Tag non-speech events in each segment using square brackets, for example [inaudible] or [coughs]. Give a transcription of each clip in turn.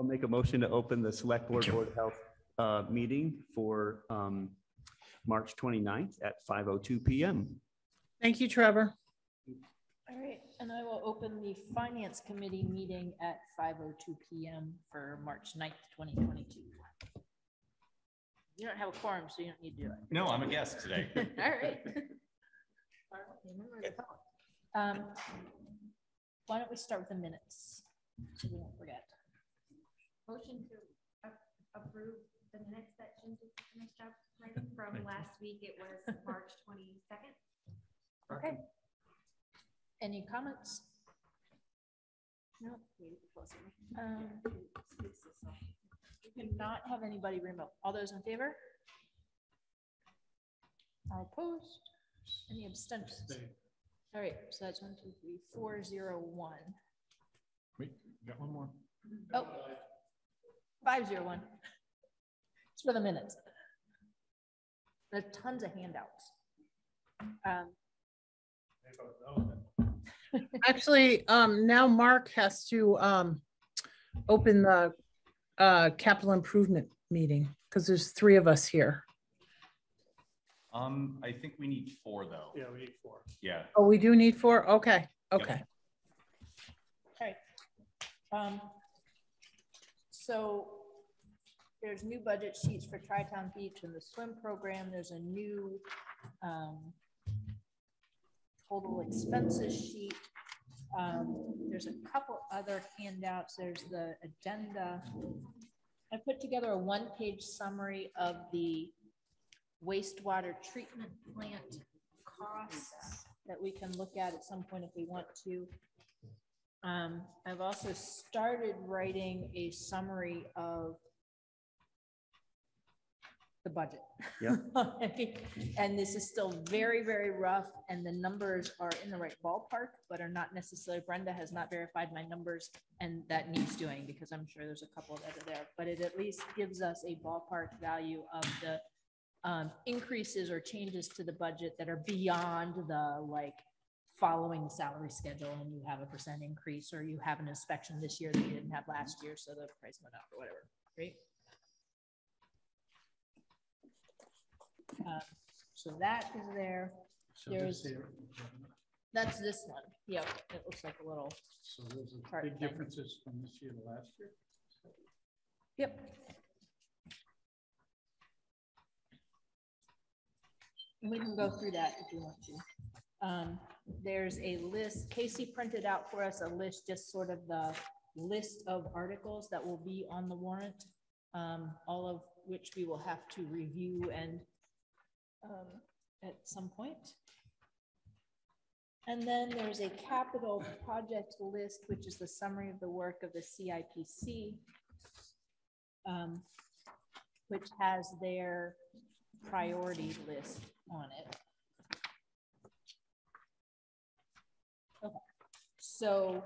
I'll make a motion to open the Select Board Board of Health uh, meeting for um, March 29th at 5:02 PM. Thank you, Trevor. All right, and I will open the Finance Committee meeting at 5:02 PM for March 9th, 2022. You don't have a quorum, so you don't need to do it. No, I'm a guest today. [laughs] All right. Um, Why don't we start with the minutes, so we don't forget. Motion to a- approve the minutes that Ginger finished up writing from last week. It was [laughs] March twenty-second. Okay. Any comments? No. Um, We cannot have anybody remote. All those in favor? All opposed? Any abstentions? All right, so that's one, two, three, four, zero, one. Wait, got one more. Oh, five, zero, one. It's for the minutes. There's tons of handouts. Um, [laughs] Actually, um, now Mark has to, um, open the, uh, capital improvement meeting because there's three of us here. Um, I think we need four though. Yeah, we need four. Yeah. Oh, we do need four? Okay, okay. Okay. Um, So there's new budget sheets for Tri-Town Beach and the swim program. There's a new um, total expenses sheet. Um, There's a couple other handouts. There's the agenda. I put together a one-page summary of the wastewater treatment plant costs that we can look at at some point if we want to. Um, I've also started writing a summary of the budget. Yeah. [laughs] And this is still very, very rough and the numbers are in the right ballpark, but are not necessarily, Brenda has not verified my numbers and that needs doing because I'm sure there's a couple that are there, but it at least gives us a ballpark value of the um, increases or changes to the budget that are beyond the like following the salary schedule and you have a percent increase or you have an inspection this year that you didn't have last year, so the price went up or whatever, right? Uh, So that is there. So There's- this here, That's this one. Yep, it looks like a little, So there's Part big thing. differences from this year to last year? yep. We can go through that if you want to. Um, there's a list, Casey printed out for us a list, just sort of the list of articles that will be on the warrant. Um, all of which we will have to review and um, at some point. And then there's a capital project list, which is the summary of the work of the CIPC, um, which has their priority list on it. Okay, so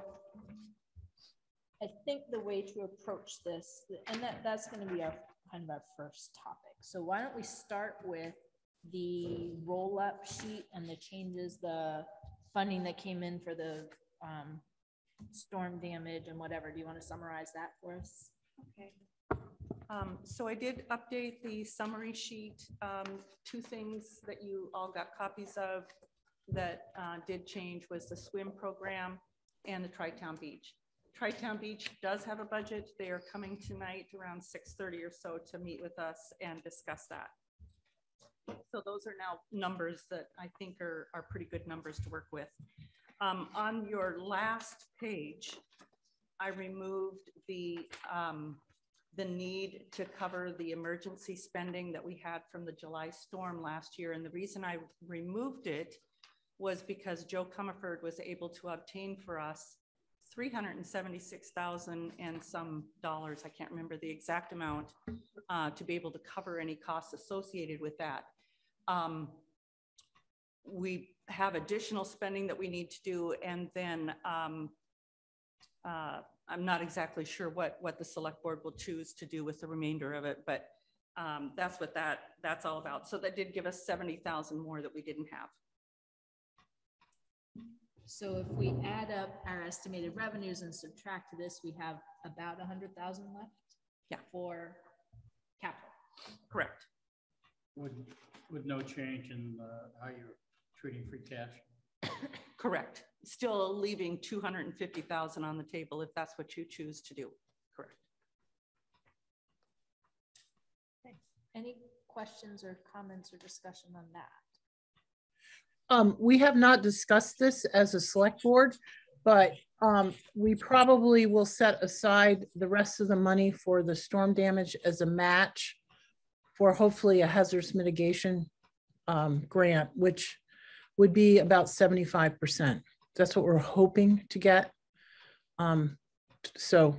I think the way to approach this, and that, that's gonna be our, kind of our first topic. So why don't we start with the roll-up sheet and the changes, the funding that came in for the um, storm damage and whatever. Do you want to summarize that for us? Okay. Um, So I did update the summary sheet. Um, Two things that you all got copies of that uh, did change was the swim program and the Tri-Town Beach. Tri-Town Beach does have a budget. They are coming tonight around 6:30 or so to meet with us and discuss that. So those are now numbers that I think are, are pretty good numbers to work with. Um, On your last page, I removed the, um, the need to cover the emergency spending that we had from the July storm last year. And the reason I removed it was because Jo Comerford was able to obtain for us three hundred and some dollars, I can't remember the exact amount, uh, to be able to cover any costs associated with that. Um, we have additional spending that we need to do, and then um, uh, I'm not exactly sure what, what the select board will choose to do with the remainder of it, but um, that's what that, that's all about. So that did give us seventy thousand more that we didn't have. So if we add up our estimated revenues and subtract this, we have about a hundred thousand left? Yeah. For capital. Correct. With, with no change in uh, how you're treating free cash. [coughs] Correct. Still leaving two hundred and fifty thousand on the table if that's what you choose to do. Correct. Any questions or comments or discussion on that? Um, we have not discussed this as a select board, but um, we probably will set aside the rest of the money for the storm damage as a match for hopefully a hazardous mitigation um, grant, which would be about seventy-five percent. That's what we're hoping to get. Um, so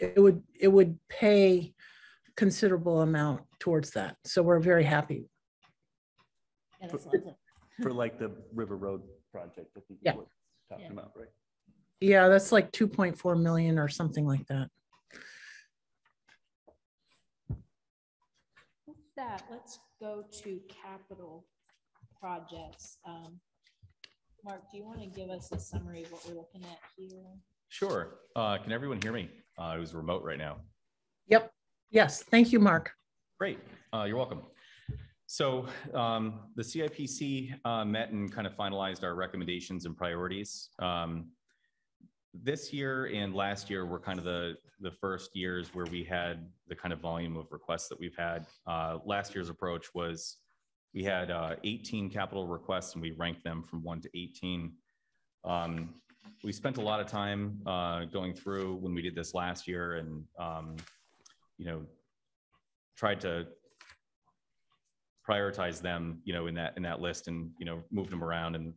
it would, it would pay considerable amount towards that. So we're very happy. Yeah, that's lovely. For like the River Road project, I think. Yeah. we're Talking Yeah. about, right? Yeah, that's like two point four million or something like that. With that, let's go to capital projects. Um, Mark, do you want to give us a summary of what we're looking at here? Sure. Uh, can everyone hear me? Uh, I was remote right now. Yep. Yes. Thank you, Mark. Great. Uh, you're welcome. So um, the CIPC uh, met and kind of finalized our recommendations and priorities. Um, this year and last year were kind of the, the first years where we had the kind of volume of requests that we've had. Uh, last year's approach was we had uh, 18 capital requests and we ranked them from 1 to 18. Um, we spent a lot of time uh, going through when we did this last year and um, you know tried to prioritize them, you know, in that in that list and you know moved them around and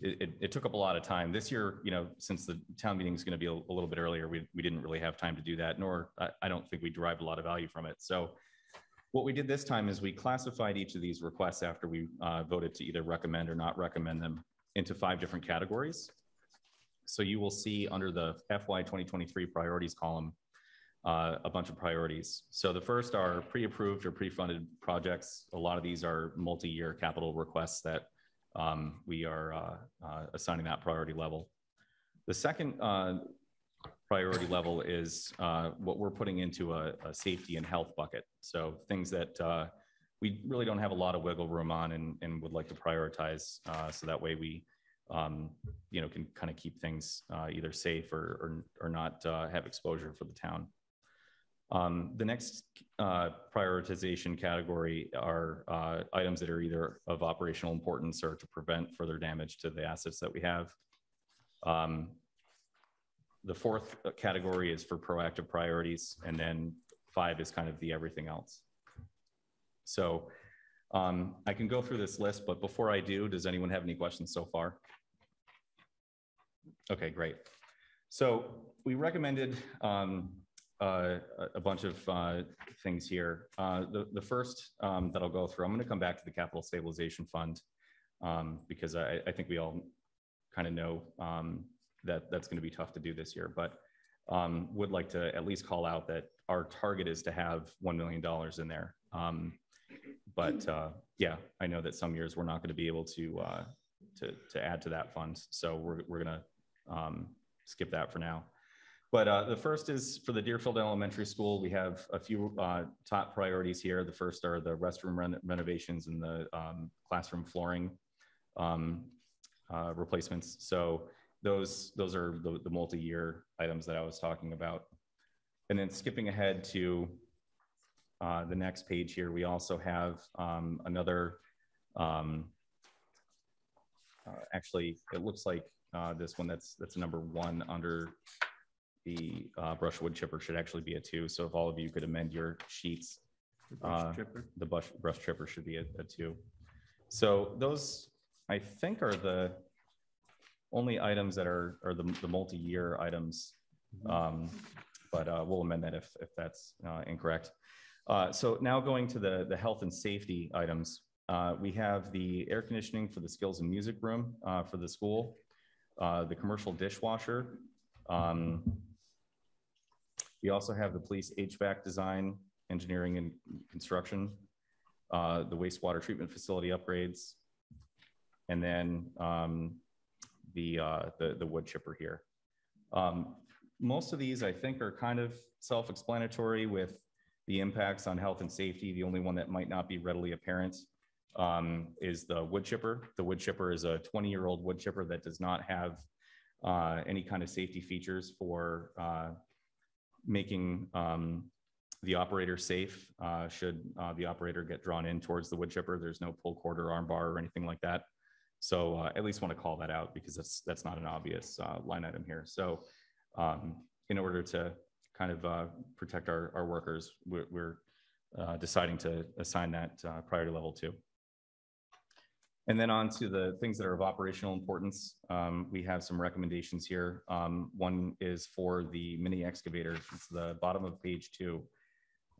it, it, it took up a lot of time. This year, you know, since the town meeting is going to be a, a little bit earlier, we, we didn't really have time to do that, nor I, I don't think we derived a lot of value from it. So what we did this time is we classified each of these requests after we uh, voted to either recommend or not recommend them into five different categories. So you will see under the FY 2023 priorities column, uh, a bunch of priorities. So the first are pre-approved or pre-funded projects. A lot of these are multi-year capital requests that um, we are uh, uh, assigning that priority level. The second uh, priority level is uh, what we're putting into a, a, safety and health bucket. So things that uh, we really don't have a lot of wiggle room on and, and would like to prioritize so that way we um, you know, can kind of keep things either safe or, or, or not have exposure for the town. Um, the next uh, prioritization category are uh, items that are either of operational importance or to prevent further damage to the assets that we have. Um, the fourth category is for proactive priorities, and then five is kind of the everything else. So um, I can go through this list, but before I do, does anyone have any questions so far? Okay, great. So we recommended um, uh, a bunch of uh, things here. Uh, the, the first um, that I'll go through, I'm going to come back to the Capital Stabilization Fund um, because I, I, think we all kind of know um, that that's going to be tough to do this year, but um, would like to at least call out that our target is to have $1 million in there. Um, but uh, yeah, I know that some years we're not going to be able to, uh, to, to add to that fund. So we're, we're going to um, skip that for now. But uh, the first is for the Deerfield Elementary School. We have a few uh, top priorities here. The first are the restroom ren renovations and the um, classroom flooring um, uh, replacements. So those those are the, the multi-year items that I was talking about. And then skipping ahead to uh, the next page here, we also have um, another. Um, uh, actually, it looks like uh, this one that's that's number one under the uh, brushwood chipper should actually be a two. So if all of you could amend your sheets, The brush uh, chipper. the brush, brush chipper should be a, a two. So those, I think, are the only items that are, are the, the multi-year items. Um, but uh, we'll amend that if, if that's uh, incorrect. Uh, so now going to the, the health and safety items, uh, we have the air conditioning for the skills and music room uh, for the school, uh, the commercial dishwasher. Um, we also have the police HVAC design, engineering and construction, uh, the wastewater treatment facility upgrades, and then um, the, uh, the, the wood chipper here. Um, most of these, I think, are kind of self-explanatory with the impacts on health and safety. The only one that might not be readily apparent um, is the wood chipper. The wood chipper is a 20-year-old wood chipper that does not have uh, any kind of safety features for uh, making um, the operator safe. Uh, should uh, the operator get drawn in towards the wood chipper, there's no pull cord or arm bar or anything like that. So uh, at least want to call that out because that's that's not an obvious uh, line item here. So um, in order to kind of uh, protect our, our workers, we're, we're uh, deciding to assign that priority level two. And then on to the things that are of operational importance. Um, we have some recommendations here. Um, one is for the mini excavator. It's the bottom of page two.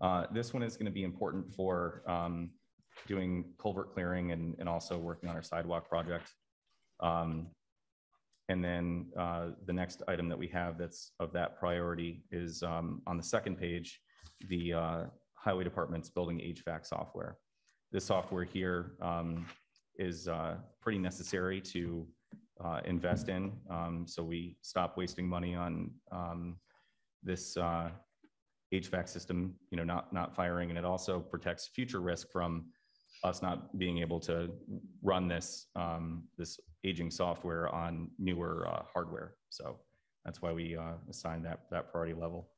Uh, this one is going to be important for um, doing culvert clearing and, and also working on our sidewalk project. Um, and then uh, the next item that we have that's of that priority is um, on the second page, the uh, highway department's building HVAC software. This software here um, is uh, pretty necessary to uh, invest in. Um, so we stop wasting money on um, this uh, HVAC system, you know, not not firing, and it also protects future risk from us not being able to run this um, this aging software on newer uh, hardware. So that's why we uh, assign that that priority level.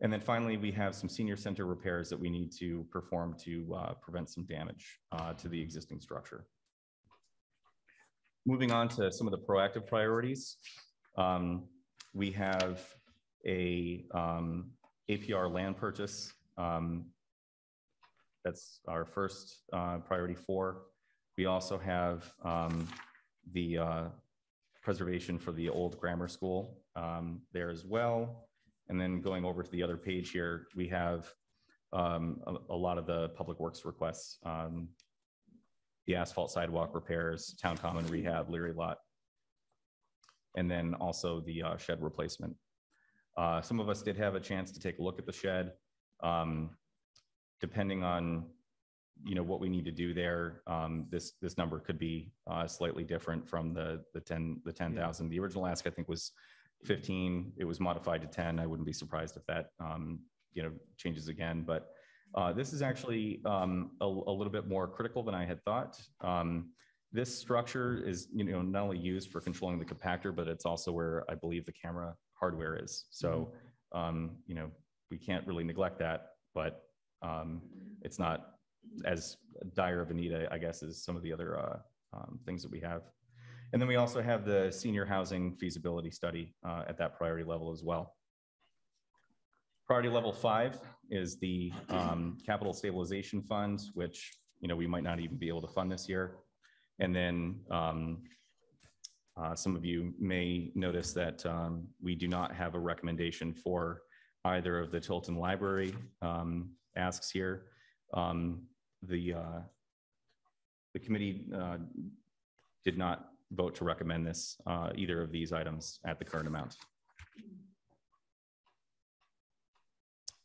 And then finally, we have some senior center repairs that we need to perform to uh, prevent some damage to the existing structure. Moving on to some of the proactive priorities, um, we have a um, APR land purchase. Um, that's our first uh, priority four. We also have um, the uh, preservation for the old grammar school um, there as well. And then going over to the other page here, we have um, a, a, lot of the public works requests, the asphalt sidewalk repairs, town common rehab, Leary lot, and then also the uh, shed replacement. Uh, some of us did have a chance to take a look at the shed. Um, depending on you know what we need to do there, um, this this number could be uh, slightly different from the the ten the ten thousand. The original ask I think was fifteen. It was modified to ten. I wouldn't be surprised if that um, you know changes again. But uh, this is actually um, a, a, little bit more critical than I had thought. Um, this structure is you know not only used for controlling the compactor, but it's also where I believe the camera hardware is. So um, you know we can't really neglect that, but um, it's not as dire of a need, I, I guess, as some of the other uh, um, things that we have. And then we also have the senior housing feasibility study uh, at that priority level as well. Priority level five is the um, capital stabilization fund, which you know we might not even be able to fund this year. And then um, uh, some of you may notice that um, we do not have a recommendation for either of the Tilton Library um, asks here. Um, the uh, the committee uh, did not vote to recommend this uh, either of these items at the current amount.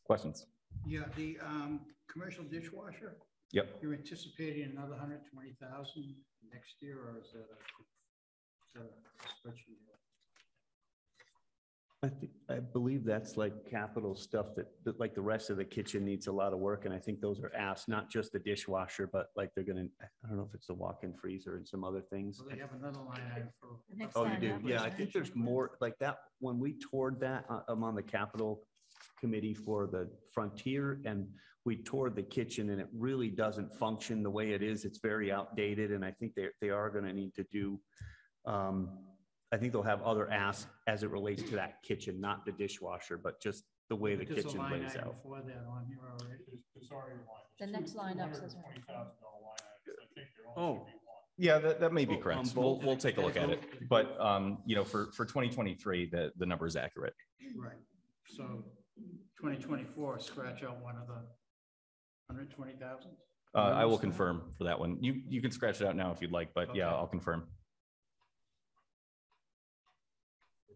Questions? Yeah, the um, commercial dishwasher. Yep. You're anticipating another hundred twenty thousand next year, or is that a, is that a spreadsheet? I think, I believe that's like capital stuff that, that like the rest of the kitchen needs a lot of work. And I think those are asked, not just the dishwasher, but like they're gonna, I don't know if it's the walk-in freezer and some other things. So they have another line item for. Next Oh, you do? Yeah, I think there's more, like that, when we toured that, uh, I'm on the capital committee for the Frontier and we toured the kitchen and it really doesn't function the way it is. It's very outdated and I think they, they are gonna need to do, um, I think they'll have other asks as it relates to that kitchen, not the dishwasher, but just the way the There's a kitchen line lays item out. For that on here already. The next line up says. Oh, Yeah, that, that may be Oh, correct. on We'll, we'll take a look at it. But, um, you know, for, for 2023, the, the number is accurate. Right, so twenty twenty-four, scratch out one of the hundred twenty thousand? Uh, I will confirm for that one. You, you can scratch it out now if you'd like, but yeah, Okay. I'll confirm.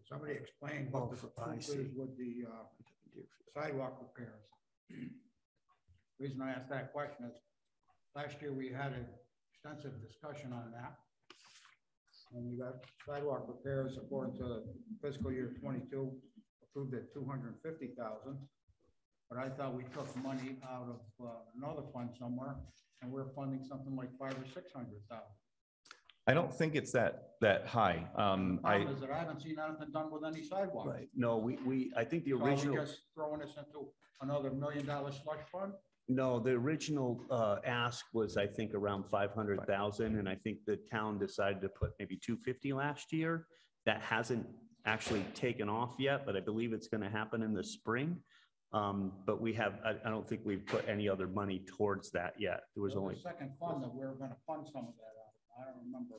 Somebody explain Oh, what the for- I scoop see. is with the uh, sidewalk repairs. Reason I asked that question is, last year we had an extensive discussion on that. And you got sidewalk repairs according to fiscal year twenty-two, approved at two hundred and fifty thousand. But I thought we took money out of uh, another fund somewhere, and we're funding something like five or six hundred thousand. I don't think it's that, that high. Um, I, is that I haven't seen anything done with any sidewalks. Right. No, we, we, I think the So are we original, just throwing us into another million dollar slush fund? no, the original uh, ask was, I think, around five hundred thousand, and I think the town decided to put maybe two fifty last year. That hasn't actually taken off yet, but I believe it's gonna happen in the spring. Um, but we have, I, I don't think we've put any other money towards that yet. There was There only, a Second fund that we we're gonna fund some of that out. I don't remember.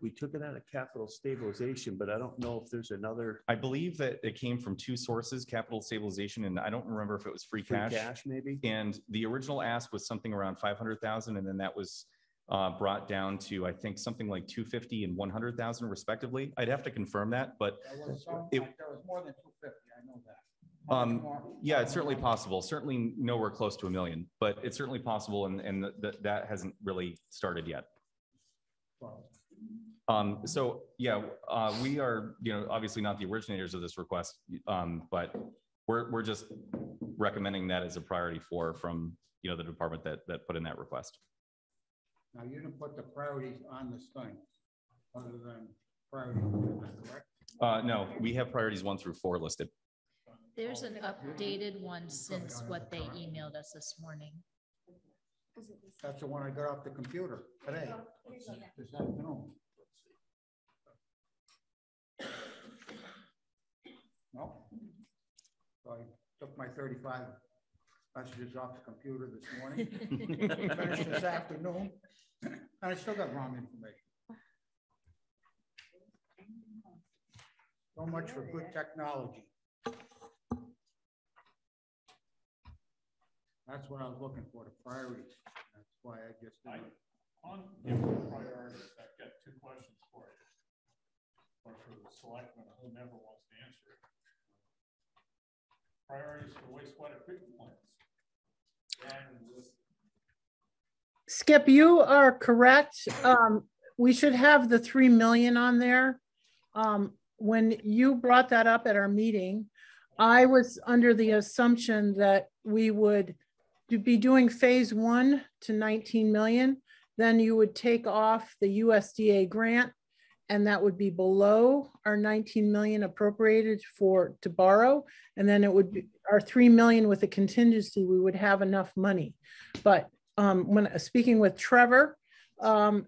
we took it out of capital stabilization, but I don't know if there's another I believe that it came from two sources, capital stabilization, and I don't remember if it was free free cash. cash, maybe? And the original ask was something around five hundred thousand, and then that was uh, brought down to, I think, something like two fifty and one hundred thousand respectively. I'd have to confirm that, but There was some, It- there was more than two fifty, I know that. Um, yeah, it's certainly possible. Certainly nowhere close to a million, but it's certainly possible, and, and that, that hasn't really started yet. Um, so, yeah, uh, we are, you know, obviously not the originators of this request, um, but we're, we're just recommending that as a priority for, from, you know, the department that, that put in that request. Now, you didn't put the priorities on this thing, other than priority, one, correct? Uh, no, we have priorities one through four listed. There's an updated one since what they emailed us this morning. That's the one I got off the computer today, this afternoon. No? So I took my thirty-five messages off the computer this morning, [laughs] finished this afternoon, and I still got wrong information. So much for good technology. That's what I was looking for, the priorities. That's why I just. didn't- On different priorities, I've got two questions for you. Or for the selectman, whomever wants to answer it. Priorities for wastewater treatment plants. Skip, you are correct. Um, we should have the three million on there. Um, when you brought that up at our meeting, I was under the assumption that we would be doing phase one to nineteen million. Then you would take off the USDA grant and that would be below our nineteen million appropriated for, to borrow. And then it would be, our three million with a contingency, we would have enough money. But um, when speaking with Trevor, um,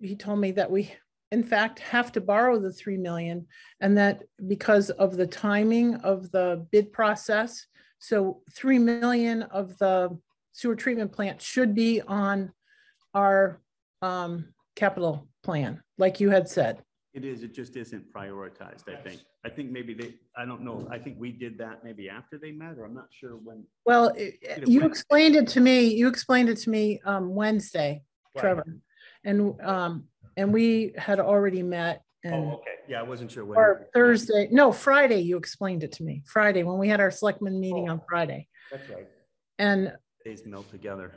he told me that we, in fact, have to borrow the three million, and that because of the timing of the bid process, so three million of the sewer treatment plant should be on our um, capital plan, like you had said. It is, it just isn't prioritized, I think. I think maybe they, I don't know, I think we did that maybe after they met, or I'm not sure when. Well, it- it you went- explained it to me, you explained it to me um, Wednesday, Right. Trevor. And, um, and we had already met and. Oh, okay, yeah, I wasn't sure when. Or Thursday, no, Friday, you explained it to me, Friday, when we had our selectmen meeting on Friday. That's right. And Days melt together.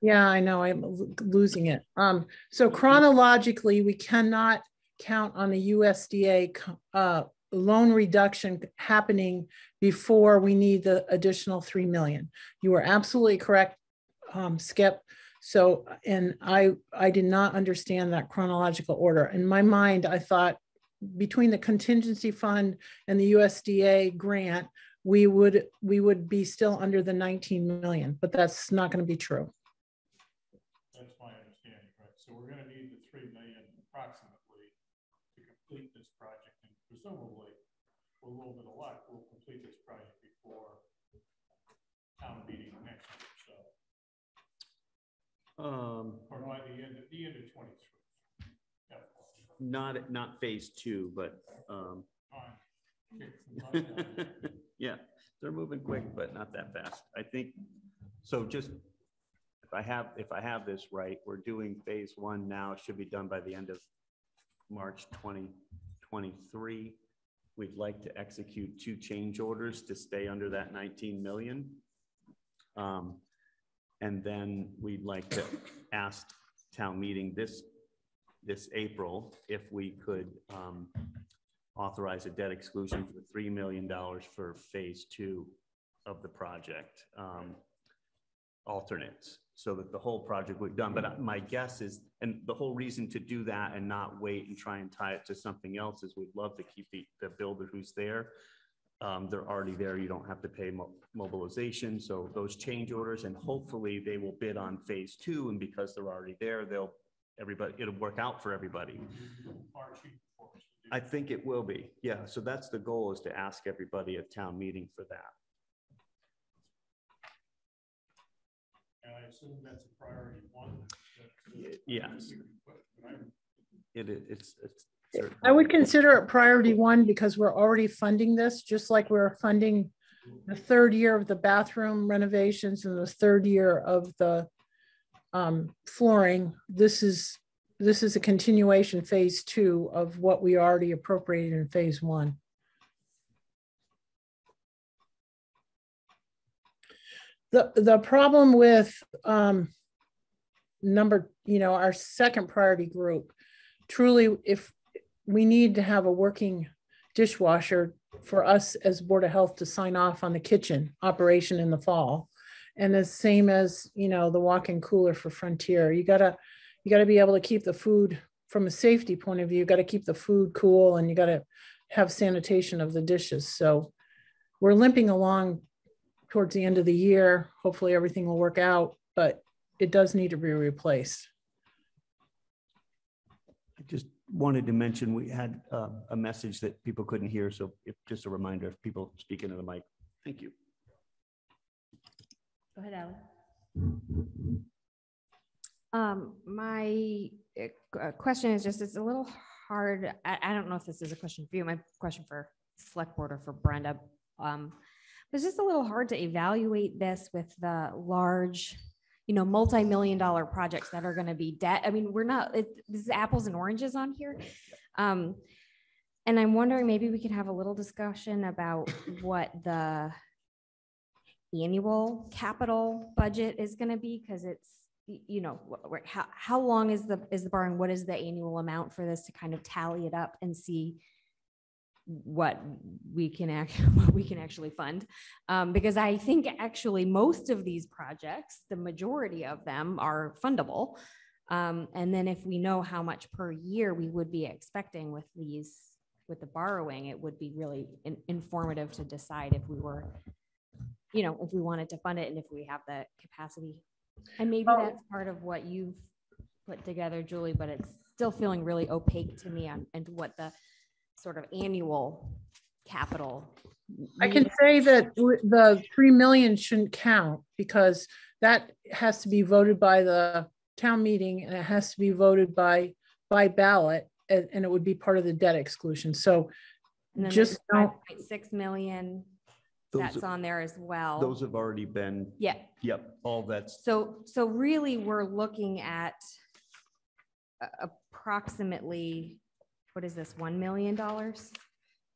Yeah, I know, I'm losing it. Um, so chronologically, we cannot count on the USDA uh, loan reduction happening before we need the additional three million. You are absolutely correct, um, Skip. So, and I, I did not understand that chronological order. In my mind, I thought between the contingency fund and the USDA grant, we would, we would be still under the 19 million, but that's not going to be true. That's my understanding, right? So we're gonna need the three million approximately to complete this project and presumably with a little bit of luck, we'll complete this project before town meeting next year, so, Um, or by the end, of the end of twenty-three. Yeah. not, not phase two, but, um, Fine. Okay, I'm done with yeah, they're moving quick, but not that fast. I think, so just, if I have, if I have this right, we're doing phase one now, It should be done by the end of March twenty twenty-three. We'd like to execute two change orders to stay under that nineteen million. Um, and then we'd like to ask town meeting this this April if we could um, authorize a debt exclusion for $3 million for phase two of the project. um, Alternates, so that the whole project would be done. But my guess is, and the whole reason to do that and not wait and try and tie it to something else is we'd love to keep the, the builder who's there. Um, They're already there. You don't have to pay mo- mobilization. So those change orders and hopefully they will bid on phase two. And because they're already there, they'll, everybody, it'll work out for everybody. I think it will be. Yeah. So that's the goal is to ask everybody at town meeting for that. And I assume that's a priority one. that- that- yes. But I'm- It, is- it's, it's. I would consider it priority one because we're already funding this, just like we're funding the third year of the bathroom renovations and the third year of the um, flooring. This is, this is a continuation, phase two of what we already appropriated in phase one. The, the problem with um, number, you know, our second priority group, truly, if we need to have a working dishwasher for us as Board of Health to sign off on the kitchen operation in the fall. And the same as, you know, the walk-in cooler for Frontier. You gotta, you gotta be able to keep the food from a safety point of view, you gotta keep the food cool and you gotta have sanitation of the dishes. So we're limping along towards the end of the year. Hopefully everything will work out, but it does need to be replaced. I just wanted to mention, we had uh, a message that people couldn't hear. So if, just a reminder, if people speak into the mic, thank you. Go ahead, Ally. Um, my uh, qu- uh, question is just, it's a little hard. I, I don't know if this is a question for you, my question for select board or for Brenda. Um, it's just a little hard to evaluate this with the large, you know, multi-million dollar projects that are gonna be debt. I mean, we're not, it, this is apples and oranges on here. Um, and I'm wondering, maybe we could have a little discussion about what the annual capital budget is gonna be, because it's, you know, how, how long is the, is the borrowing? What is the annual amount for this to kind of tally it up and see what we can act, [laughs] what we can actually fund? Um, because I think actually most of these projects, the majority of them are fundable. Um, and then if we know how much per year we would be expecting with these, with the borrowing, it would be really in- informative to decide if we were, you know, if we wanted to fund it and if we have the capacity. And maybe Well- that's part of what you've put together, Julie, but it's still feeling really opaque to me on, and what the sort of annual capital. I can say that the three million shouldn't count because that has to be voted by the town meeting and it has to be voted by, by ballot. And, and it would be part of the debt exclusion. So And then just there's 5.6 million, Those, that's on there as well. those have already been, Yeah, yep, all that's, so, so really, we're looking at approximately, what is this, $1 million of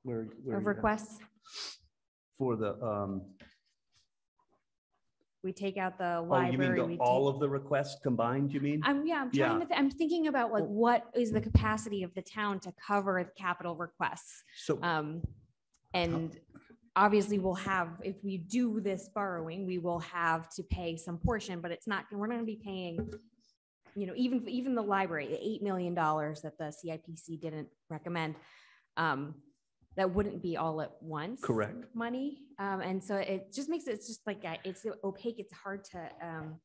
where. where at? requests? For the, um, We take out the oh, you mean library. the- we all take- of the requests combined, you mean? I'm, yeah, I'm Yeah. trying to, th- I'm thinking about like, Well- what is the capacity of the town to cover the capital requests? So, Um, and obviously we'll have, if we do this borrowing, we will have to pay some portion, but it's not, we're not gonna be paying, you know, even, even the library, the eight million dollars that the CIPC didn't recommend, um, that wouldn't be all at once. correct. Money. Um, and so it just makes it, it's just like, a- it's opaque. It's hard to, um,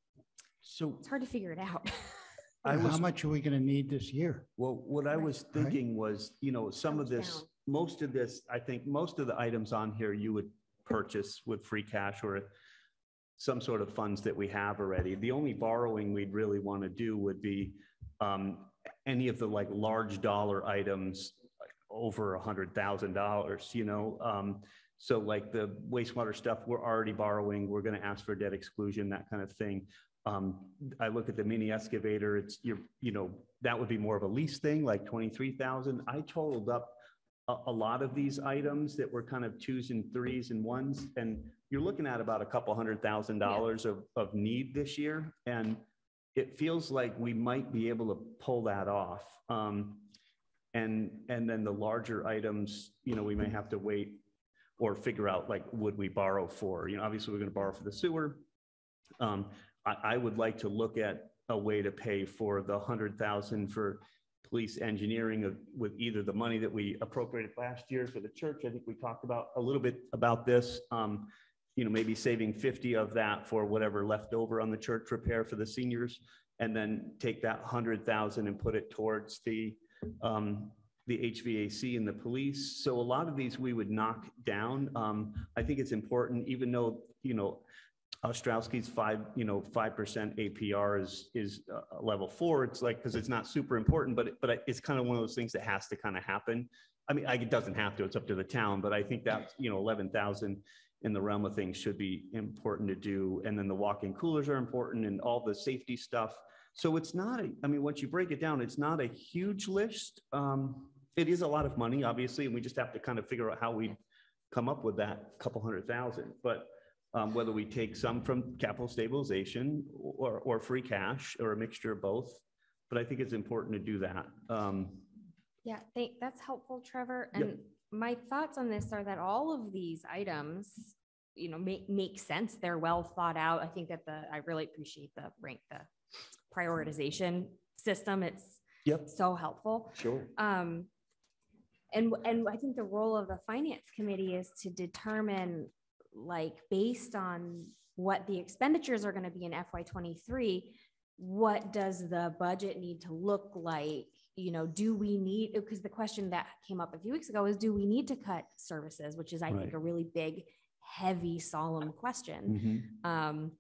So it's hard to figure it out. [laughs] I How much are we gonna need this year? well, what I Right. was thinking was, you know, some of this, down. most of this, I think most of the items on here you would purchase with free cash or some sort of funds that we have already. The only borrowing we'd really want to do would be um, any of the like large dollar items like over a hundred thousand dollars, you know? Um, So like the wastewater stuff, we're already borrowing, we're going to ask for debt exclusion, that kind of thing. Um, I look at the mini excavator, it's, you're, you know, that would be more of a lease thing, like twenty-three thousand. I totaled up a, lot of these items that were kind of twos and threes and ones, and you're looking at about a couple hundred thousand dollars of, of need this year. And it feels like we might be able to pull that off. Um, and, and then the larger items, you know, we may have to wait or figure out like, would we borrow for, you know, obviously we're gonna borrow for the sewer. Um, I, I would like to look at a way to pay for the hundred thousand for police engineering of, with either the money that we appropriated last year for the church. I think we talked about a little bit about this. Um, you know, maybe saving fifty of that for whatever left over on the church repair for the seniors. And then take that hundred thousand and put it towards the, um, the HVAC and the police. So a lot of these we would knock down. Um, I think it's important, even though, you know, Ostrowski's five, you know, five percent APR is, is a level four. It's like, because it's not super important, but, it- but it's kind of one of those things that has to kind of happen. I mean, like, it doesn't have to, it's up to the town, but I think that, you know, eleven thousand in the realm of things should be important to do. And then the walk-in coolers are important and all the safety stuff. So it's not, a I mean, once you break it down, it's not a huge list. Um, it is a lot of money, obviously, and we just have to kind of figure out how we come up with that couple hundred thousand. But um, whether we take some from capital stabilization or, or free cash or a mixture of both. But I think it's important to do that. Um, Yeah, thank, that's helpful, Trevor. Yep. And my thoughts on this are that all of these items, you know, make, make sense. They're well thought out. I think that the, I really appreciate the rank, the prioritization system. It's Yep. so helpful. Sure. Um, and, and I think the role of the finance committee is to determine, like, based on what the expenditures are gonna be in FY twenty-three, what does the budget need to look like? You know, do we need, because the question that came up a few weeks ago is, do we need to cut services? Which is, I think, a really big, heavy, solemn question. Mhm. Um,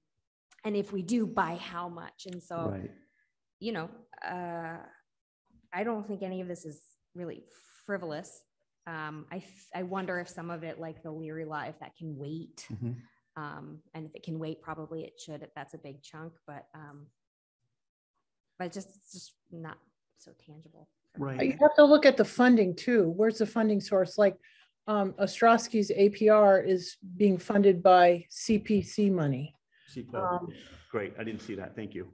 and if we do, by how much? And so Right. you know, uh, I don't think any of this is really frivolous. Um, I, I wonder if some of it, like the Leary lot, if that can wait. Mhm. Um, and if it can wait, probably it should, if that's a big chunk, but, um, but just, it's just not so tangible. Right. You have to look at the funding too. Where's the funding source? Like, um, Ostrowski's APR is being funded by CPC money. See, Um, Great. I didn't see that. Thank you.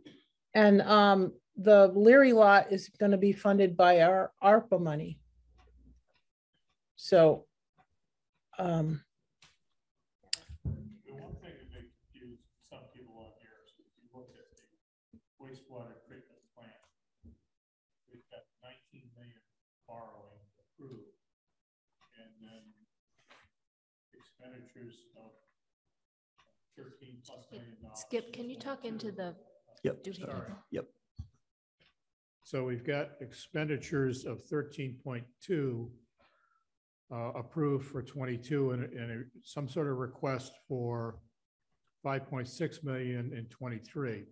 And, um, the Leary lot is gonna be funded by our ARPA money. So, um, The one thing that may confuse some people on here is if you look at the wastewater treatment plant, we've got nineteen million borrowing approved. And then expenditures of thirteen plus million dollars. Skip, can you talk into the? Yep. doohickey? Yep. So we've got expenditures of thirteen point two uh, approved for twenty-two and, and a- some sort of request for five point six million in twenty-three.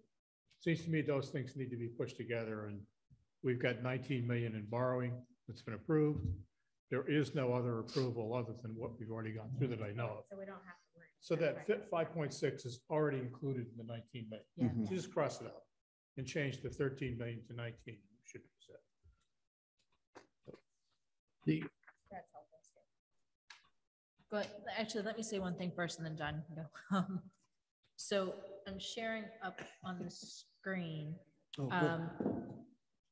Seems to me those things need to be pushed together and we've got nineteen million in borrowing that's been approved. There is no other approval other than what we've already gone through that I know of. So we don't have to worry. So that five point six is already included in the nineteen million. Yeah. Mhm. So Just cross it out and change the thirteen million to nineteen, should be set. The, That's helpful. Skip. But actually, let me say one thing first and then John can go. [laughs] Um, So I'm sharing up on the screen. Oh. Um,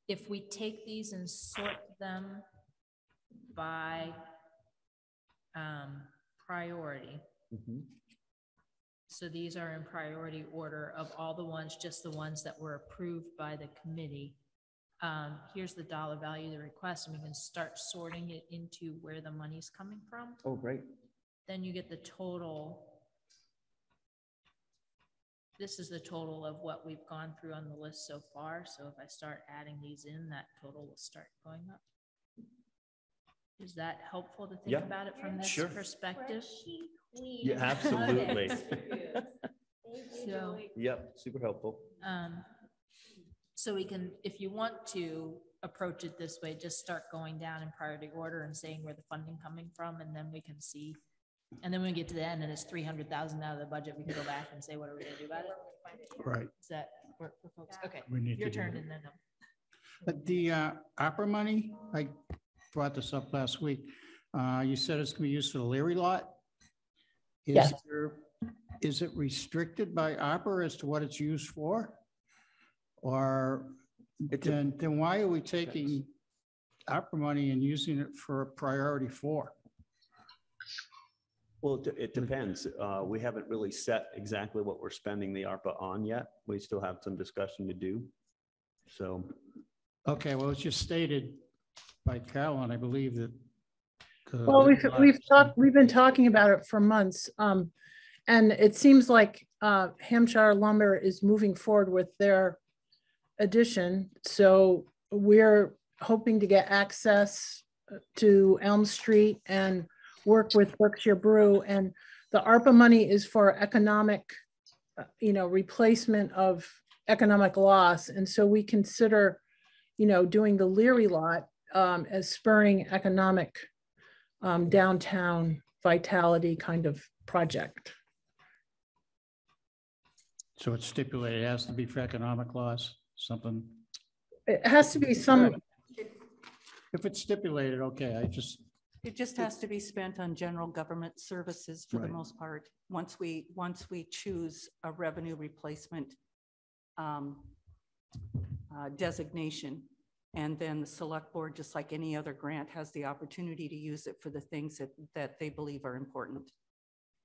If we take these and sort them by um, priority, Mhm. so these are in priority order of all the ones, just the ones that were approved by the committee. Um, Here's the dollar value of the request, and we can start sorting it into where the money's coming from. Oh, great. Then you get the total. This is the total of what we've gone through on the list so far. So if I start adding these in, that total will start going up. Is that helpful to think Yeah. about it from this Sure. perspective? Yeah, absolutely. [laughs] So, Yep, super helpful. um, so we can, if you want to approach it this way, just start going down in priority order and saying where the funding coming from, and then we can see. And then when we get to the end and it's three hundred thousand out of the budget, we can go back and say, what are we gonna do about it? Right. Does that work for folks? Okay, We need to your do turn that. and then. um, But the uh, ARPA money, I brought this up last week. Uh, You said it's going to be used for the Leary lot? Is Yes. there- Is it restricted by ARPA as to what it's used for? Or It's a- then, then why are we taking ARPA money and using it for a priority four? Well, it de- it depends. Uh, we haven't really set exactly what we're spending the ARPA on yet. We still have some discussion to do. So, Okay, well, it's just stated by Carolyn, I believe that. the- Well, we've, we've talked, we've been talking about it for months. Um, and it seems like, uh, Hampshire lumber is moving forward with their addition. So we're hoping to get access to Elm Street and work with Berkshire Brew. And the ARPA money is for economic, uh, you know, replacement of economic loss. And so we consider, you know, doing the Leary lot, um, as spurring economic um, downtown vitality kind of project. So it's stipulated, it has to be for economic loss, something. It has to be some, If it's stipulated, okay, I just, It just has to be spent on general government services for the most part. Once we, once we choose a revenue replacement um, uh, designation. And then the select board, just like any other grant, has the opportunity to use it for the things that, that they believe are important.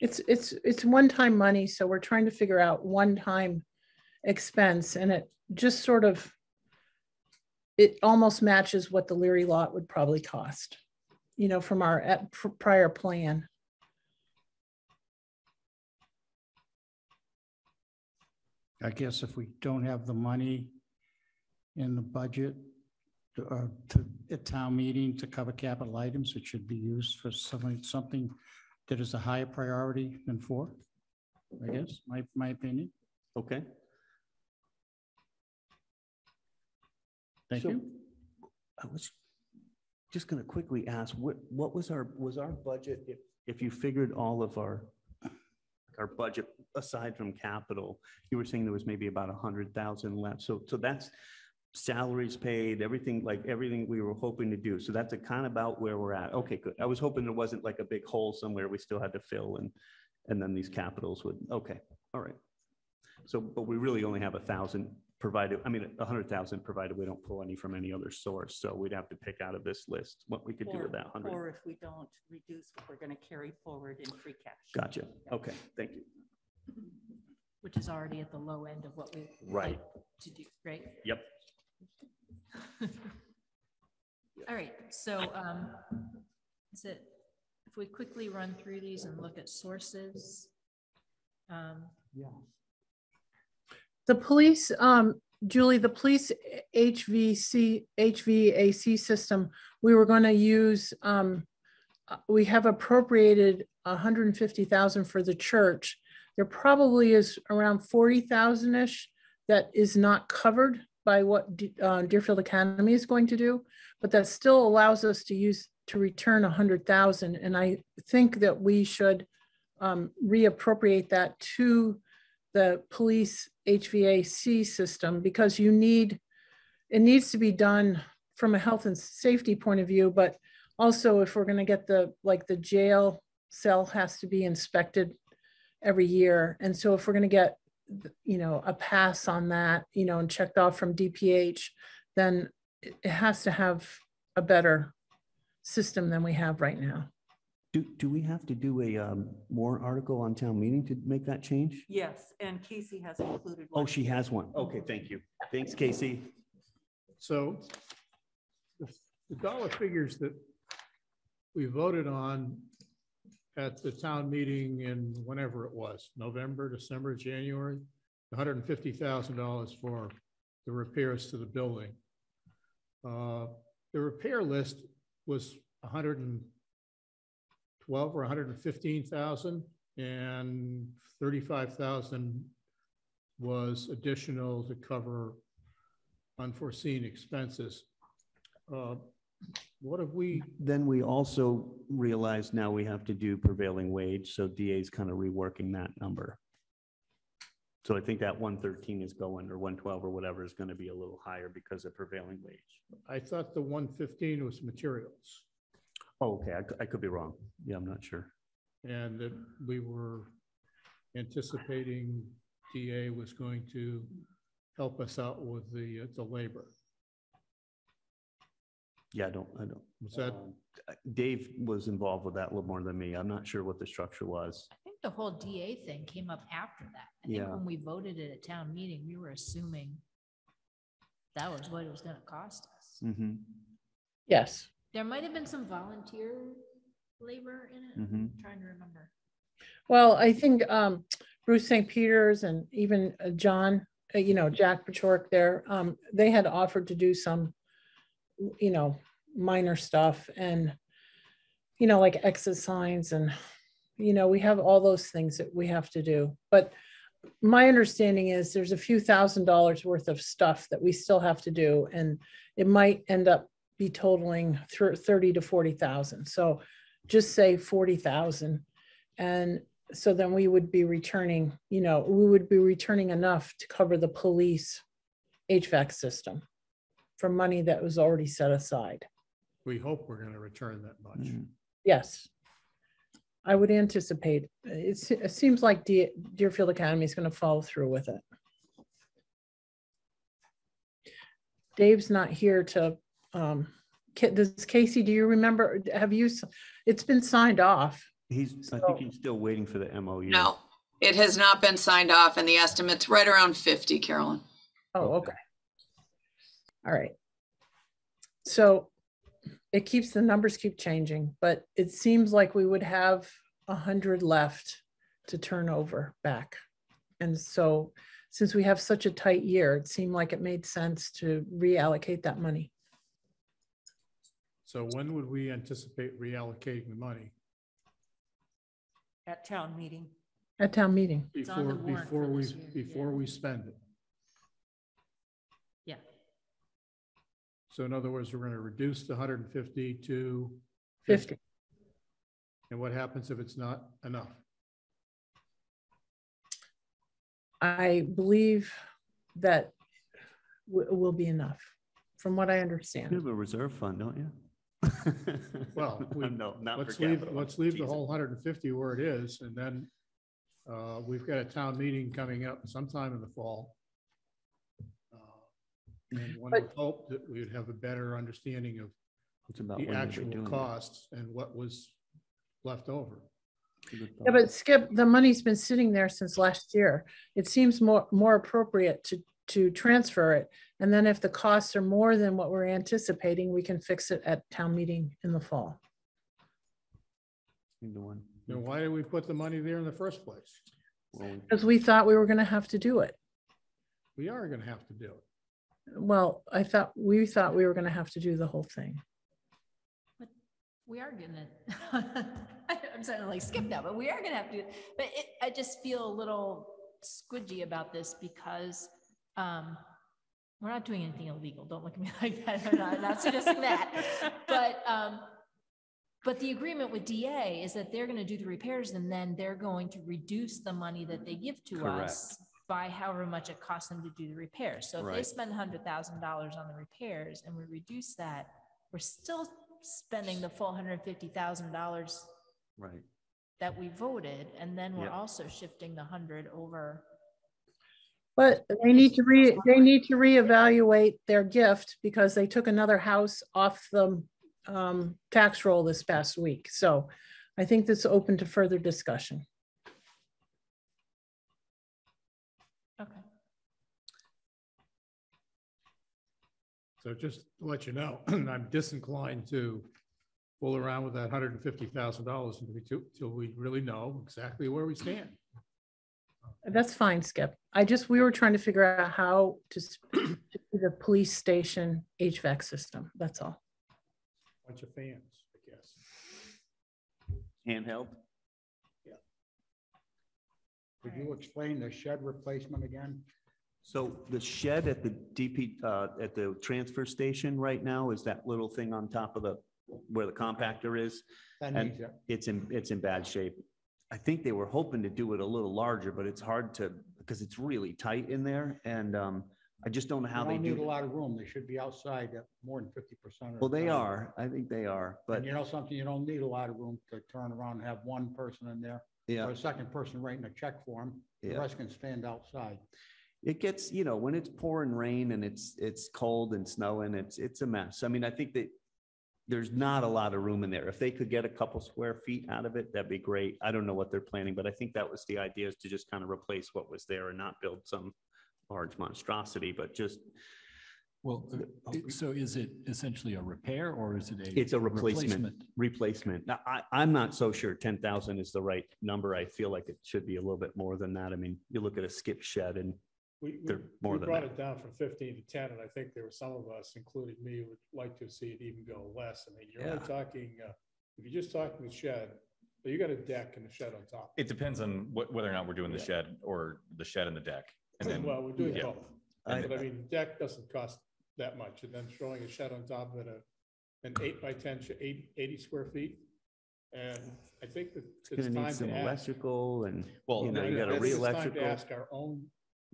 it's, it's, it's one-time money, so we're trying to figure out one-time expense and it just sort of, it almost matches what the Leary lot would probably cost, you know, from our prior plan. I guess if we don't have the money in the budget to- uh, to, at town meeting to cover capital items, it should be used for something, something that is a higher priority than four. I guess, my, my opinion. okay. Thank So, you. I was just gonna quickly ask, what, what was our, was our budget, if, if you figured all of our, our budget aside from capital, you were saying there was maybe about a hundred thousand left, so, so that's salaries paid, everything, like, everything we were hoping to do, so that's a kind of about where we're at, okay, good. I was hoping there wasn't like a big hole somewhere we still had to fill and, and then these capitals would, okay, all right. So, but we really only have a thousand provided, I mean, a hundred thousand provided we don't pull any from any other source. So we'd have to pick out of this list what we could do with that hundred. or if we don't reduce what we're going to carry forward in free cash. Gotcha. Okay, thank you. Which is already at the low end of what we. Right. like To do, right? Yep. [laughs] All right, so um, is it, if we quickly run through these and look at sources? um, The police, um, Julie, the police HVC, HVAC system, we were gonna use, um, uh, we have appropriated hundred and fifty thousand for the church. There probably is around forty thousand-ish that is not covered by what uh, Deerfield Academy is going to do, but that still allows us to use, to return a hundred thousand. And I think that we should um, reappropriate that to the police HVAC system because you need, it needs to be done from a health and safety point of view, but also if we're gonna get the, like the jail cell has to be inspected every year. And so if we're gonna get, you know, a pass on that, you know, and checked off from DPH, then it it has to have a better system than we have right now. Do, do we have to do a um, warrant article on town meeting to make that change? Yes, and Casey has included. Oh, one. she has one. Okay, thank you. Thanks, Casey. So the the dollar figures that we voted on at the town meeting in whenever it was, November, December, January, hundred and fifty thousand dollars for the repairs to the building. Uh, The repair list was hundred and twelve or hundred and fifteen thousand, and thirty-five thousand was additional to cover unforeseen expenses. Uh, What have we, Then we also realize now we have to do prevailing wage, so DA is kind of reworking that number. So I think that one thirteen is going, or one twelve or whatever is going to be a little higher because of prevailing wage. I thought the one fifteen was materials Oh, okay, I, I could be wrong. Yeah, I'm not sure. and that we were anticipating DA was going to help us out with the, uh, the labor. Yeah, I don't, I don't. Was that, um, Dave was involved with that a little more than me. I'm not sure what the structure was. I think the whole DA thing came up after that. I think Yeah. when we voted it at town meeting, we were assuming that was what it was gonna cost us. Mm-hmm, Yes. There might have been some volunteer labor in it. mm-hmm. I'm Trying to remember. Well, I think um, Bruce St. Peters and even uh, John, uh, you know, Jack Pachork there, um, they had offered to do some, you know, minor stuff and, you know, like exit signs and, you know, we have all those things that we have to do. But my understanding is there's a few thousand dollars worth of stuff that we still have to do and it might end up be totaling thir- thirty to forty thousand. So just say forty thousand. And so then we would be returning, you know, we would be returning enough to cover the police HVAC system for money that was already set aside. we hope we're gonna return that much. Mhm. Yes. I would anticipate, it's, it seems like Deer- Deerfield Academy is going to follow through with it. Dave's not here to, um, Ca- does Casey, do you remember, have you, it's been signed off? He's, I think he's still waiting for the MOU. No, it has not been signed off and the estimate's right around 50, Carolyn. Oh, okay. All right. So it keeps, the numbers keep changing, but it seems like we would have a hundred left to turn over back. And so since we have such a tight year, it seemed like it made sense to reallocate that money. So when would we anticipate reallocating the money? At town meeting. At town meeting. It's on the Before, warrant before for we, this year, before yeah. we spend it? Yeah. So in other words, we're gonna reduce the hundred and fifty to Fifty. And what happens if it's not enough? I believe that wi- will be enough, from what I You understand. have a reserve fund, don't you? Well, [laughs] we- No, not Let's leave, capital. let's leave the Jesus. whole hundred and fifty where it is, and then uh, we've got a town meeting coming up sometime in the fall. Uh, And one would hope that we would have a better understanding of It's about the when you'll actual doing it. costs and what was left over. Good Yeah, thought. but Skip, the money's been sitting there since last year. It seems more, more appropriate to, to transfer it. And then if the costs are more than what we're anticipating, we can fix it at town meeting in the fall. Either one. Then why did we put the money there in the first place? Well, Because we thought we were gonna have to do it. We are gonna have to do it. Well, I thought, we thought we were gonna have to do the whole thing. We are gonna, [laughs] I'm sounding like skip that, but we are gonna have to, but it, I just feel a little squidgy about this because, um, we're not doing anything illegal. Don't look at me [laughs] like that. I'm not, I'm not suggesting that. [laughs] But, um, but the agreement with DA is that they're gonna do the repairs and then they're going to reduce the money that they give to us by however much it costs them to do the repairs. So if they spend hundred thousand dollars on the repairs and we reduce that, we're still spending the full hundred fifty thousand dollars Right. that we voted, and then we're Yep. also shifting the hundred over. But they need to re, they need to reevaluate their gift because they took another house off the um, tax roll this past week. So I think that's open to further discussion. Okay. So just to let you know, [clears throat] I'm disinclined to fool around with that hundred and fifty thousand dollars until, until we really know exactly where we stand. That's fine, Skip. I just, we were trying to figure out how to s- [clears throat] to do the police station HVAC system. That's all. Bunch of fans, I guess. Handheld? Yeah. Could you explain the shed replacement again? So the shed at the DP, uh, at the transfer station right now is that little thing on top of the, where the compactor is. That And needs it. it's in, it's in bad shape. I think they were hoping to do it a little larger, but it's hard to, because it's really tight in there and, um, I just don't know how they don't need a do. lot of room. They should be outside at more than fifty percent. Well, they are. I think they are, but And you know something, you don't need a lot of room to turn around and have one person in there. yeah. Or a second person writing a check for them. The Yeah. rest can stand outside. It gets, you know, when it's pouring rain and it's, it's cold and snowing, it's, it's a mess. I mean, I think that there's not a lot of room in there. If they could get a couple square feet out of it, that'd be great. I don't know what they're planning, but I think that was the idea is to just kind of replace what was there and not build some large monstrosity, but just, Well, uh, so is it essentially a repair or is it a? it's a replacement, replacement. Now, I, I'm not so sure ten thousand is the right number. I feel like it should be a little bit more than that. I mean, you look at a skip shed and We, we They're more we than brought that. it down from fifteen to ten, and I think there were some of us, including me, would like to see it even go less. I mean, you're only talking, uh, if you're just talking the shed, but you got a deck and a shed on top. It depends on what, whether or not we're doing the shed or the shed and the deck. And then, [clears throat] Well, we're doing yeah. both. I- But I mean, the deck doesn't cost that much, and then throwing a shed on top of it, a, an eight by 10, sh- eight- 80 square feet. And I think that it's it's gonna time need some to ask. electrical and, Well, you know, you Yeah, got a it's real time to electrical. Ask our own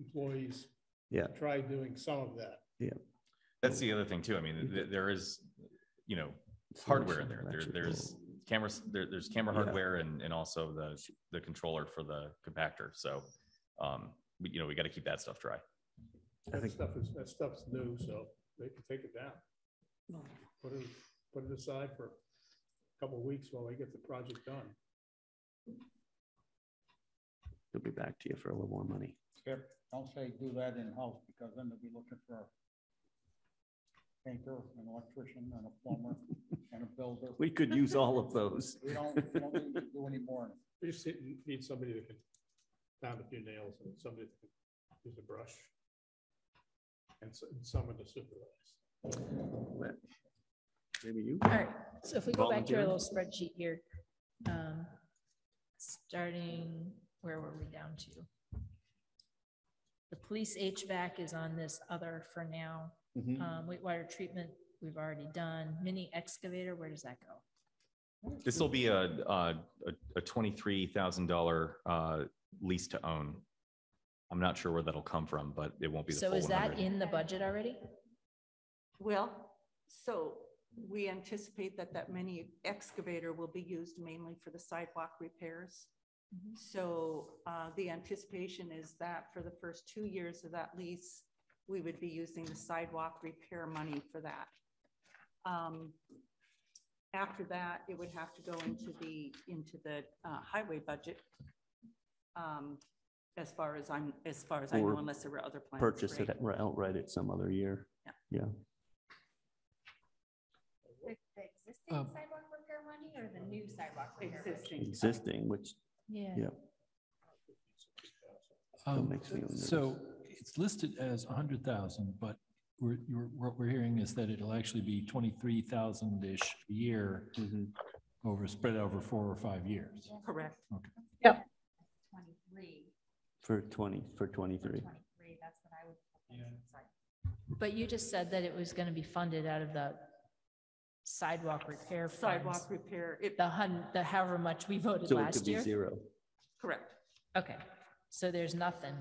employees. Yeah. Try doing some of that. Yeah. That's the other thing too. I mean, th- there is, you know, hardware in there. There, there's cameras, there, there's camera Yeah. hardware and, and also the, the controller for the compactor. So, um, we, you know, we got to keep that stuff dry. I That think- stuff is, that stuff's new, so they can take it down. Put it, put it aside for a couple of weeks while they get the project done. They'll be back to you for a little more money. Skip, don't say do that in-house, because then they'll be looking for a painter, an electrician, and a plumber, and a builder. We could use all of those. We don't, we don't need to do any more. We just need- need somebody that can pound a few nails and somebody that can use a brush. And s- and someone to supervise. Maybe you. All right, so if we go back to our little spreadsheet here, um, starting, where were we down to? The police HVAC is on this other for now. Mhm. Um, wastewater treatment, we've already done. Mini excavator, where does that go? This will be a, a, a- a twenty-three thousand dollar, uh, lease to own. I'm not sure where that'll come from, but it won't be the So full is that hundred. in the budget already? Well, so we anticipate that that mini excavator will be used mainly for the sidewalk repairs. Mhm. So uh, the anticipation is that for the first two years of that lease, we would be using the sidewalk repair money for that. Um, After that, it would have to go into the, into the uh, highway budget. um, As far as I'm, as far as I know, unless there were other plans. Purchase right? it outright at some other year. Yeah. Yeah. The the existing Um, sidewalk repair money or the new sidewalk repair? money? Existing. Existing, which, Yeah. yeah, Um, makes me. So it's listed as a hundred thousand, but we're, you're, what we're hearing is that it'll actually be twenty-three thousand-ish a year Mhm. over, spread over four or five years. Correct. Okay. Yep. Twenty-three. for twenty, for for twenty-three. Twenty-three, that's what I would. Sorry. But you just said that it was gonna be funded out of the sidewalk repair Sidewalk funds. repair, it, The hun, the however much we voted So it could last be year? zero. correct. Okay, so there's nothing.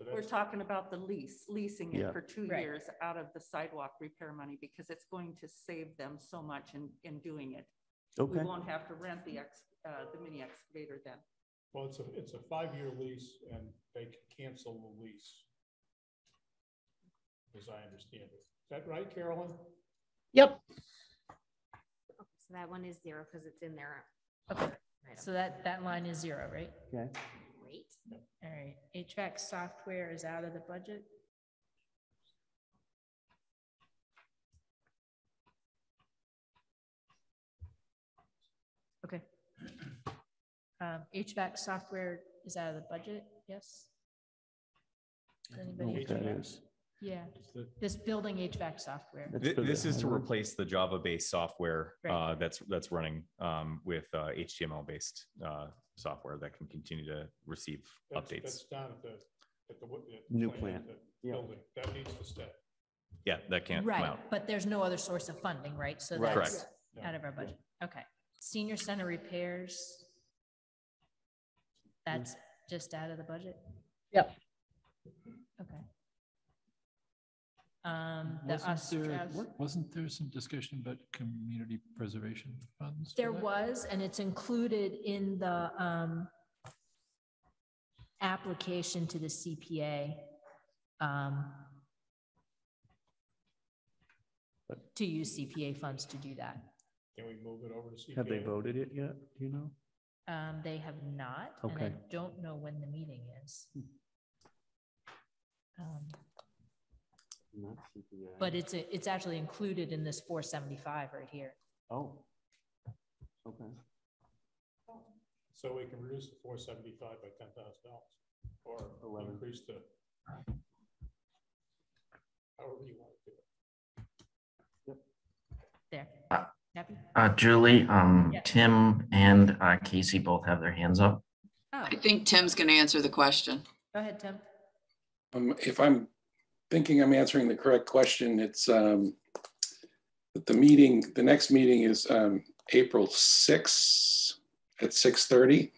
So We're talking about the lease, leasing Yeah. it for two Right. years out of the sidewalk repair money because it's going to save them so much in, in doing it. We Okay, won't have to rent the ex, uh, the mini excavator then. well, it's a, it's a five-year lease and they can cancel the lease. As I understand it. Is that right, Carolyn? Yep, So that one is zero because it's in there. Okay, so that, that line is zero, right? okay. Great. All right, HVAC software is out of the budget. Okay. Um, HVAC software is out of the budget, yes? Does I don't know Anybody, what that HVAC? is. Yeah, The- this building HVAC software. That's Thi- for the This is to replace the Java-based software Right. uh, that's, that's running um, with uh, HTML-based uh, software that can continue to receive That's, updates. that's down at the, at the. wo- at New the plant. Yeah. Building, that needs to stay. Yeah, that can't come Right, out. but there's no other source of funding, right? So Right. that's Correct. out of our budget. Okay. Senior center repairs. That's just out of the budget? Yep. Okay. Um, the Wasn't there, Ostrov, wasn't there some discussion about community preservation funds? for there that? was, and it's included in the, um, application to the CPA. um, to use CPA funds to do that. Can we move it over to CPA? Have they voted it yet? Do you know? Um, they have not, and I Okay. don't know when the meeting is. Um, But it's, a- it's actually included in this four seventy-five right here. Oh. Okay. So we can reduce the four seventy-five by ten thousand dollars, or Eleven. increase the however you want to do it. There. Uh, Happy? Uh, Julie, um, Yeah. Tim and, uh, Casey both have their hands up. Oh, I think Tim's going to answer the question. go ahead, Tim. Um, if I'm thinking I'm answering the correct question, it's, um, that the meeting, the next meeting is, um, April sixth at six thirty.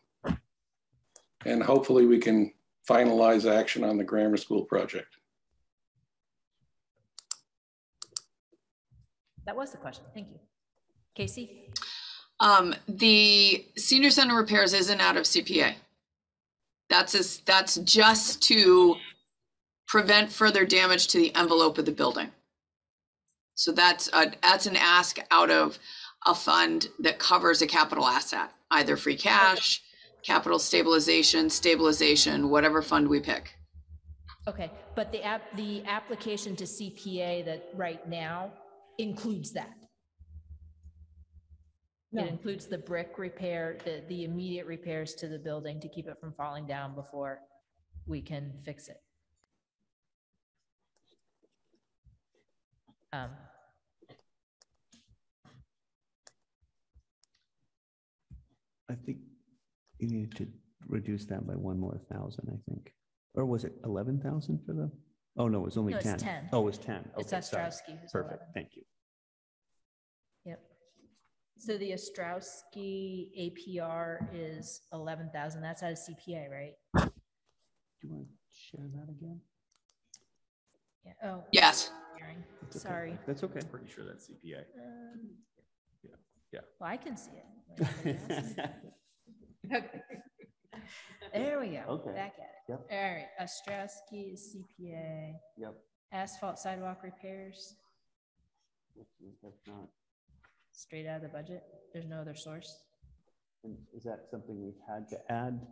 And hopefully we can finalize action on the grammar school project. That was the question. Thank you. Casey? Um, the senior center repairs isn't out of CPA. That's, is- that's just to prevent further damage to the envelope of the building. So that's, a- that's an ask out of a fund that covers a capital asset, either free cash, capital stabilization, stabilization, whatever fund we pick. Okay, but the app, the application to CPA that right now includes that. No. It includes the brick repair, the, the immediate repairs to the building to keep it from falling down before we can fix it. Um, I think you needed to reduce that by one more thousand, I think. Or was it eleven thousand for the? Oh, no, it was only No, it's ten. 10. Oh, it was ten. It's Okay, sorry. Ostrowski who's Perfect, 11. thank you. Yep. So the Ostrowski APR is eleven thousand, that's out of CPA, right? Do you want to share that again? Yeah, oh. Yes. Hearing. It's okay. Sorry. That's okay. Pretty sure that's CPA. Um, Yeah. Well, I can see it. [laughs] Okay. There we go. Okay. Back at it. Yep. All right, Ostrowski is CPA, Yep. asphalt sidewalk repairs, That's not- straight out of the budget. There's no other source. and Is that something we've had to add?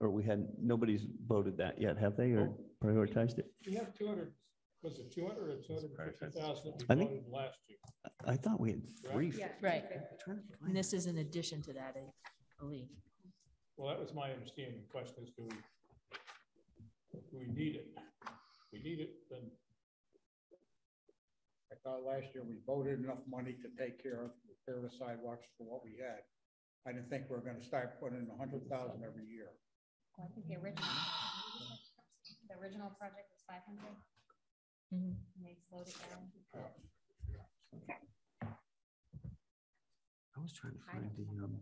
Or we had, nobody's voted that yet, have they, or Oh. prioritized it? We have two hundred, was it 200 or 250,000 I think last year? I thought we had three. Yeah, right. And this is in addition to that, I believe. Well, that was my understanding. The question is, do we do we need it? If we need it, then. I thought last year we voted enough money to take care of repair the sidewalks for what we had. I didn't think we were going to start putting in 100,000 every year. Well, I think the original the original project was 500. Mm-hmm. I was trying to find the um,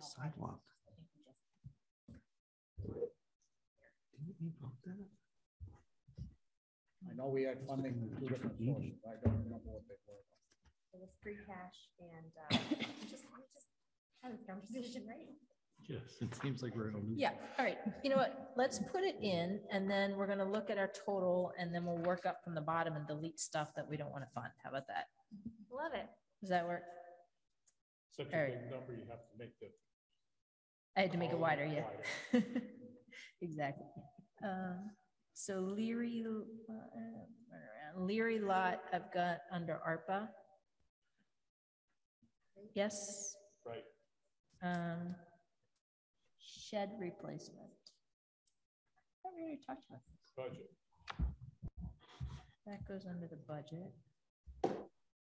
sidewalk. Didn't we vote that? I know we had funding two different sources. I don't remember what they were. It was free cash and uh, just, we just had a conversation, right? Yes, it seems like we're in a loop. Yeah, all right. You know what? Let's put it in and then we're gonna look at our total and then we'll work up from the bottom and delete stuff that we don't want to fund. How about that? Love it. Does that work? such All a right. big number, you have to make the. I had to make it wider, yeah. [laughs] Exactly. Um, So Leary, uh, Leary lot, I've got under ARPA. Yes, Right, um, shed replacement. I thought we already talked about this. budget. That goes under the budget.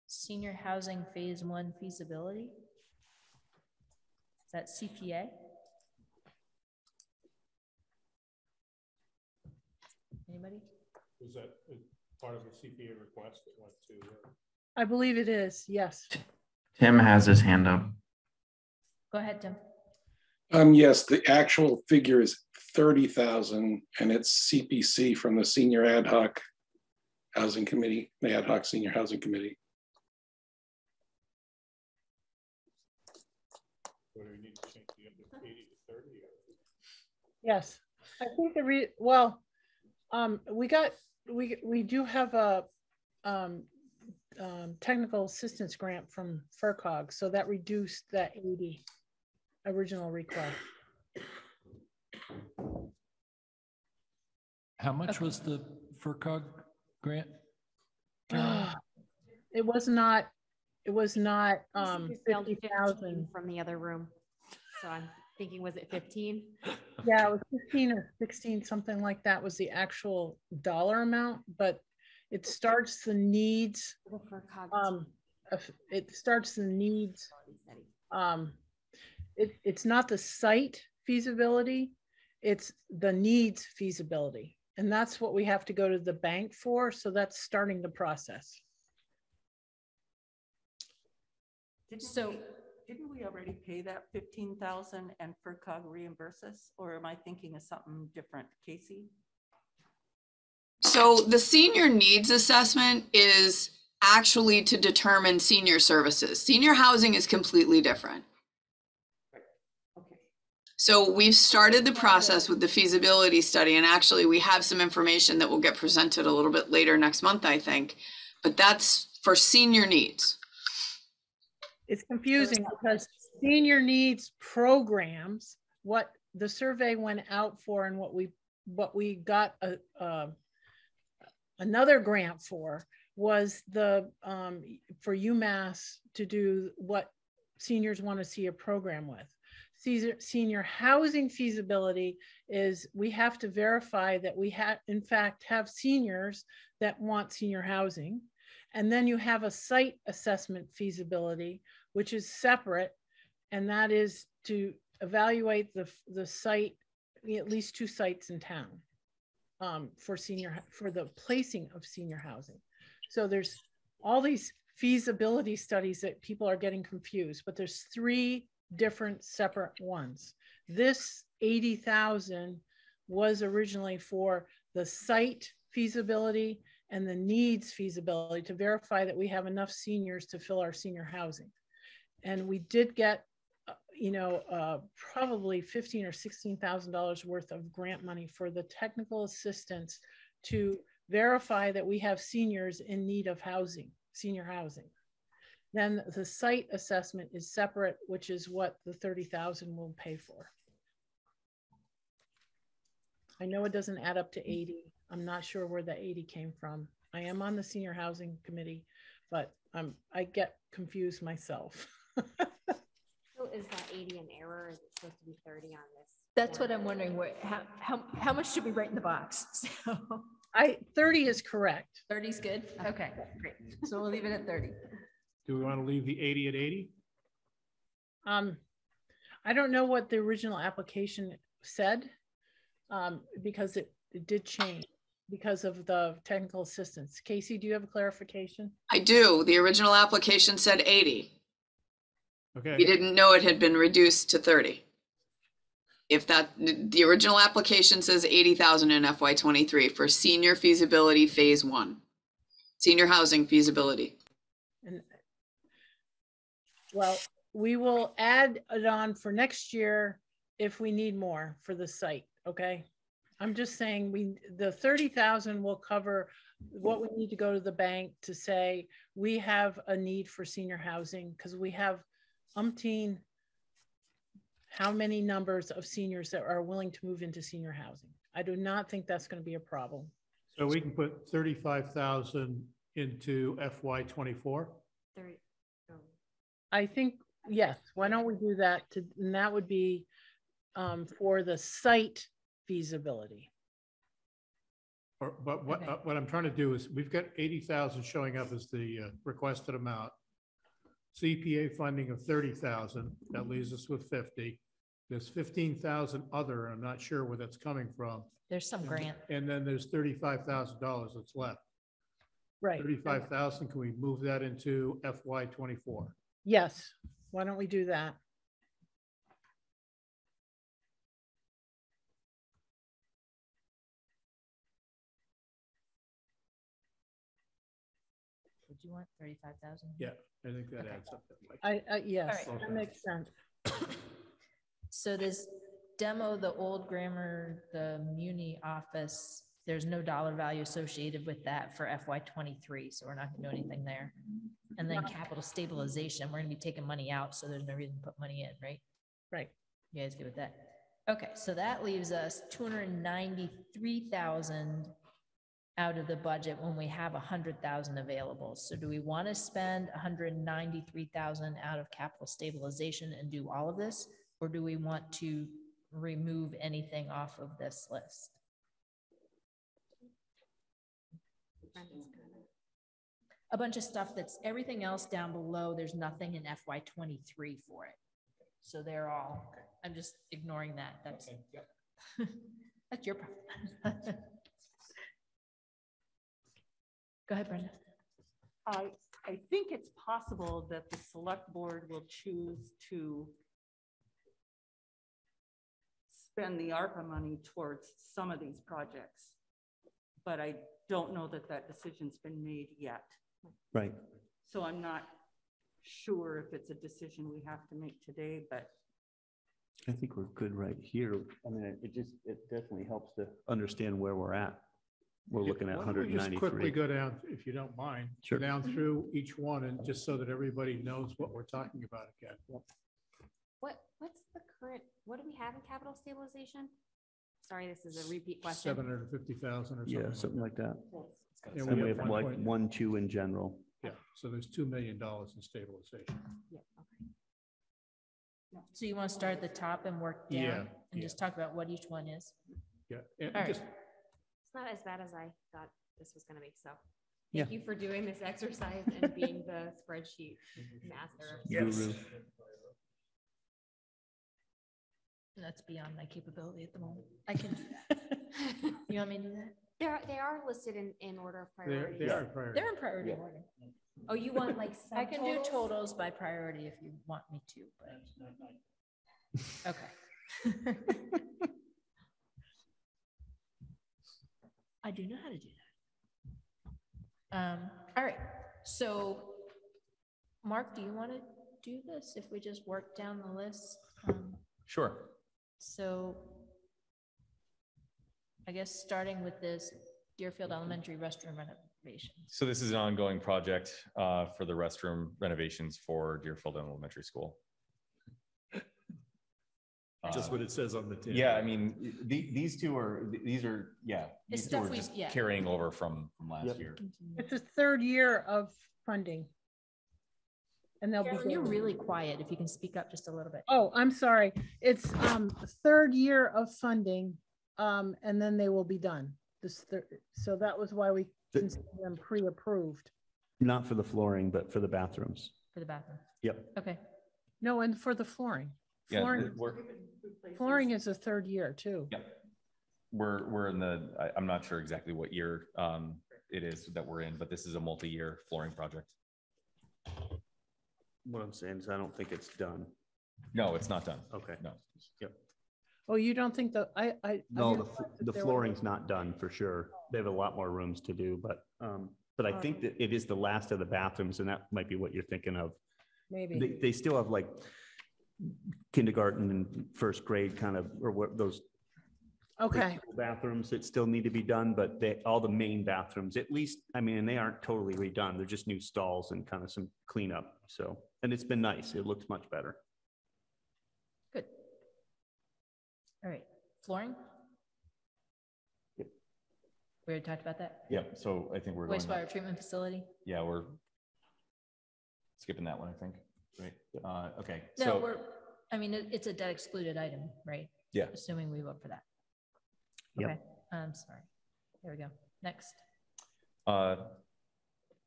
Senior housing phase one feasibility. Is that CPA? Anybody? Was that part of the CPA request that went to, uh, I believe it is, yes. Tim has his hand up. Go ahead, Tim. Um, yes, the actual figure is thirty thousand and it's CPC from the Senior Ad Hoc Housing Committee, the Ad Hoc Senior Housing Committee. what do we need to change the under eighty to thirty? or- Yes, I think the re, well, um, we got we, we do have a, um, um, technical assistance grant from FRCOG, so that reduced that eighty original request. How much was the FRCOG grant? Caroline? It was not, it was not, um, fifty thousand. From the other room. So I'm thinking, was it fifteen? Yeah, it was fifteen or sixteen, something like that was the actual dollar amount, but it starts the needs, The FRCOG um, it starts the needs. Um, it, it's not the site feasibility, it's the needs feasibility. And that's what we have to go to the bank for, so that's starting the process. So Didn't we already pay that fifteen thousand and FRCOG reimburse us, or am I thinking of something different, Casey? So the senior needs assessment is actually to determine senior services. Senior housing is completely different. So we've started the process with the feasibility study and actually we have some information that will get presented a little bit later next month, I think. But that's for senior needs. It's confusing because senior needs programs, what the survey went out for and what we, what we got a, uh, another grant for was the, um, for UMass to do what seniors want to see a program with. Senior, housing feasibility is we have to verify that we have, in fact, have seniors that want senior housing. And then you have a site assessment feasibility, which is separate. And that is to evaluate the, the site, at least two sites in town um, for senior, for the placing of senior housing. So there's all these feasibility studies that people are getting confused, but there's three different separate ones. This 80,000 was originally for the site feasibility and the needs feasibility to verify that we have enough seniors to fill our senior housing. And we did get, uh, you know, uh, probably fifteen or sixteen thousand dollars worth of grant money for the technical assistance to verify that we have seniors in need of housing, senior housing. Then the site assessment is separate, which is what the thirty thousand will pay for. I know it doesn't add up to eighty. I'm not sure where the eighty came from. I am on the senior housing committee, but um, I get confused myself. [laughs] So is that eighty an error? Is it supposed to be thirty on this? that's what I'm wondering, what, how, how, how much should we write in the box? [laughs] So I, thirty is correct. thirty's good? Okay, great. So we'll leave it at thirty. Do we want to leave the eighty at eighty? Um, I don't know what the original application said, um, because it, it did change because of the technical assistance. Casey, do you have a clarification? I do. The original application said 80. Okay. We Okay, didn't know it had been reduced to 30. If that, the original application says 80,000 in FY '23 for senior feasibility phase one. Senior housing feasibility. Well, we will add it on for next year if we need more for the site, okay? I'm just saying we, the 30,000 will cover what we need to go to the bank to say, we have a need for senior housing because we have umpteen, how many numbers of seniors that are willing to move into senior housing? I do not think that's going to be a problem. So we can put 35,000 into FY24? 30, I think, yes, why don't we do that to, and that would be um, for the site feasibility. Or, but what, Okay. uh, what I'm trying to do is, we've got eighty thousand showing up as the uh, requested amount. CPA funding of thirty thousand, that leaves us with fifty. There's fifteen thousand other, I'm not sure where that's coming from. There's some grant. And then there's thirty-five thousand dollars that's left. Right. Thirty-five thousand, can we move that into FY twenty-four? Yes, why don't we do that? Would you want thirty-five thousand? Yeah, I think that Okay. adds up. that. I, I, yes, right. that makes sense. So this demo, the old grammar, the Muni office there's no dollar value associated with that for FY twenty-three, so we're not gonna do anything there. And then capital stabilization, we're gonna be taking money out, so there's no reason to put money in, right? Right. You guys good with that? Okay, so that leaves us two hundred and ninety-three thousand out of the budget when we have a hundred thousand available. So do we want to spend hundred and ninety-three thousand out of capital stabilization and do all of this? Or do we want to remove anything off of this list? A bunch of stuff that's, everything else down below, there's nothing in FY twenty-three for it. So they're all, I'm just ignoring that. That's, [laughs] that's your problem. [laughs] Go ahead, Brenda. I, I think it's possible that the select board will choose to spend the ARPA money towards some of these projects. But I don't know that that decision's been made yet. Right. So I'm not sure if it's a decision we have to make today, but I think we're good right here. I mean, it- it just, it definitely helps to understand where we're at. We're looking at Why don't we hundred and just Quickly go down, if you don't mind. Sure. Down through each one and just so that everybody knows what we're talking about again. What, what's the current, what do we have in capital stabilization? Sorry, this is a repeat question. Seven hundred and fifty thousand or something. Yeah, like something like that. that. And And we have have like 1.9 one, two in general. Yeah, so there's two million dollars in stabilization. Yeah, okay. So you want to start at the top and work Yeah, down and yeah. just talk about what each one is? Yeah, and All right. just, It's not as bad as I thought this was gonna be, so. Yeah. Thank you for doing this exercise and being the [laughs] spreadsheet master. Guru. That's beyond my capability at the moment. I can do that. [laughs] You want me to do that? They're, they are listed in, in order of they're, priority. they are priority. They're in priority order. Oh, you want like I can do subtotals? totals by priority if you want me to, but, okay. [laughs] I do know how to do that. Um, all right, so, Mark, do you want to do this if we just work down the list? Um, Sure. So I guess starting with this Deerfield Elementary restroom renovation. So this is an ongoing project uh, for the restroom renovations for Deerfield Elementary School. Just Uh, what it says on the tin. Yeah, I mean, the, these two are, these are, yeah. It's These two are stuff we- just yeah. carrying over from, from last Yep. year. It's the third year of funding. And they'll be. You're really quiet. If you can speak up just a little bit. Oh, I'm sorry. It's um third year of funding. Um, and then they will be done. This, thir- so that was why we The- consider them pre-approved. Not for the flooring, but for the bathrooms. For the bathroom. Yep. Okay. No, and for the flooring. Yeah, Flooring, we're, flooring is a third year too. yep We're, we're in the, I, I'm not sure exactly what year um, it is that we're in, but this is a multi-year flooring project. What I'm saying is I don't think it's done. No, it's not done. Okay. No. Yep. Oh, you don't think that, I, I. I No, the, didn't f- think that the there were- flooring's not done for sure. They have a lot more rooms to do, but, um, but I think that it is the last of the bathrooms and that might be what you're thinking of. They, Maybe. they still have like kindergarten and first grade kind of, or what, those Okay, bathrooms that still need to be done, but they, all the main bathrooms, at least, I mean, and they aren't totally redone. They're just new stalls and kind of some cleanup. So, and it's been nice. It looks much better. Good. All right. Flooring? Yep. We already talked about that. Yeah. so I think we're going, Wastewater treatment facility? yeah, we're skipping that one, I think, right? Uh, okay, No, so, we're, I mean, it- it's a debt excluded item, right? Yeah. Assuming we vote for that. Yep. Okay, I'm sorry. There we go. Next. uh,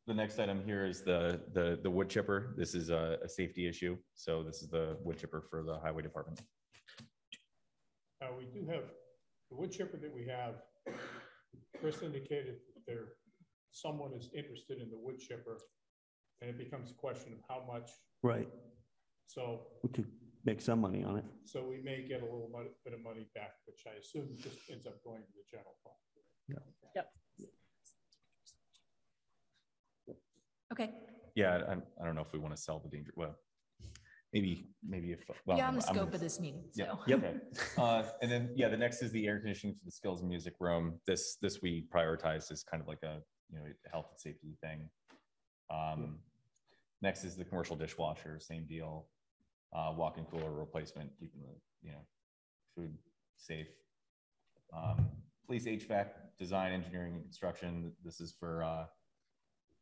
the next item here is the, the, the wood chipper. This is a, a safety issue. So this is the wood chipper for the highway department. Uh, we do have, the wood chipper that we have, Chris indicated that there, someone is interested in the wood chipper. And it becomes a question of how much, Right. so, We could make some money on it. so we may get a little bit of money back, which I assume just ends up going to the general fund. Okay. Yeah, I, I don't know if we want to sell the danger, well, maybe, maybe if. well, Beyond the I'm gonna- scope of this meeting, Yeah, Yep. okay. [laughs] Uh, and then, yeah, the next is the air conditioning for the skills and music room. This, this we prioritize as kind of like a, you know, health and safety thing. Um, next is the commercial dishwasher, same deal. Uh, walk-in cooler replacement, keeping the, you know, food safe. Um, police HVAC, design, engineering and construction. This is for, uh,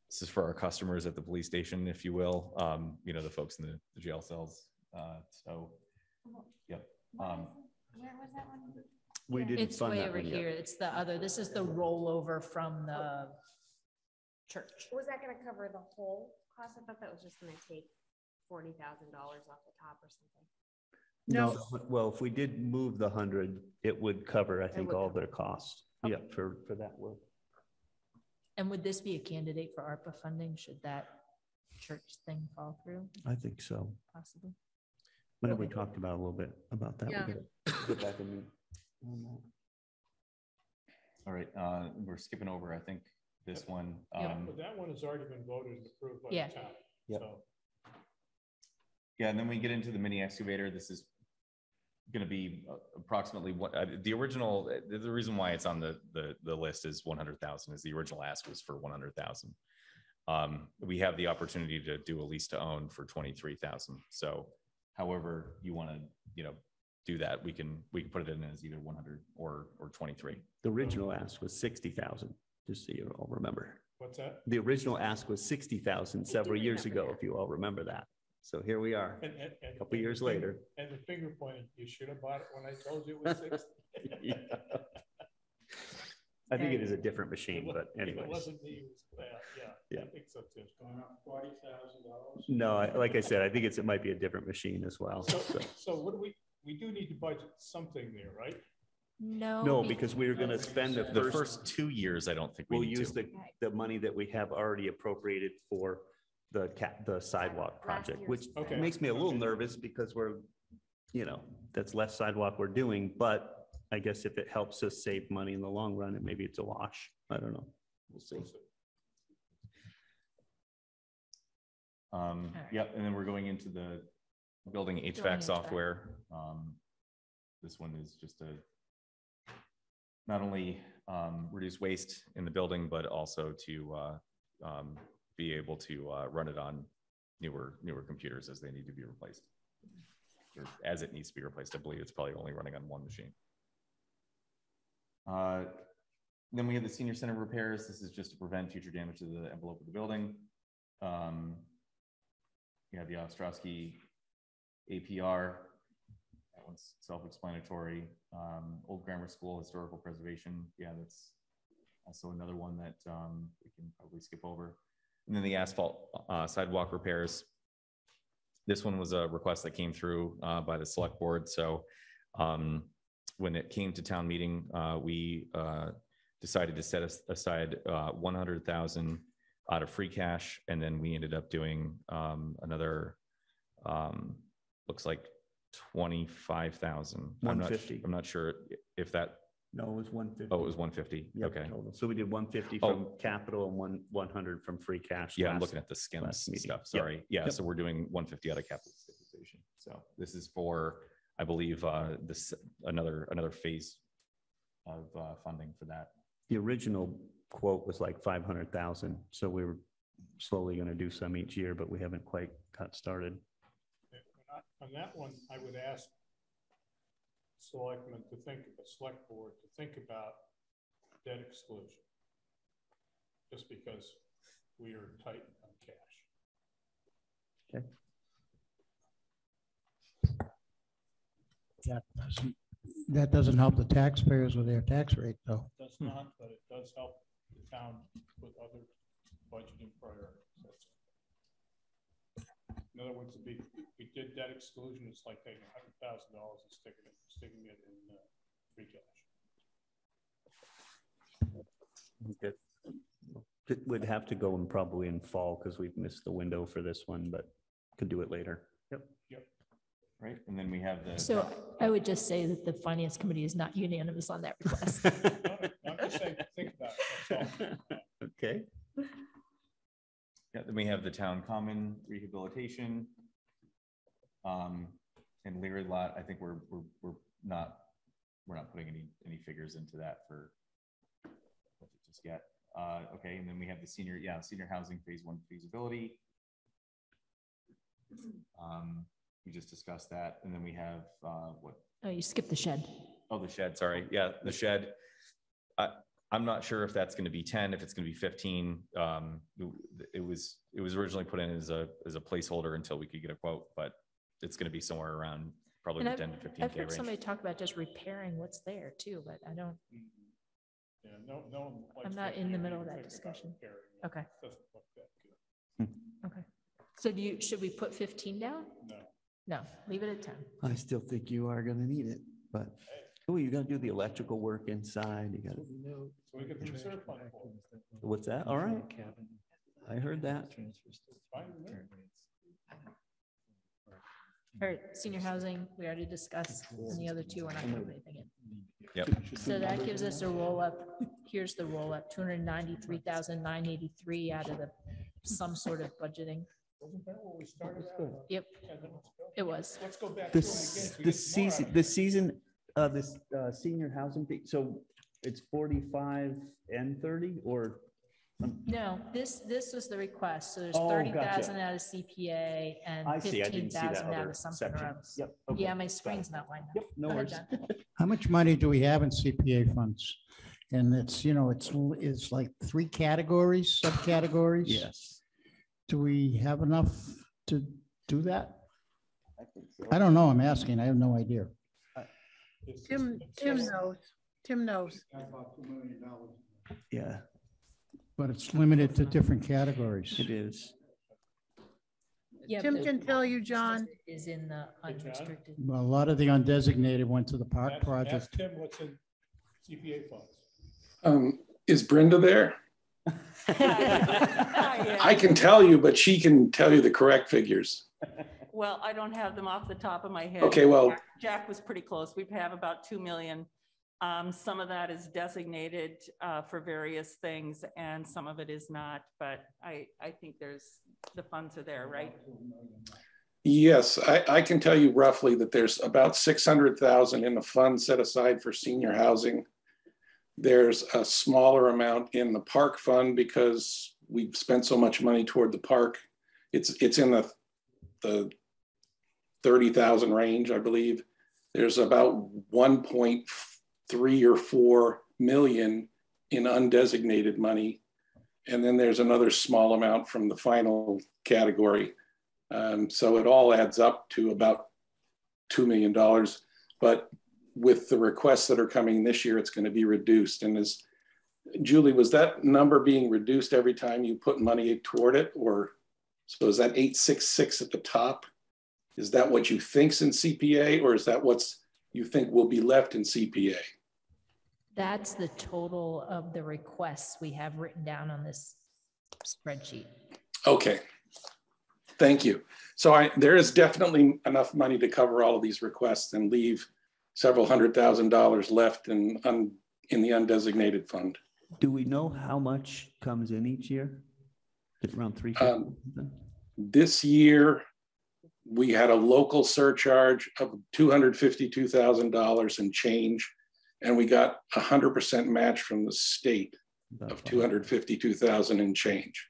this is for our customers at the police station, if you will, um, you know, the folks in the the jail cells. Uh, so, yep. Um, Where was that one? We didn't It's fund way that over one yet. here. It's the other, this is the rollover from the church. Was that gonna cover the whole cost? I thought that was just gonna take forty thousand dollars off the top or something. No, well, if we did move the hundred, it would cover, I think, would all their costs. Yeah, for, for that work. And would this be a candidate for ARPA funding? Should that church thing fall through I think so. possibly? When have we talked about a little bit about that? We Yeah. gotta get back in the- on that. All right, uh, we're skipping over, I think, this one. Yeah. Um, But that one has already been voted and approved by the town. Yep. So yeah, and then we get into the mini excavator. This is gonna be uh, approximately what, uh, the original, uh, the, the reason why it's on the, the, the list is one hundred thousand, is the original ask was for one hundred thousand. Um, we have the opportunity to do a lease to own for twenty-three thousand. So however you wanna, you know, do that, we can, we can put it in as either one hundred or, or twenty-three. The original ask was sixty thousand, just so you all remember. what's that? The original ask was sixty thousand several years ago, if you all remember that. So here we are, And- and- and- a couple years finger- later. And the finger pointing, you should have bought it when I told you it was sixty. Yeah. [laughs] [laughs] I think it is a different machine, wa- but If it anyways. wasn't me, it was, uh, yeah, Yeah. I think so too. Going up forty thousand dollars? No, I- like I said, I think it's, it might be a different machine as well. So, so. so what do we, we do need to budget something there, right? No. No, because we are gonna spend the The first, first two years, I don't think we we'll need use to. the, the money that we have already appropriated for the cat, the sidewalk project, which Okay. makes me a little Okay. nervous because we're, you know, that's less sidewalk we're doing, but I guess if it helps us save money in the long run, and maybe it's a wash. I don't know. We'll see. Um, right. yep, and then we're going into the building Building HVAC HVAC. software. Um, this one is just a not only um, reduce waste in the building, but also to uh, um, be able to uh, run it on newer, newer computers as they need to be replaced. Or as it needs to be replaced, I believe it's probably only running on one machine. Uh, Then we have the senior center repairs. This is just to prevent future damage to the envelope of the building. Um, You have the Ostrowski APR. That one's self-explanatory. Um, Old Grammar School Historical Preservation. Yeah, that's also another one that um, we can probably skip over. And then the asphalt uh, sidewalk repairs. This one was a request that came through uh, by the select board. So um, when it came to town meeting, uh, we uh, decided to set aside uh, 100,000 out of free cash. And then we ended up doing um, another, um, looks like 25,000. I'm not- 150. I'm not sure if that, No, it was one fifty. oh, it was 150. Okay. So we did one fifty from capital and one, one hundred from free cash. Yeah, I'm last- looking at the skims last meeting. stuff, Yep. sorry. Yeah, Yep. so we're doing one fifty out of capital stabilization. So this is for, I believe, uh, this, another, another phase of, uh, funding for that. The original quote was like five hundred thousand, so we were slowly gonna do some each year, but we haven't quite got started. On- On that one, I would ask selectmen to think, a select board to think about debt exclusion. Just because we are tight on cash. Okay. That doesn't, that doesn't help the taxpayers with their tax rate, though. Does not, but it does help the town with other budgeting priorities. That's all. In other words, if we, we did debt exclusion, it's like taking a hundred thousand dollars and sticking it, sticking it in uh, free cash. Okay. It would have to go in probably in fall because we've missed the window for this one, but could do it later. Yep. Yep. Right, and then we have the. So I would just say that the finance committee is not unanimous on that request. No, [laughs] no, I'm just saying, think about it, that's all. [laughs] Okay. Yeah, then we have the town common rehabilitation. Um, and Leary lot, I think we're, we're, we're not, we're not putting any, any figures into that for just yet. Uh, okay, and then we have the senior, yeah, senior housing phase one feasibility. Um, we just discussed that, and then we have, uh, what, Oh, you skipped the shed. Oh, the shed, sorry. Yeah, the shed. I, I'm not sure if that's going to be ten, if it's going to be fifteen. Um, it- it was, it was originally put in as a, as a placeholder until we could get a quote, but it's going to be somewhere around probably And the I've, ten to fifteen I've K heard range. somebody talk about just repairing what's there too, but I don't, Yeah, no, no. one likes I'm not in the middle of that discussion. okay, Doesn't look that good. okay. So do you, should we put fifteen down? No. No, leave it at ten. I still think you are gonna need it, but, oh, you're going to do the electrical work inside, you gotta, So we get the reserve fund it. what's that? All right, I heard that. Fine with me. Or senior housing, we already discussed, and the other two, we're not gonna put anything in. Yep. So that gives us a roll up, here's the roll up, two hundred ninety-three thousand nine eighty-three out of the, some sort of budgeting. Wasn't that what we started out? Yep, Yeah, then let's go- it was. Let's go back. The, to it again. so we the get some more season, of the it. season, uh, this, uh, senior housing thing, so it's forty-five and thirty, or? um, No, this, this was the request, so there's Oh, thirty gotcha. out of CPA and I see, I fifteen didn't see that thousand out other of something or section. other. Yep. okay, Yeah, my got screen's not lined up. Yep, no Go ahead, worries. John. How much money do we have in CPA funds? And it's, you know, it's, l- it's like three categories, subcategories. Yes. Do we have enough to do that? I think so. I don't know. I'm asking. I have no idea. It's Tim, it's Tim knows. Tim knows. About two million dollars. Yeah, But it's limited to different categories. it is. Yeah, Tim can tell you, John. Is in the unrestricted. Well, a lot of the undesignated went to the park Ask- project. Ask Tim what's in CPA funds. Um, is Brenda there? [laughs] I I can tell you, but she can tell you the correct figures. [laughs] Well, I don't have them off the top of my head. Okay, well- Jack- Jack was pretty close. We have about 2 million. Um, Some of that is designated uh, for various things and some of it is not, but I, I think there's, the funds are there, right? Yes, I, I can tell you roughly that there's about six hundred thousand in the fund set aside for senior housing. There's a smaller amount in the park fund because we've spent so much money toward the park. It's, it's in the, the thirty thousand range, I believe. There's about one point three or four million in undesignated money. And then there's another small amount from the final category. Um, so it all adds up to about $2 million. But with the requests that are coming this year, it's going to be reduced. And as Julie, was that number being reduced every time you put money toward it? Or so is that 866 at the top? Is that what you think's in CPA or is that what's you think will be left in CPA? That's the total of the requests we have written down on this spreadsheet. Okay. Thank you. So I, there is definitely enough money to cover all of these requests and leave several hundred thousand dollars left in, un, in the undesignated fund. Do we know how much comes in each year? Is it Around three? Um, This year, we had a local surcharge of two hundred fifty-two thousand dollars and change. And we got a hundred percent match from the state of two hundred fifty-two thousand and change.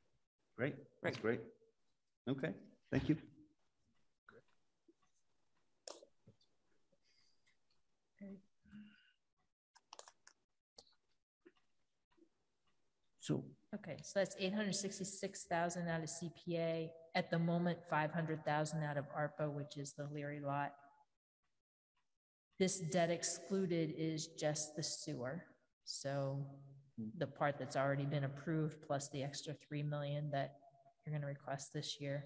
Great, that's great. Okay, thank you. So, Okay, so that's eight hundred sixty-six thousand out of CPA. At the moment, five hundred thousand out of ARPA, which is the Leary lot. This debt excluded is just the sewer. So hmm. the part that's already been approved plus the extra three million that you're gonna request this year.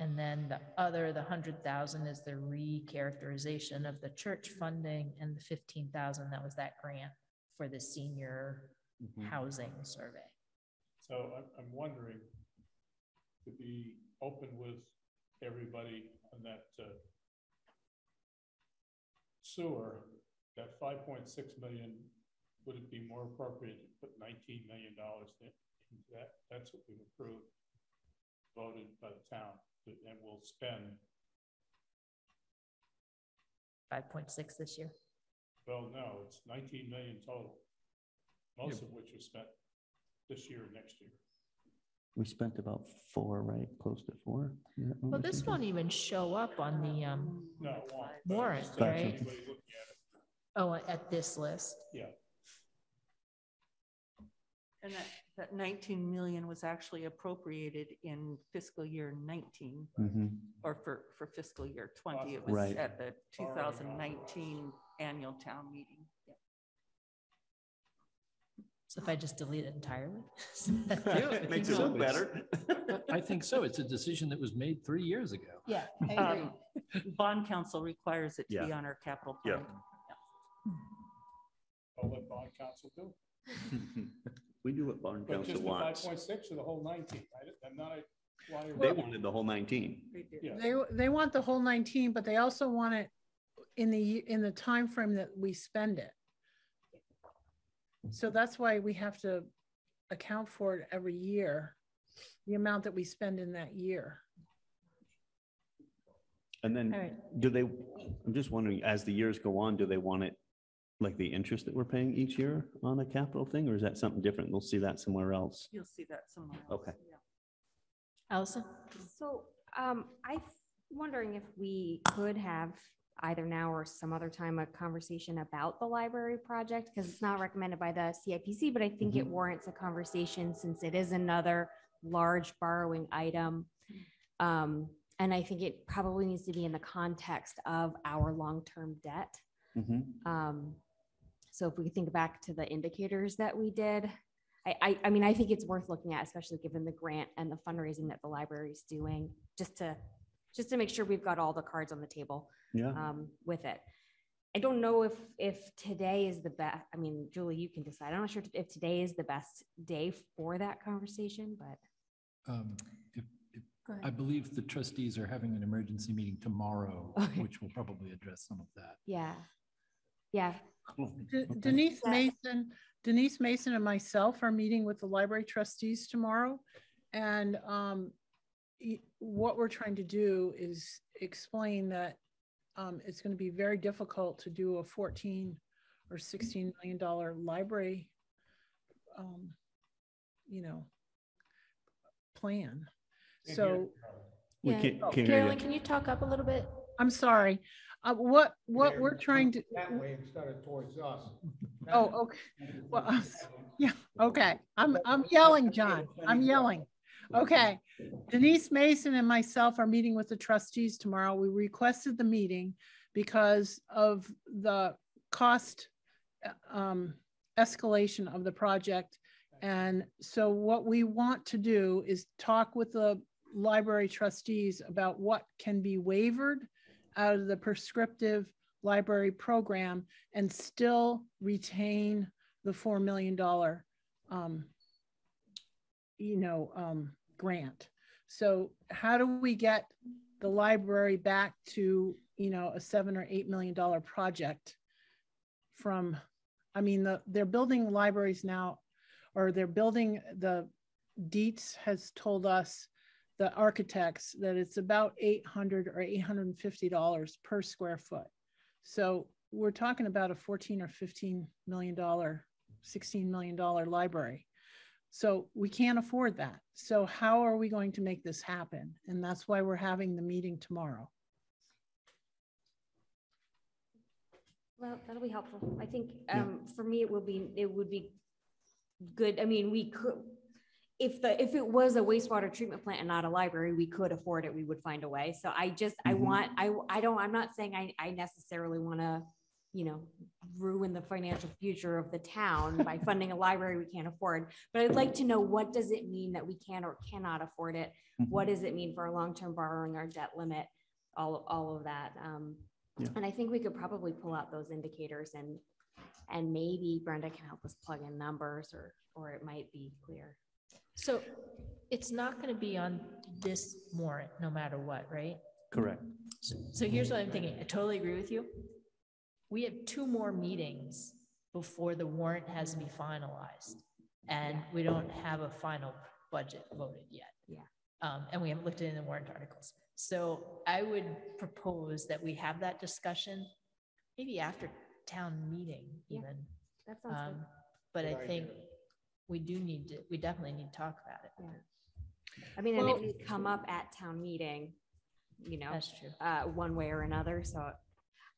And then the other, the hundred thousand is the recharacterization of the church funding and the fifteen thousand, that was that grant for the senior mm-hmm. housing survey. So I'm, I'm wondering, to be open with everybody on that uh, sewer, that five point six million, would it be more appropriate to put nineteen million dollars in into that? That's what we've approved, voted by the town, and we'll spend five point six this year. Well, no, it's nineteen million total, most of which was spent this year and next year. We spent about four, right? Close to four? Is that what Well, this won't even show up on the, um, No, it won't. but warrant, it's- Gotcha. right? anybody looking at it, Oh, at this list. Yeah, And that, that 19 million was actually appropriated in fiscal year 19 Mhm. or for, for fiscal year 20. It was Right. at the Borrowing off of 2019 annual town meeting. So if I just delete it entirely? [laughs] yeah, It makes it look It's- better. I think so. It's a decision that was made three years ago. Yeah, I agree. Um, Bond counsel requires it to be on our capital plan. Yeah. plan. I'll let bond counsel do. [laughs] We do what bond But counsel just the five wants. point six or the whole nineteen, I, didn't- I'm not a liar. They wanted the whole nineteen. They. Yeah. They, they want the whole nineteen, but they also want it in the, in the time frame that we spend it. So that's why we have to account for it every year, the amount that we spend in that year. And then, right. do they, I'm just wondering, as the years go on, do they want it like the interest that we're paying each year on a capital thing, or is that something different? We'll see that somewhere else. You'll see that somewhere. else, Okay. yeah. Allison? So um, I'm wondering if we could have either now or some other time a conversation about the library project because it's not recommended by the CIPC, but I think it warrants a conversation since it is another large borrowing item. Um, and I think it probably needs to be in the context of our long-term debt. Mhm. Um, so if we think back to the indicators that we did, I, I, I mean, I think it's worth looking at, especially given the grant and the fundraising that the library is doing, just to, just to make sure we've got all the cards on the table, Yeah, um, with it. I don't know if, if today is the best, I mean, Julie, you can decide. I'm not sure if today is the best day for that conversation, but. Um, if- if- I believe the trustees are having an emergency meeting tomorrow, Okay. which will probably address some of that. Yeah, yeah, De- Okay. Denise Mason, Denise Mason and myself are meeting with the library trustees tomorrow. And um, what we're trying to do is explain that um, it's going to be very difficult to do a 14 or 16 million dollar library, um, you know, plan. So we Yeah. can't, Oh, can't Carolyn, you. can you talk up a little bit? I'm sorry. Uh, What, what There, we're trying to, That way instead of towards us. oh, okay. Well, uh, yeah, okay. I'm, I'm yelling, John. I'm yelling. Okay. Denise Mason and myself are meeting with the trustees tomorrow. We requested the meeting because of the cost uh, um, escalation of the project. And so what we want to do is talk with the library trustees about what can be wavered out of the prescriptive library program and still retain the $4 million, um, you know, um, grant. So how do we get the library back to, you know, a seven or $8 million project from, I mean, the, they're building libraries now, or they're building, the Dietz has told us, the architects, that it's about 800 or $850 per square foot. So we're talking about a 14 or 15 million dollar, 16 million dollar library. So we can't afford that. So how are we going to make this happen? And that's why we're having the meeting tomorrow. Well, that'll be helpful. I think, um, for me, it will be, it would be good. I mean, we could, if the, if it was a wastewater treatment plant and not a library, we could afford it, we would find a way. So I just, I Mhm. want, I, I don't, I'm not saying I, I necessarily want to, you know, ruin the financial future of the town by [laughs] funding a library we can't afford. But I'd like to know, what does it mean that we can or cannot afford it? Mhm. What does it mean for our long-term borrowing, our debt limit, all, all of that? Um, Yeah. and I think we could probably pull out those indicators and, and maybe Brenda can help us plug in numbers or, or it might be clear. So it's not going to be on this warrant, no matter what, right? Correct. So so here's what I'm thinking. I totally agree with you. We have two more meetings before the warrant has to be finalized. And we don't have a final budget voted yet. Yeah. Um, and we haven't looked at any of the warrant articles. So I would propose that we have that discussion maybe after town meeting Yeah, even. That sounds good. Um, But I Good think we do need to, we definitely need to talk about it. Yeah. I mean, and Well- it would come up at town meeting, you know, That's true. uh, one way or another, so.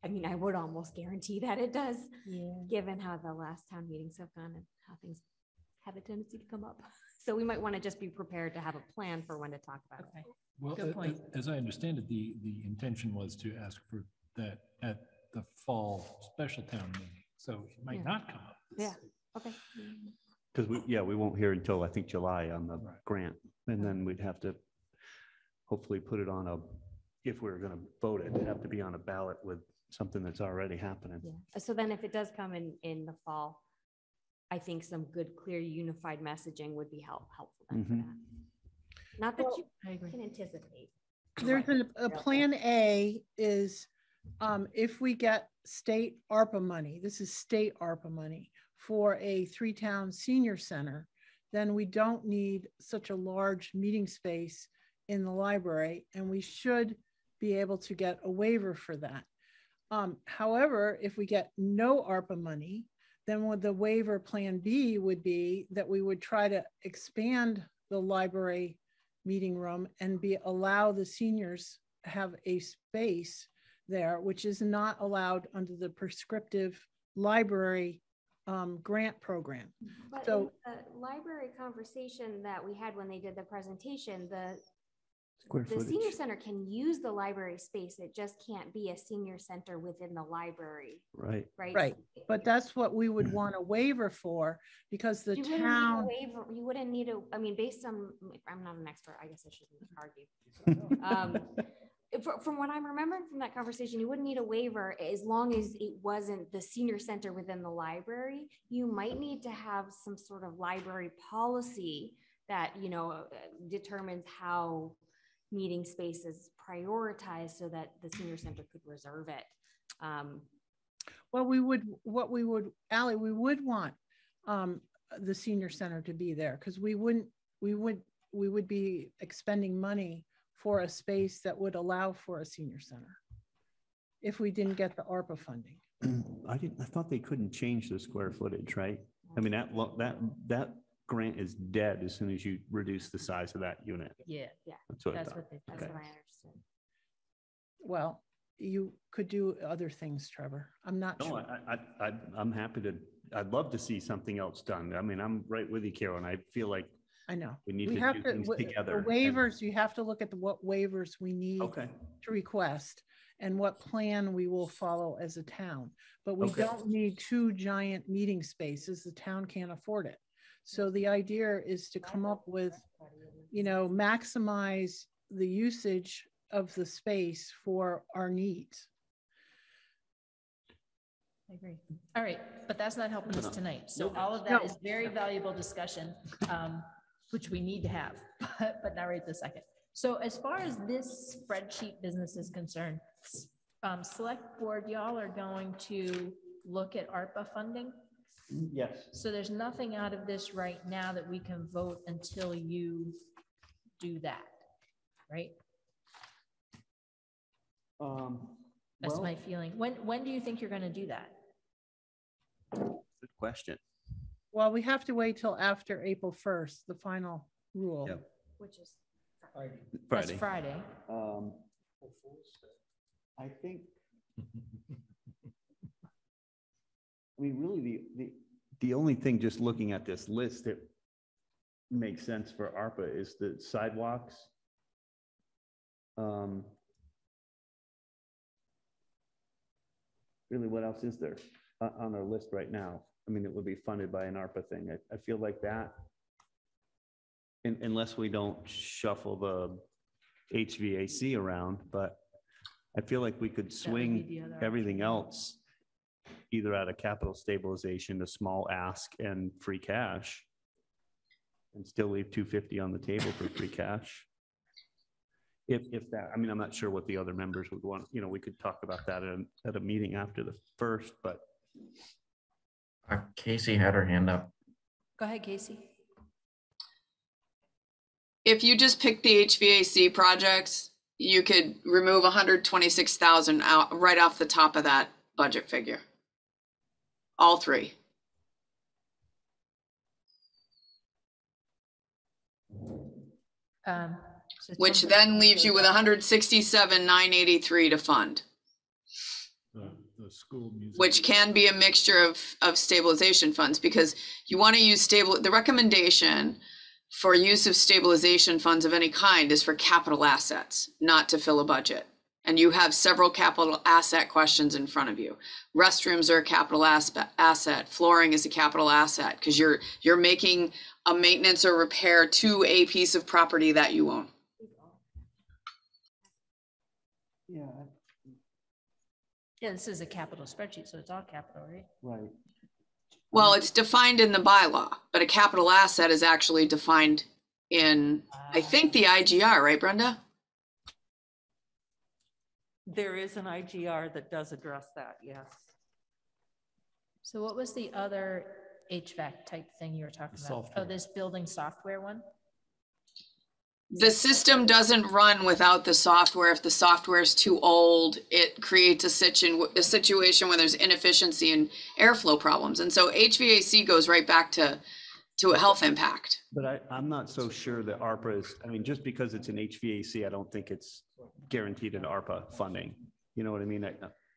I mean, I would almost guarantee that it does, Yeah. given how the last town meetings have gone and how things have a tendency to come up. [laughs] So we might want to just be prepared to have a plan for when to talk about it. Well, Good a- a- point. as I understand it, the, the intention was to ask for that at the fall special town meeting. So it might Yeah. not come up. Yeah, okay. Because we, yeah, we won't hear until I think July on the Right. grant. And then we'd have to hopefully put it on a, if we're going to vote it, it'd have to be on a ballot with something that's already happening. Yeah, so then if it does come in, in the fall, I think some good, clear, unified messaging would be help, helpful then for that. Not that Well, you I agree. can anticipate. There's a, a plan A is, um, if we get state ARPA money, this is state ARPA money for a three-town senior center, then we don't need such a large meeting space in the library, and we should be able to get a waiver for that. Um, however, if we get no ARPA money, then what the waiver plan B would be that we would try to expand the library meeting room and be, allow the seniors have a space there, which is not allowed under the prescriptive library um, grant program. But So- the library conversation that we had when they did the presentation, the, Square the senior center can use the library space. It just can't be a senior center within the library, right? right? Right, But that's what we would want a waiver for because the You wouldn't need a town, waiver, you wouldn't need a, I mean, based on, I'm not an expert, I guess I shouldn't argue. [laughs] Um, From what I'm remembering from that conversation, you wouldn't need a waiver as long as it wasn't the senior center within the library. You might need to have some sort of library policy that, you know, uh, determines how meeting space is prioritized so that the senior center could reserve it. Um, well, we would, what we would, Allie, we would want um, the senior center to be there because we wouldn't, we would, we would be expending money for a space that would allow for a senior center if we didn't get the ARPA funding. [clears throat] I didn't, I thought they couldn't change the square footage, right? I mean, that, lo- that, that grant is dead as soon as you reduce the size of that unit. Yeah, That's what I that's thought. what they. That's Okay. what I understood. Well, you could do other things, Trevor. I'm not No, sure. I, I, I, I'm happy to, I'd love to see something else done. I mean, I'm right with you, Carol, I feel like I know. we need We to have do to, things w- together. the and- waivers, you have to look at the, what waivers we need Okay, to request and what plan we will follow as a town. But we Okay. don't need two giant meeting spaces. The town can't afford it. So the idea is to come up with, you know, maximize the usage of the space for our needs. I agree. All right, but that's not helping us tonight. So Nope. all of that No. is very valuable discussion, um, which we need to have, [laughs] but but not right this second. So as far as this spreadsheet business is concerned, um, select board, y'all are going to look at ARPA funding? Yes. So there's nothing out of this right now that we can vote until you do that, right? Um, That's well, my feeling. When, when do you think you're gonna do that? Good question. Well, we have to wait till after April 1st, the final rule. Yep. Which is, That's Friday. Friday. Um, I think. [laughs] I mean, really, the, the, the only thing, just looking at this list that makes sense for ARPA is the sidewalks. Um. Really, what else is there on, on our list right now? I mean, it would be funded by an ARPA thing. I, I feel like that. un- unless we don't shuffle the HVAC around, but I feel like we could That would be swing everything else either out of capital stabilization, a small ask and free cash and still leave two fifty on the table for free cash. If, if that, I mean, I'm not sure what the other members would want, you know, we could talk about that at, a- at a meeting after the first, but Uh, Casey had her hand up. Go ahead, Casey. If you just pick the HVAC projects, you could remove 126,000 out right off the top of that budget figure. All three. Um, so Which then leaves you with hundred sixty-seven, nine eighty-three to fund, The, the school music. which can be a mixture of, of stabilization funds, because you want to use stable, the recommendation for use of stabilization funds of any kind is for capital assets, not to fill a budget. And you have several capital asset questions in front of you. Restrooms are a capital aspe- asset, flooring is a capital asset, because you're, you're making a maintenance or repair to a piece of property that you own. Yeah, Yeah, this is a capital spreadsheet, so it's all capital, right? right. Well, it's defined in the bylaw, but a capital asset is actually defined in, I ah. think, the IGR, right, Brenda? There is an IGR that does address that, yes. So what was the other HVAC type thing you were talking about? Oh, this building software one? The system doesn't run without the software. If the software is too old, it creates a situ- a situation where there's inefficiency and airflow problems. And so HVAC goes right back to, to a health impact. But I, I'm not so sure that ARPA is, I mean, just because it's an HVAC, I don't think it's guaranteed an ARPA funding. You know what I mean? I,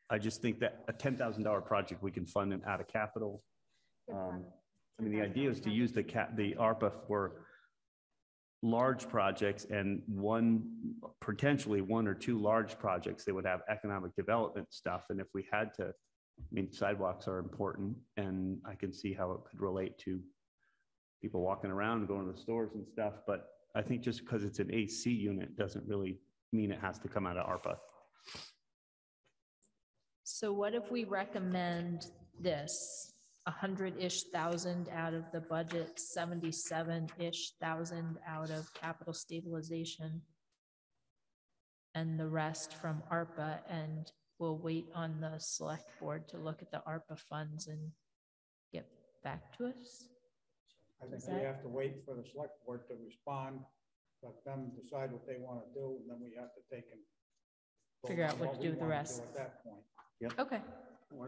I just think that a ten thousand dollar project, we can fund it out of capital. Um, I mean, the idea is to use the cap, the ARPA for large projects and one, potentially one or two large projects, they would have economic development stuff. And if we had to, I mean, sidewalks are important and I can see how it could relate to people walking around and going to the stores and stuff, but I think just because it's an AC unit doesn't really mean it has to come out of ARPA. So what if we recommend this, a hundred-ish thousand out of the budget, seventy-seven-ish thousand out of capital stabilization? And the rest from ARPA, and we'll wait on the select board to look at the ARPA funds and get back to us? I think Is we that- have to wait for the select board to respond, let them decide what they want to do, and then we have to take and. Figure out on what to do with the rest. At that point. Okay.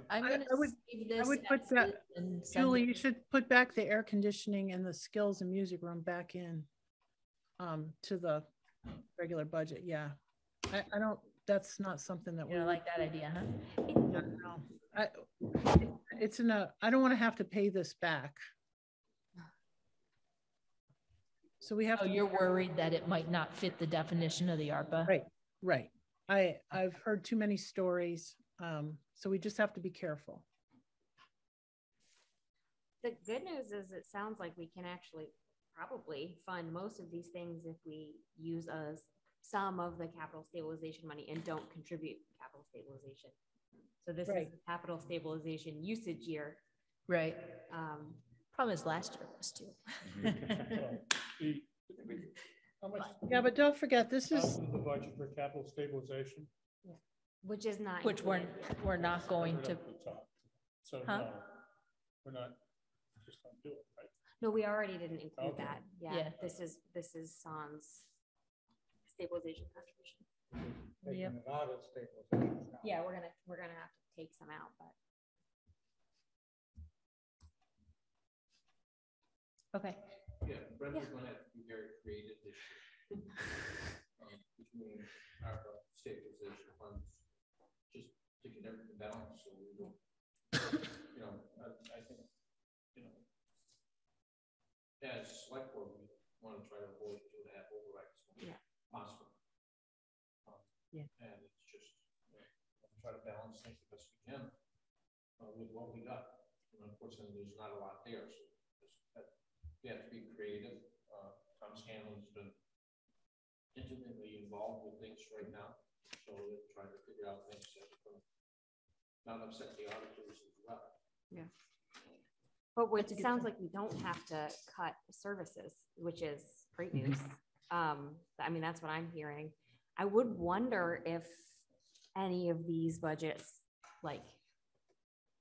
I'm gonna I would- save I would put as that, is and send Julie, it- you should put back the air conditioning and the skills and music room back in um, to the regular budget, yeah. I, I don't, that's not something that we. You like that idea, huh? No, no. I, it's in a, I don't want to have to pay this back. So we have. Oh, to you're worried that it might not fit the definition of the ARPA? Right, right. I, I've heard too many stories, um, so we just have to be careful. The good news is it sounds like we can actually probably fund most of these things if we use as some of the capital stabilization money and don't contribute capital stabilization. So this is Right. the capital stabilization usage year. Right. Um, Problem is last year was too. How much? Yeah, but don't forget, this is, The budget for capital stabilization? which is not. Which we're, we're not going to, up the top. So Huh? no, we're not, just don't do it, right? No, we already didn't include Okay. that. Yeah. Yeah, this is, this is Sans stabilization contribution. Yep. it out of stabilization account. Yeah, we're gonna, we're gonna have to take some out, but. Okay. Yeah, Brenda's gonna have to be very creative this year. [laughs] um, Between our stabilization funds, just to get everything balanced, so we don't, you know, I, I think, you know, as select board, we wanna try to avoid two and a half overrides when Yeah. possible. Um, Yeah. And it's just, you know, try to balance things the best we can, uh, with what we got. And unfortunately, there's not a lot there, so that, we have to be creative. Uh, Tom Scanlon's been intimately involved with things right now, so we're trying to figure out things that will not upset the auditors as well. Yeah. But what, it sounds like we don't have to cut services, which is great Mm-hmm. news. Um, I mean, that's what I'm hearing. I would wonder if any of these budgets, like,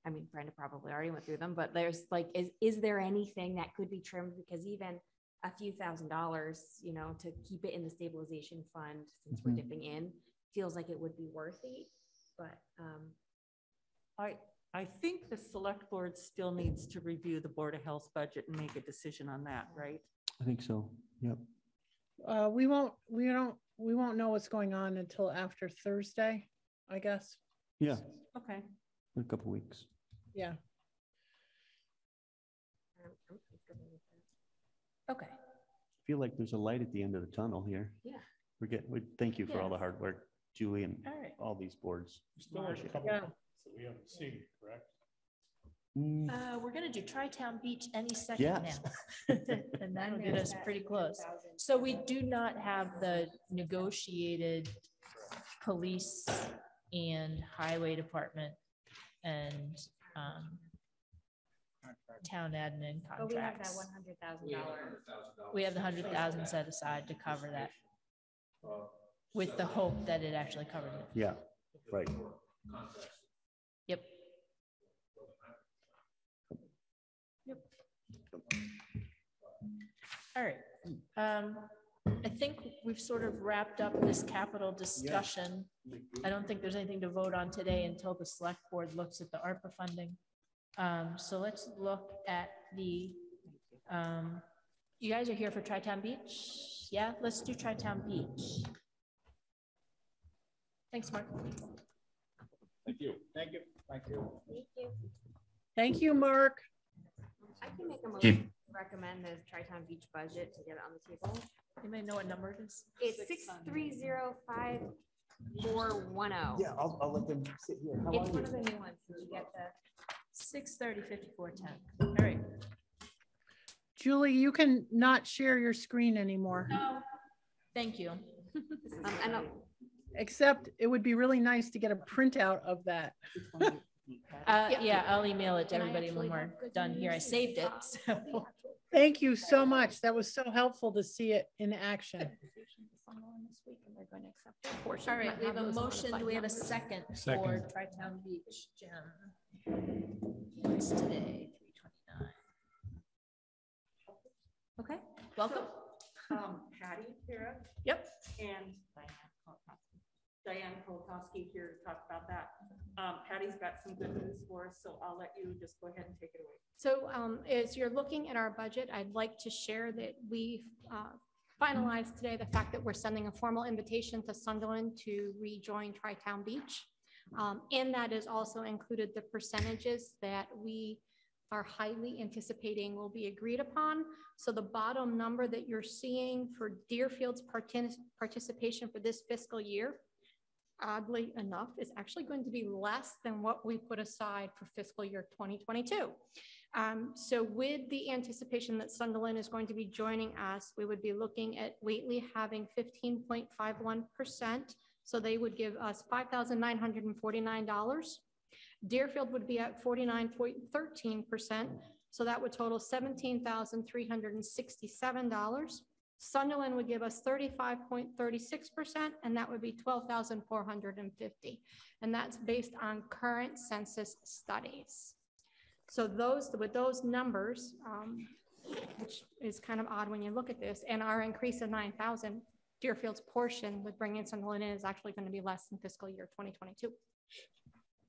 I mean, Brenda probably already went through them, but there's like, is, is there anything that could be trimmed? Because even a few thousand dollars, you know, to keep it in the stabilization fund, since we're Mhm. dipping in, feels like it would be worthy, but, um, I, I think the select board still needs to review the Board of Health budget and make a decision on that, right? I think so. Yep. Uh, we won't, we don't, we won't know what's going on until after Thursday, I guess. Yeah, Okay. in a couple weeks. Yeah. Okay. I feel like there's a light at the end of the tunnel here. Yeah. We're getting, we, thank you for all the hard work, Julie and All right. all these boards. Still have a couple Yeah. that we haven't seen, correct? Mm, Uh, we're gonna do Tri-Town Beach any second Yes. now. [laughs] And that'll get us pretty close. So we do not have the negotiated police and highway department and, um, town admin But we have that one hundred thousand We have dollar. $100,000 We have the hundred thousand set aside to cover that with the hope that it actually covers it. Yeah, right. Yep. Yep. All right. Um, I think we've sort of wrapped up this capital discussion. I don't think there's anything to vote on today until the select board looks at the ARPA funding. Um, so let's look at the, um, you guys are here for Tri-Town Beach? Yeah, let's do Tri-Town Beach. Thanks, Mark. Thank you. Thank you. Thank you. Thank you. Thank you, Mark. I can make a motion, to recommend the Tri-Town Beach budget to get it on the table. Anybody know what number it is? It's six three zero five four one oh. Yeah, I'll, I'll let them sit here. How It's one you? of the new ones. Did you get the? Six thirty fifty-four ten. All right. Julie, you can not share your screen anymore, No, Thank you. [laughs] Um, I know, except it would be really nice to get a printout of that. Uh, yeah, I'll email it to everybody when we're done here. I saved it, [laughs] so. The actual Thank you so much. That was so helpful to see it in action. application is on this week, and they're going to accept a portion. All right, we have a motion. Do we have a numbers. second for Second. Tri-Town Beach, Jim? What's today? Three twenty-nine. Okay, welcome. Um, Patty here Yep. and Diane Kolakowski here to talk about that. Um, Patty's got some good news for us, so I'll let you just go ahead and take it away. So um, as you're looking at our budget, I'd like to share that we uh, finalized today the fact that we're sending a formal invitation to Sunderland to rejoin Tri-Town Beach. Um, And that is also included the percentages that we are highly anticipating will be agreed upon. So the bottom number that you're seeing for Deerfield's partic- participation for this fiscal year oddly enough, is actually going to be less than what we put aside for fiscal year 2022. Um, so with the anticipation that Sunderland is going to be joining us, we would be looking at Whately having 15.51%. So they would give us $5,949. Deerfield would be at 49.13%. So that would total $17,367. Sunderland would give us thirty-five point thirty-six percent, and that would be twelve thousand four hundred and fifty. And that's based on current census studies. So those, with those numbers, um, which is kind of odd when you look at this, and our increase of nine thousand, Deerfield's portion with bringing Sunderland in is actually going to be less than fiscal year twenty twenty-two.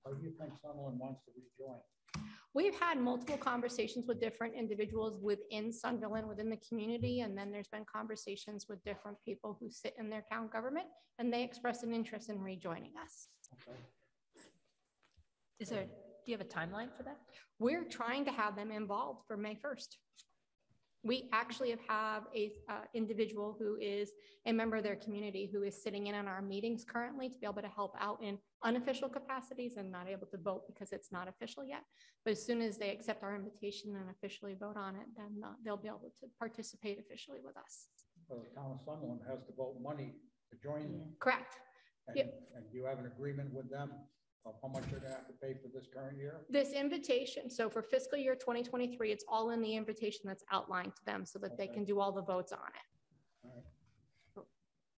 How do you think someone wants to rejoin? We've had multiple conversations with different individuals within Sunderland, within the community, and then there's been conversations with different people who sit in their town government, and they express an interest in rejoining us. Is there, do you have a timeline for that? We're trying to have them involved for May 1st. We actually have, have a uh, individual who is a member of their community who is sitting in on our meetings currently to be able to help out in unofficial capacities and not able to vote because it's not official yet. But as soon as they accept our invitation and officially vote on it, then uh, they'll be able to participate officially with us. So the town of Sunderland has to vote money to join. them. Correct. And, Yep. and you have an agreement with them of how much they're gonna have to pay for this current year? This invitation, so for fiscal year 2023, it's all in the invitation that's outlined to them so that they can do all the votes on it.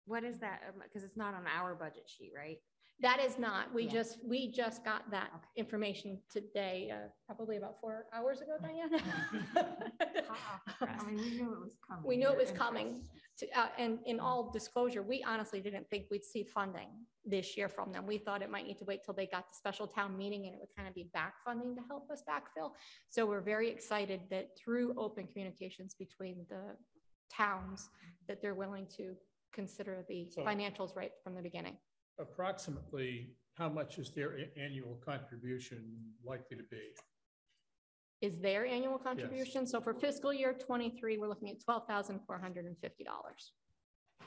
What is that? Um, because it's not on our budget sheet, right? That is not, we Yeah. just, we just got that information today, uh, probably about four hours ago, Diana. [laughs] [laughs] I mean, we knew it was coming. We knew it was coming. to, uh, and in all disclosure, we honestly didn't think we'd see funding this year from them. We thought it might need to wait till they got the special town meeting and it would kind of be back funding to help us backfill. So we're very excited that through open communications between the towns, that they're willing to consider the So- financials right from the beginning. Approximately, how much is their annual contribution likely to be? Is their annual contribution? So for fiscal year twenty-three, we're looking at twelve thousand four hundred and fifty dollars.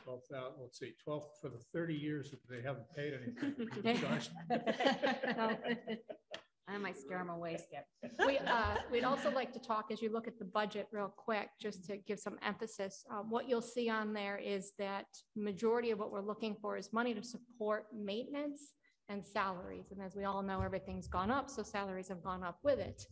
Twelve thousand, let's see, twelve for the thirty years that they haven't paid anything. [laughs] I might scare them away, Skip. We, uh, we'd also like to talk, as you look at the budget real quick, just to give some emphasis. Uh, what you'll see on there is that majority of what we're looking for is money to support maintenance and salaries. And as we all know, everything's gone up, so salaries have gone up with it.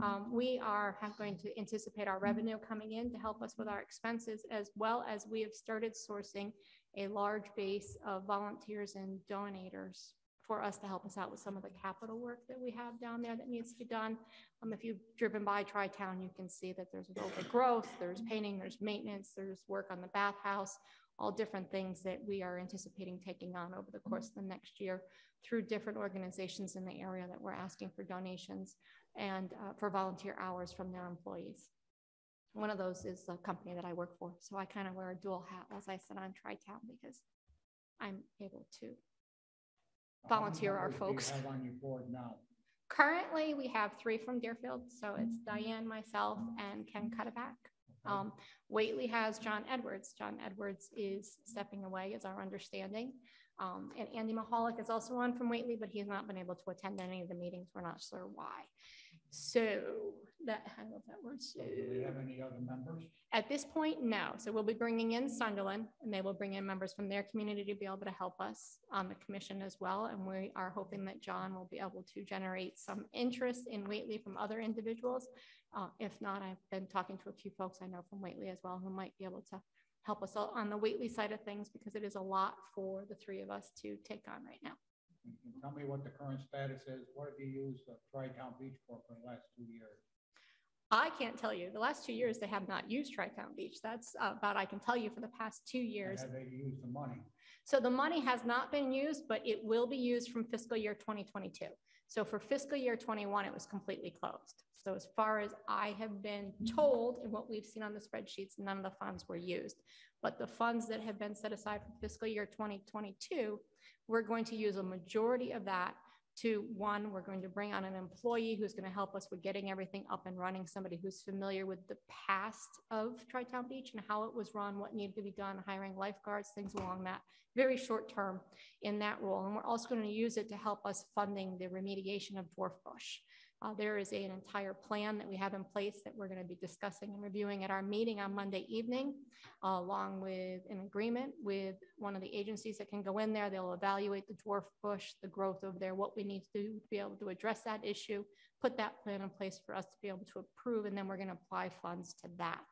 Um, we are going to anticipate our revenue coming in to help us with our expenses, as well as we have started sourcing a large base of volunteers and donators for us to help us out with some of the capital work that we have down there that needs to be done. Um, if you've driven by Tri-Town, you can see that there's overgrowth, there's painting, there's maintenance, there's work on the bathhouse, all different things that we are anticipating taking on over the course of the next year through different organizations in the area that we're asking for donations and uh, for volunteer hours from their employees. One of those is the company that I work for. So I kind of wear a dual hat as I sit on Tri-Town because I'm able to volunteer our members do you folks. Have on your board now. Currently, we have three from Deerfield, so it's Diane, myself, and Ken Cuddaback. Um, Whately has John Edwards. John Edwards is stepping away, is our understanding. Um, and Andy Mahalik is also on from Whately, but he has not been able to attend any of the meetings. We're not sure why. So that, I love that word. So Do we have any other members? at this point, no. So we'll be bringing in Sunderland and they will bring in members from their community to be able to help us on the commission as well. And we are hoping that John will be able to generate some interest in Whately from other individuals. Uh, if not, I've been talking to a few folks I know from Whately as well who might be able to help us out on the Whately side of things because it is a lot for the three of us to take on right now. And- and Tell me what the current status is. What have you used the Tri-Town Beach for for the last two years? I can't tell you. The last two years, they have not used Tri-Town Beach. That's about, I can tell you for the past two years. Have they used the money? So the money has not been used, but it will be used from fiscal year 2022. So for fiscal year 21, it was completely closed. So as far as I have been told and what we've seen on the spreadsheets, none of the funds were used. But the funds that have been set aside for fiscal year 2022, we're going to use a majority of that to one, we're going to bring on an employee who's going to help us with getting everything up and running, somebody who's familiar with the past of Tri-Town Beach and how it was run, what needed to be done, hiring lifeguards, things along that, very short term in that role. And we're also going to use it to help us funding the remediation of Dwarf Bush. Uh, there is a- an entire plan that we have in place that we're going to be discussing and reviewing at our meeting on Monday evening, uh, along with an agreement with one of the agencies that can go in there. They'll evaluate the dwarf bush, the growth over there, what we need to do to be able to address that issue, put that plan in place for us to be able to approve, and then we're going to apply funds to that.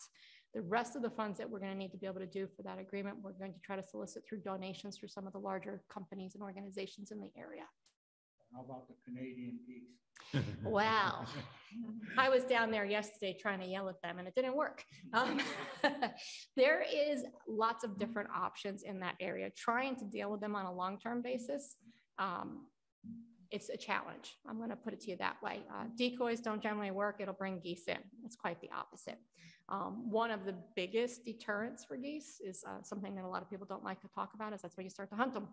The rest of the funds that we're going to need to be able to do for that agreement, we're going to try to solicit through donations through some of the larger companies and organizations in the area. How about the Canadian Geese? [laughs] Wow. I was down there yesterday trying to yell at them and it didn't work. Um, [laughs] there is lots of different options in that area. Trying to deal with them on a long-term basis, um, it's a challenge. I'm going to put it to you that way. Uh, decoys don't generally work. It'll bring geese in. It's quite the opposite. Um, one of the biggest deterrents for geese is uh, something that a lot of people don't like to talk about is that's when you start to hunt them.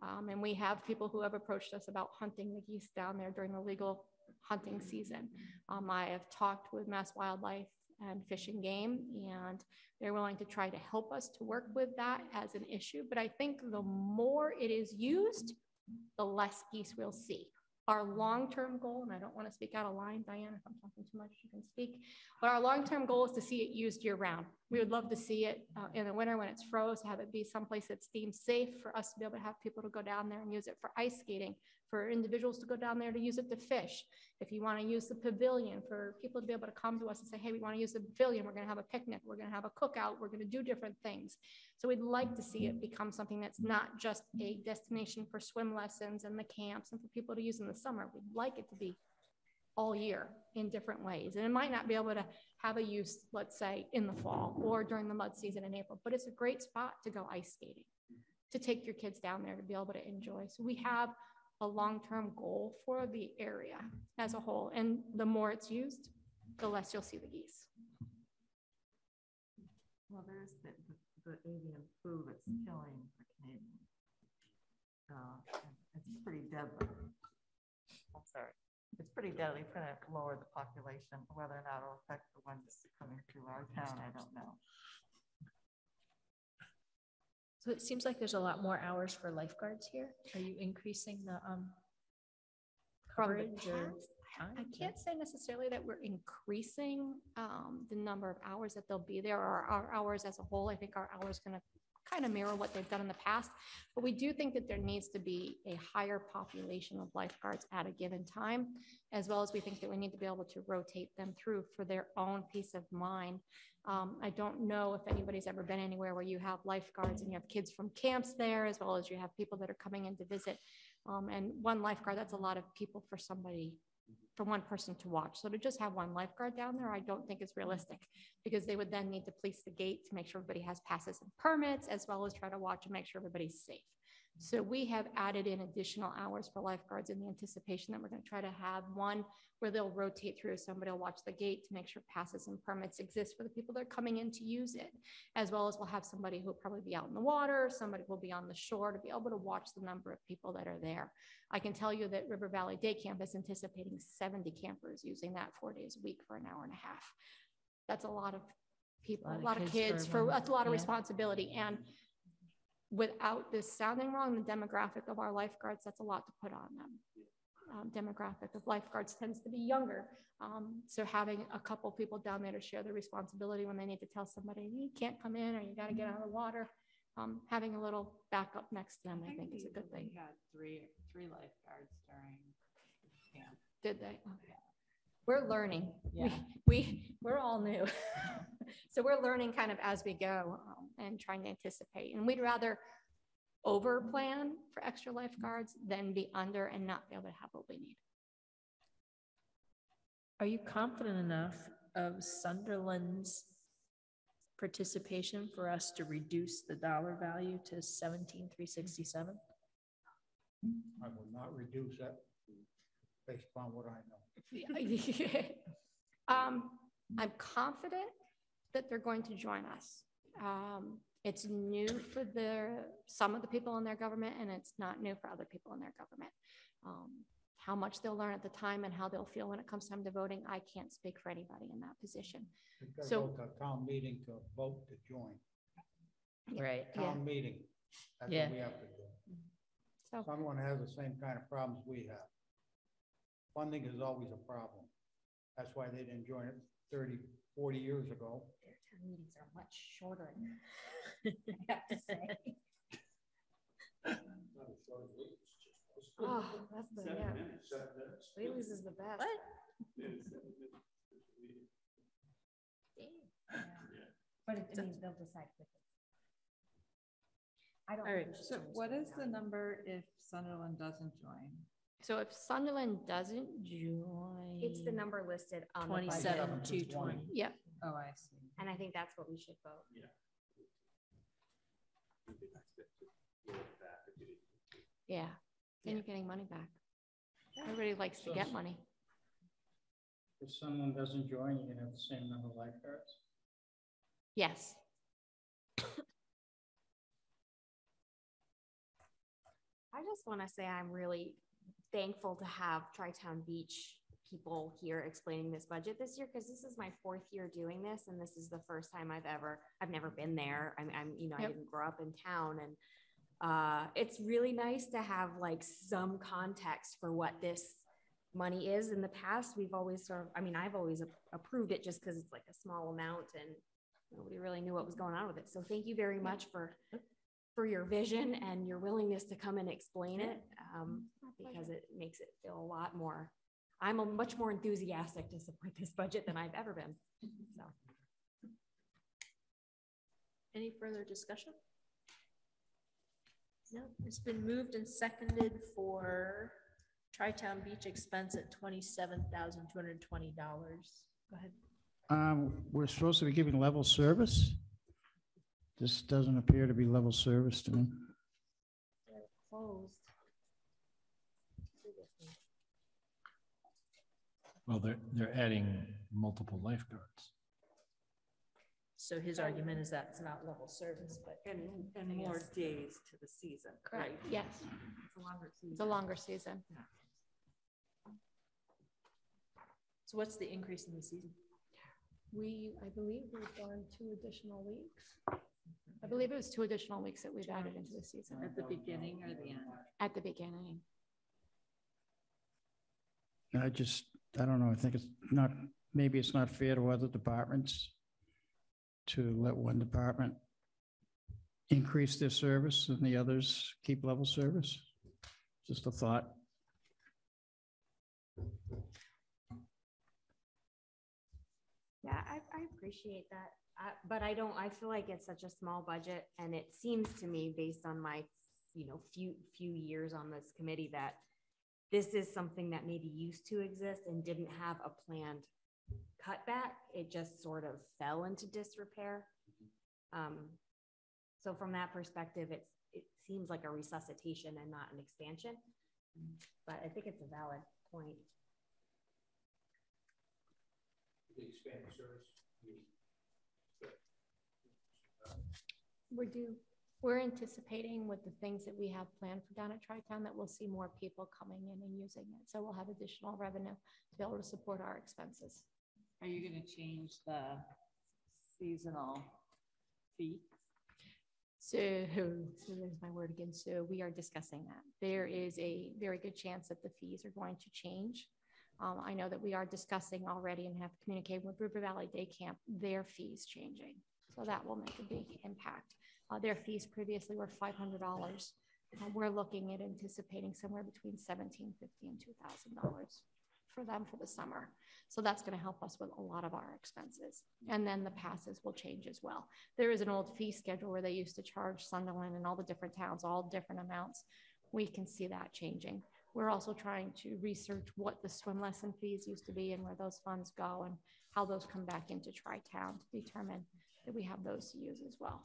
Um, and we have people who have approached us about hunting the geese down there during the legal hunting season. Um, I have talked with Mass Wildlife and Fish and Game, and they're willing to try to help us to work with that as an issue. But I think the more it is used, the less geese we'll see. Our long-term goal, and I don't want to speak out of line, Diane, if I'm talking too much, you can speak. But our long-term goal is to see it used year-round. We would love to see it uh, in the winter when it's froze, have it be someplace that's deemed safe for us to be able to have people to go down there and use it for ice skating, for individuals to go down there to use it to fish. If you want to use the pavilion, for people to be able to come to us and say, hey, we want to use the pavilion, we're going to have a picnic, we're going to have a cookout, we're going to do different things. So we'd like to see it become something that's not just a destination for swim lessons and the camps and for people to use in the summer. We'd like it to be all year in different ways. And it might not be able to have a use, let's say, in the fall or during the mud season in April, but it's a great spot to go ice skating, to take your kids down there to be able to enjoy. So we have a long-term goal for the area as a whole. And the more it's used, the less you'll see the geese. Well, there's the, the avian flu that's killing the Canadians. Uh, it's pretty deadly. I'm sorry. It's pretty deadly. It's gonna lower the population. Whether or not it'll affect the ones coming through our town, I don't know. So it seems like there's a lot more hours for lifeguards here. Are you increasing the, um, From the coverage or I can't say necessarily that we're increasing um, the number of hours that they'll be there or our hours as a whole. I think our hours going to kind of mirror what they've done in the past. But we do think that there needs to be a higher population of lifeguards at a given time, as well as we think that we need to be able to rotate them through for their own peace of mind. Um, I don't know if anybody's ever been anywhere where you have lifeguards and you have kids from camps there, as well as you have people that are coming in to visit. Um, and one lifeguard, that's a lot of people for somebody for one person to watch. So to just have one lifeguard down there, I don't think is realistic because they would then need to police the gate to make sure everybody has passes and permits, as well as try to watch and make sure everybody's safe. So we have added in additional hours for lifeguards in the anticipation that we're going to try to have one where they'll rotate through. Somebody will watch the gate to make sure passes and permits exist for the people that are coming in to use it, as well as we'll have somebody who will probably be out in the water, somebody will be on the shore to be able to watch the number of people that are there. I can tell you that River Valley Day Camp is anticipating 70 campers using that four days a week for an hour and a half. That's a lot of people, a lot of kids for, one- that's a lot of yeah. responsibility. And without this sounding wrong, the demographic of our lifeguards, that's a lot to put on them. Um, demographic of lifeguards tends to be younger. Um, so having a couple people down there to share the responsibility when they need to tell somebody, you can't come in or you got to get out of the water. Um, having a little backup next to them, I think is a good thing. We had three, three lifeguards during camp. Did they? Okay. We're learning. We, Yeah. we, we're all new. [laughs] so we're learning kind of as we go um, and trying to anticipate. And we'd rather over plan for extra lifeguards than be under and not be able to have what we need. Are you confident enough of Sunderland's participation for us to reduce the dollar value to seventeen, three sixty-seven? I will not reduce that based upon what I know. [laughs] um, I'm confident that they're going to join us. Um, it's new for their some of the people in their government, and it's not new for other people in their government. Um, how much they'll learn at the time and how they'll feel when it comes time to voting, I can't speak for anybody in that position. We've got to So- go to a town meeting to vote to join. Right. Yeah. Town meeting, that's Yeah. what we have to do. So Someone has the same kind of problems we have. Funding is always a problem. That's why they didn't join it 30, 40 years ago. Their town meetings are much shorter. I have to say. Oh, [laughs] [laughs] that's the, yeah. Whately's is the best. What? But it it means they'll decide quickly. I don't. All right, think we should so change what the is the value. number if Sunderland doesn't join? So if Sunderland doesn't join. It's the number listed on the budget. Twenty-seven, two twenty. Yep. Oh, I see. And I think that's what we should vote. Yeah, Yeah. then you're getting money back. Everybody likes to get money. If someone doesn't join, you can have the same number of lifeguards. Yes. I just want to say I'm really thankful to have Tri-Town Beach people here explaining this budget this year because this is my fourth year doing this and this is the first time I've ever I've never been there. I'm, I'm you know I didn't grow up in town and uh, it's really nice to have like some context for what this money is. In the past, we've always sort of I mean I've always approved it just because it's like a small amount and nobody really knew what was going on with it. So thank you very much for for your vision and your willingness to come and explain it um, because it makes it feel a lot more. I'm a much more enthusiastic to support this budget than I've ever been. [laughs] So Any further discussion? No, it's been moved and seconded for Tri-Town Beach expense at twenty-seven thousand two hundred and twenty dollars. Go ahead. Um, we're supposed to be giving level service. This doesn't appear to be level service to me. Closed. Well, they're, they're adding multiple lifeguards. So his argument is that it's not level service, but. And, and more days to the season. Correct, right? yes. It's a longer season. It's a longer season. So what's the increase in the season? We, I believe we've done two additional weeks. I believe it was two additional weeks that we've added into the season. At the beginning or the end? At the beginning. I just, I don't know, I think it's not, maybe it's not fair to other departments to let one department increase their service and the others keep level service. Just a thought. Yeah, I, I appreciate that. I, but I don't, I feel like it's such a small budget and it seems to me based on my, you know, few, few years on this committee that this is something that maybe used to exist and didn't have a planned cutback. It just sort of fell into disrepair. Um, so from that perspective, it's, it seems like a resuscitation and not an expansion. But I think it's a valid point. The expanded service. you- We're due, we're anticipating with the things that we have planned for down at Tri-Town that we'll see more people coming in and using it. So we'll have additional revenue to be able to support our expenses. Are you gonna change the seasonal fee? So, so there's my word again. So we are discussing that. There is a very good chance that the fees are going to change. Um, I know that we are discussing already and have communicated with River Valley Day Camp, their fees changing. So that will make a big impact. Uh, their fees previously were five hundred dollars. Uh, we're looking at anticipating somewhere between seventeen fifty and two thousand dollars for them for the summer. So that's going to help us with a lot of our expenses. And then the passes will change as well. There is an old fee schedule where they used to charge Sunderland and all the different towns, all different amounts. We can see that changing. We're also trying to research what the swim lesson fees used to be and where those funds go and how those come back into Tri-Town to determine that we have those to use as well.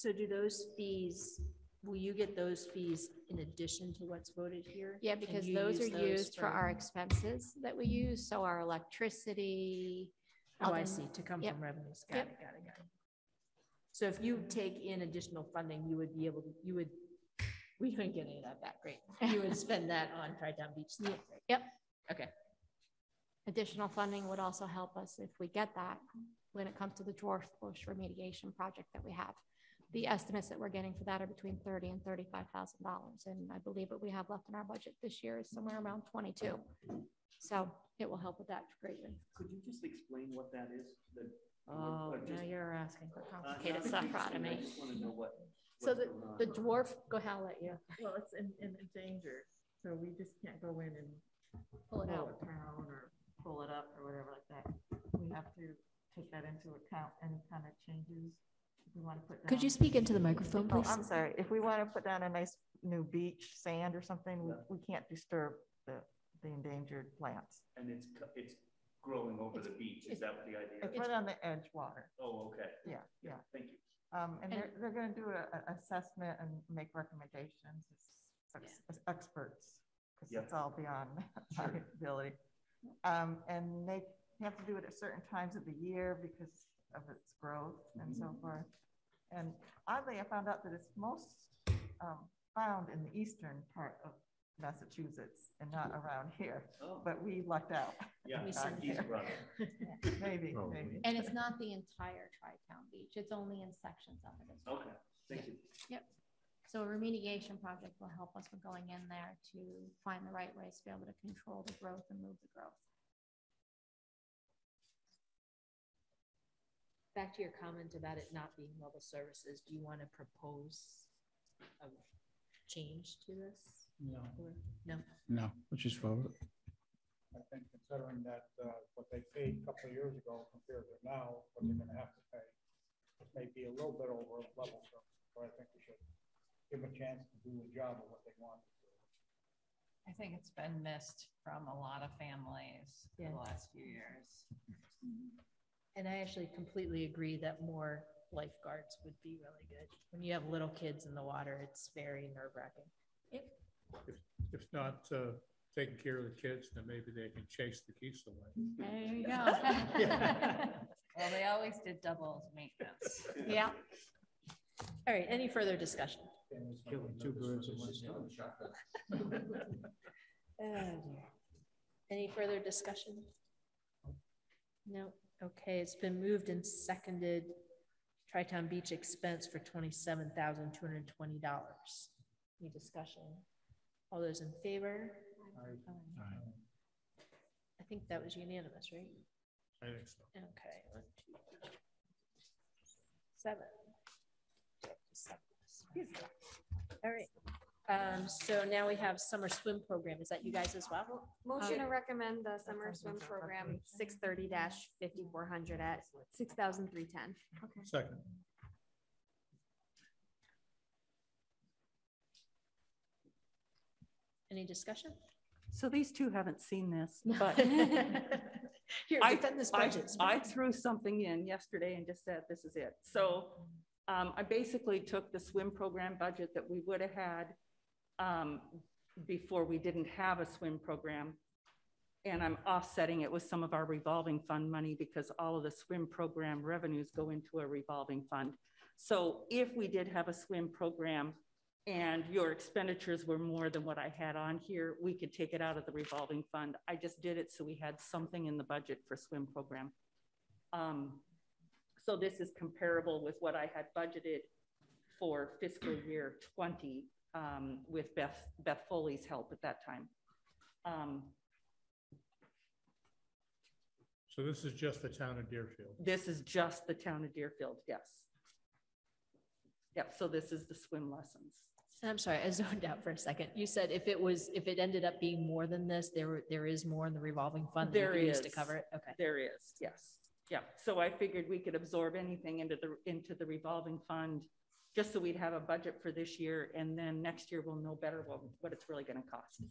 So do those fees, will you get those fees in addition to what's voted here? Yeah, because you those are use used for our expenses that we use, so our electricity. Oh, I other- see, to come Yep. from revenues. Got Yep. it, got it, got it. So if you take in additional funding, you would be able to, you would, we couldn't get any of that back, great. You would [laughs] spend that on Tri-Town Beach stuff, right? Yep. Okay. Additional funding would also help us if we get that when it comes to the dwarf bush remediation project that we have. The estimates that we're getting for that are between thirty and thirty-five thousand dollars, and I believe what we have left in our budget this year is somewhere around twenty-two. So it will help with that greatly. Could you just explain what that is? The- Oh, or now you're asking for Uh, complicated not stuff really, out of I me. just want to know what. So the, the dwarf, go ahead, I'll let you. Well, it's in, in danger, so we just can't go in and Pull it pull out. it down or pull it up or whatever like that. We have to take that into account, any kind of changes if we want to put. Could you speak into the microphone, Oh, please? I'm sorry. If we want to put down a nice new beach, sand or something, we, we can't disturb the, the endangered plants. And it's, it's growing over the beach, is that what the idea? It's right on the edge water. Oh, okay. Yeah, yeah. Thank you. Um, and And- they're, they're gonna do a, a assessment and make recommendations, It's ex- as experts, because Yep. it's all beyond [laughs] my ability. Um, and they have to do it at certain times of the year because of its growth and so Mm-hmm. forth. And oddly, I found out that it's most, um, found in the eastern part of Massachusetts and not around here, Oh. but we lucked out. Yeah, Not East here. [laughs] Maybe, Probably. maybe. And it's not the entire Tri-Town Beach, it's only in sections of it as well. Okay, thank you. Yep. So a remediation project will help us with going in there to find the right ways to be able to control the growth and move the growth. Back to your comment about it not being level services, do you want to propose a change to this? No. Or- No? No, let's just. I think considering that, uh, what they paid a couple of years ago compared to now, what they're gonna have to pay, it may be a little bit over level service, but but I think we should give them a chance to do the job of what they want. I think it's been missed from a lot of families for Yeah. the last few years. And I actually completely agree that more lifeguards would be really good. When you have little kids in the water, it's very nerve wracking. Yep. If, if not, uh, taking care of the kids, then maybe they can chase the geese away. There you go. [laughs] Well, they always did double maintenance. Yeah. All right, any further discussion? Killing two birds with one stone. Oh, dear. [laughs] Any further discussion? No, okay, it's been moved and seconded. Tri-Town Beach expense for twenty-seven thousand two hundred and twenty dollars. Any discussion? All those in favor? Aye. I think that was unanimous, right? I think so. Okay, one, two, three, seven. Seven. All right, um, so now we have summer swim program. Is that you guys as well? Motion to recommend the summer swim program, six thirty fifty-four hundred at six thousand three ten. Second. Any discussion? So these two haven't seen this, [laughs] but Here, I, defend this I- budget. I threw something in yesterday and just said, this is it. So um, I basically took the swim program budget that we would have had um, before we didn't have a swim program. And I'm offsetting it with some of our revolving fund money because all of the swim program revenues go into a revolving fund. So if we did have a swim program and your expenditures were more than what I had on here, we could take it out of the revolving fund. I just did it so we had something in the budget for swim program. Um, so this is comparable with what I had budgeted for fiscal year twenty, um, with Beth, Beth Foley's help at that time. Um, So this is just the town of Deerfield. this is just the town of Deerfield, yes. Yep, so this is the swim lessons. I'm sorry, I zoned out for a second. You said if it was, if it ended up being more than this, there, there is more in the revolving fund that There you use to cover it? Okay. There is, yes. Yeah, so I figured we could absorb anything into the, into the revolving fund, just so we'd have a budget for this year, and then next year we'll know better what, what it's really gonna cost.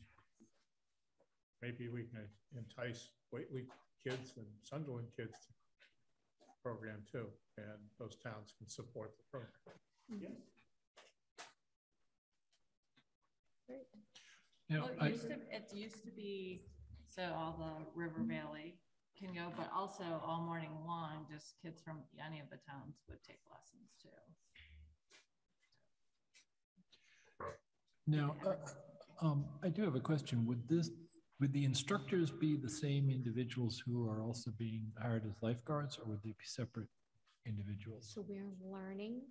Maybe we can entice Whately kids and Sunderland kids to the program too, and those towns can support the program. Yes. Yeah, Well, I- it used to, it used to be, so all the River Valley can go, but also all morning long, just kids from any of the towns would take lessons too. Now, uh, um, I do have a question. Would this, would the instructors be the same individuals who are also being hired as lifeguards, or would they be separate individuals? So we're learning.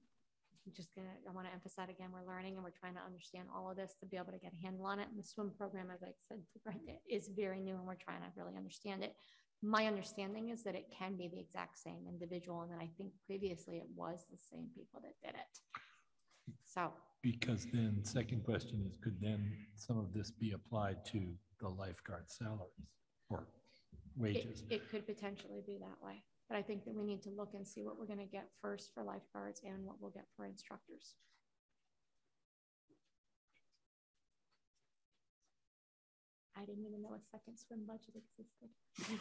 I'm just gonna, I want to emphasize again, we're learning and we're trying to understand all of this to be able to get a handle on it. And the swim program, as I said [laughs] is very new and we're trying to really understand it. My understanding is that it can be the exact same individual. And I think previously it was the same people that did it. So Because then, second question is, could then some of this be applied to the lifeguard salaries or it, wages? it could potentially be that way. But I think that we need to look and see what we're going to get first for lifeguards and what we'll get for instructors. I didn't even know a second swim budget existed. [laughs]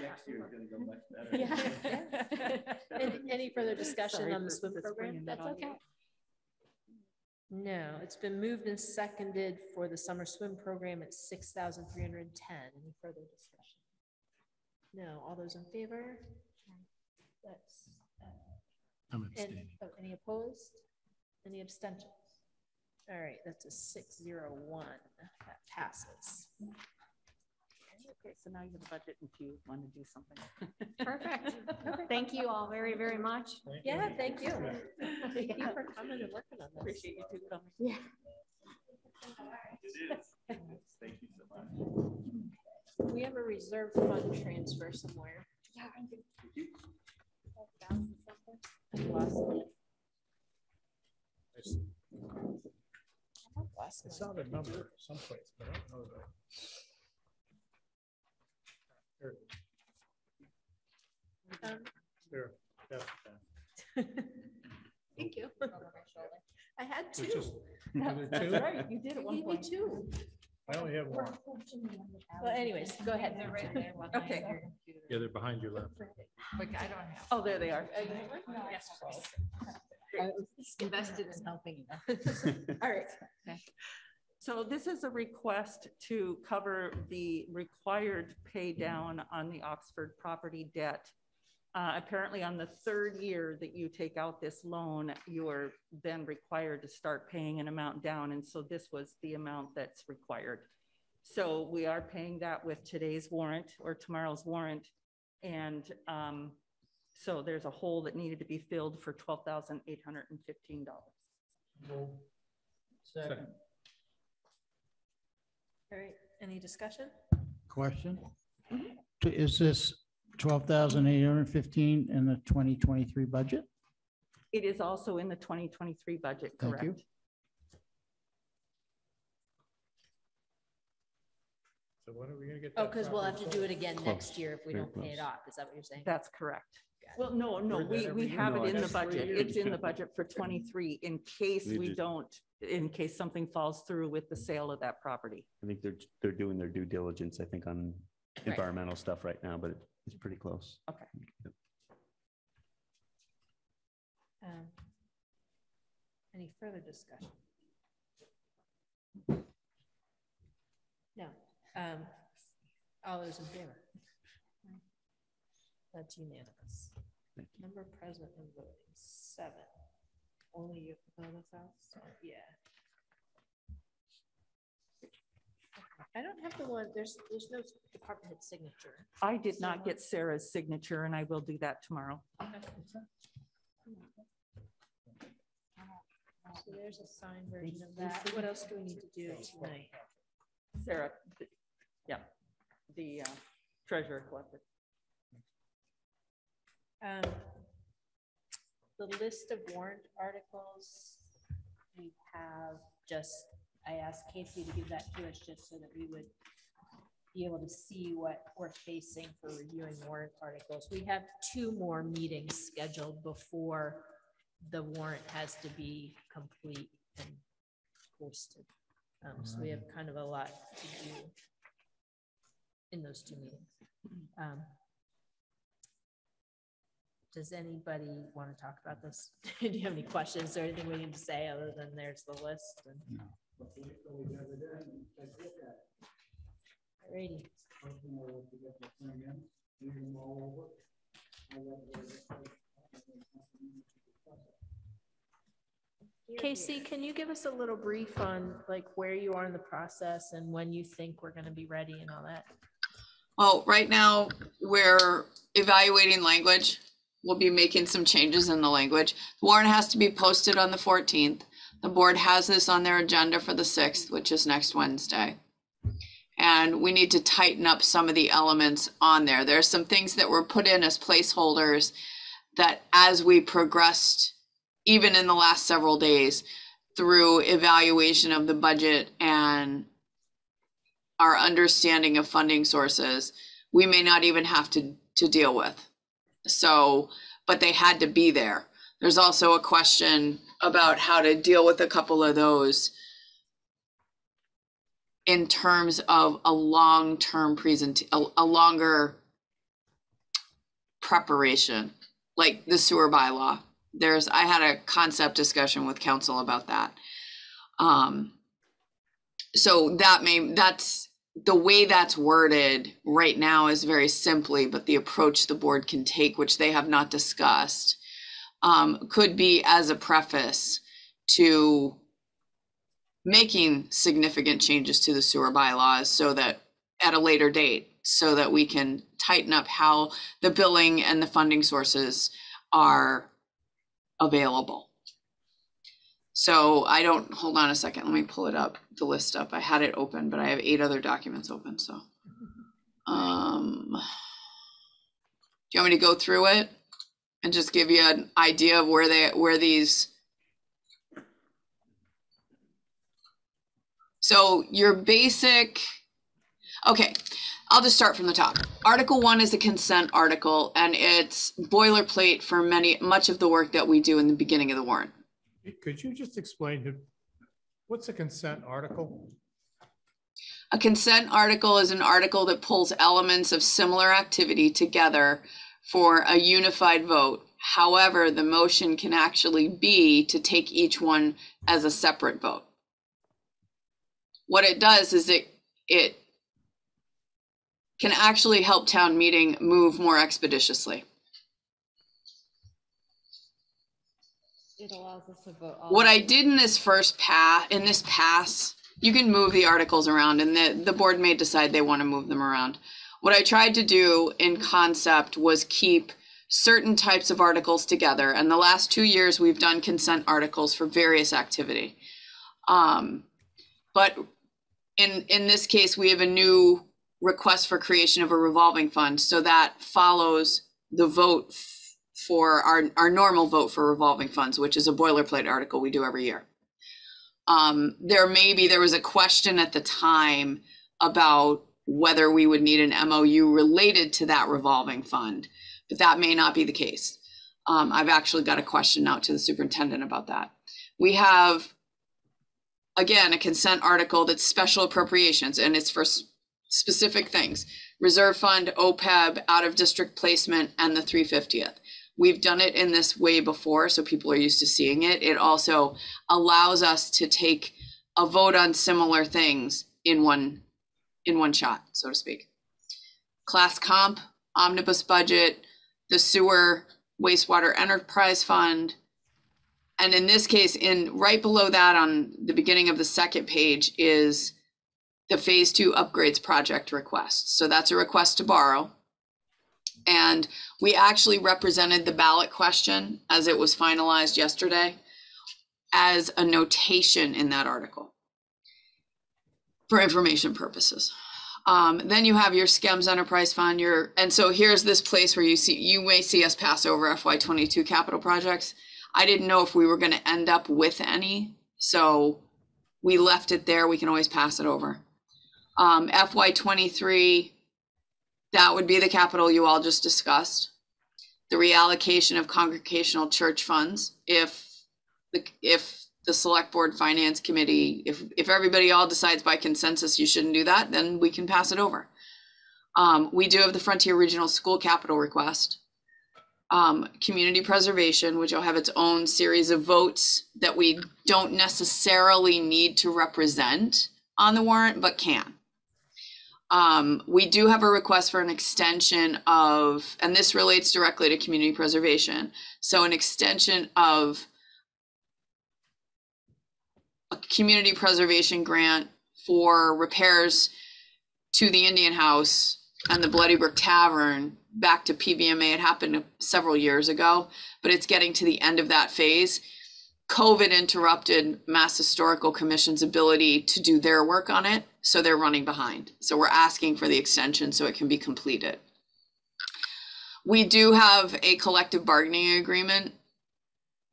Next year is gonna go much better. Yeah. [laughs] Any, any further discussion Sorry on the swim program? That's on you. okay. No, it's been moved and seconded for the summer swim program at six thousand three hundred and ten. Any further discussion? No, all those in favor? That's. uh, I'm and- abstaining. oh, Any opposed? Any abstentions? All right, that's a six zero one. That passes. Okay, so now you have a budget if you want to do something. Perfect. [laughs] Thank you all very, very much. Yeah, thank you. Thank you for coming and working on this. Appreciate you two coming. Yeah. It is. Thank you so much. We have a reserve fund transfer somewhere. Yeah, I do. I lost it. I saw the number someplace, but I don't know that. There, Um, there. [laughs] Thank you. I had two. just- That- There are That's two? right, you did at one point. two. I only have one. Well, anyways, go ahead. They're right there behind Okay. your computer. Yeah, they're behind your lap. Like, I don't have. Oh, there they are. Yes, please. Invested in helping. you. [laughs] All right. Okay. So this is a request to cover the required pay down on the Oxford property debt. Uh, apparently on the third year that you take out this loan, you're then required to start paying an amount down. And so this was the amount that's required. So we are paying that with today's warrant or tomorrow's warrant. And um, so there's a hole that needed to be filled for twelve thousand eight hundred and fifteen dollars. Second. All right, any discussion? Question? Mm-hmm. Is this twelve thousand eight hundred and fifteen in the twenty twenty-three budget? It is also in the twenty twenty-three budget, Thank you. correct? So when are we gonna get? Oh, because we'll have to do it again Close. next year if we Very don't pay it off. Is that what you're saying? That's correct. Got it. Well, no, no, Heard that we, every we year. have No, it in the it's three budget. years. It's in the budget for twenty-three in case We we just- don't, in case something falls through with the sale of that property. I think they're, they're doing their due diligence, I think, on environmental stuff right now, but it- it's pretty close. Okay. Um, Any further discussion? No. Um, All those in favor? That's unanimous. Thank you. Number present and voting, seven. Only you can fill this out, so, yeah. I don't have the one, there's, there's no department head signature. I did not get Sarah's signature and I will do that tomorrow. So there's a signed version of that. What else do we need to do tonight? Sarah, th- yeah, the uh, treasurer collector. Um, The list of warrant articles, we have just, I asked Casey to give that to us just so that we would be able to see what we're facing for reviewing warrant articles. We have two more meetings scheduled before the warrant has to be complete and posted. Um, so we have kind of a lot to do in those two meetings. Um, does anybody want to talk about this? [laughs] Do you have any questions or anything we need to say other than there's the list? and- Alrighty. Casey, can you give us a little brief on like where you are in the process and when you think we're gonna be ready and all that? Well, right now, we're evaluating language. We'll be making some changes in the language. The warrant has to be posted on the fourteenth. The board has this on their agenda for the sixth, which is next Wednesday. And we need to tighten up some of the elements on there. There are some things that were put in as placeholders that as we progressed, even in the last several days, through evaluation of the budget and our understanding of funding sources, we may not even have to, to deal with. So, but they had to be there. There's also a question about how to deal with a couple of those in terms of a long-term present, a, a longer preparation, like the sewer bylaw. There's, I had a concept discussion with counsel about that. Um, so that may, that's, the way that's worded right now is very simply, but the approach the board can take, which they have not discussed, um, could be as a preface to making significant changes to the sewer bylaws so that at a later date, so that we can tighten up how the billing and the funding sources are available. So I don't, hold on a second, let me pull it up, the list up. I had it open, but I have eight other documents open, so. Um, do you want me to go through it and just give you an idea of where they, where these? So your basic, Okay, I'll just start from the top. Article one is a consent article and it's boilerplate for many, much of the work that we do in the beginning of the warrant. Could you just explain to, what's a consent article? A consent article is an article that pulls elements of similar activity together for a unified vote. However, the motion can actually be to take each one as a separate vote. What it does is it, it can actually help town meeting move more expeditiously. It allows us to vote. all What I did in this first pass, in this pass, you can move the articles around and the, the board may decide they want to move them around. What I tried to do in concept was keep certain types of articles together. And the last two years, we've done consent articles for various activity. Um, but in, in this case, we have a new request for creation of a revolving fund. So that follows the vote for our, our normal vote for revolving funds, which is a boilerplate article we do every year. Um, there may be, there was a question at the time about whether we would need an MOU related to that revolving fund, but that may not be the case. Um, I've actually got a question out to the superintendent about that. We have, again, a consent article that's special appropriations and it's for specific things. Reserve fund, OPEB, out of district placement, and the three fiftieth. We've done it in this way before, so people are used to seeing it. It also allows us to take a vote on similar things in one, in one shot, so to speak. Class comp, omnibus budget, the sewer wastewater enterprise fund. And in this case, in right below that on the beginning of the second page is the phase two upgrades project request. So that's a request to borrow. And we actually represented the ballot question as it was finalized yesterday as a notation in that article for information purposes. Um, then you have your SCEMS enterprise fund, your, and so here's this place where you see, you may see us pass over FY twenty-two capital projects. I didn't know if we were gonna end up with any, so we left it there. We can always pass it over. Um, FY twenty-three, that would be the capital you all just discussed. The reallocation of congregational church funds, if the, if the select board finance committee, if, if everybody all decides by consensus you shouldn't do that, then we can pass it over. Um, we do have the Frontier Regional School capital request. Um, community preservation, which will have its own series of votes that we don't necessarily need to represent on the warrant, but can. Um, we do have a request for an extension of, and this relates directly to community preservation. So an extension of a community preservation grant for repairs to the Indian House and the Bloody Brook Tavern back to PVMA. It happened several years ago, but it's getting to the end of that phase. COVID interrupted Mass Historical Commission's ability to do their work on it, so they're running behind. So we're asking for the extension so it can be completed. We do have a collective bargaining agreement.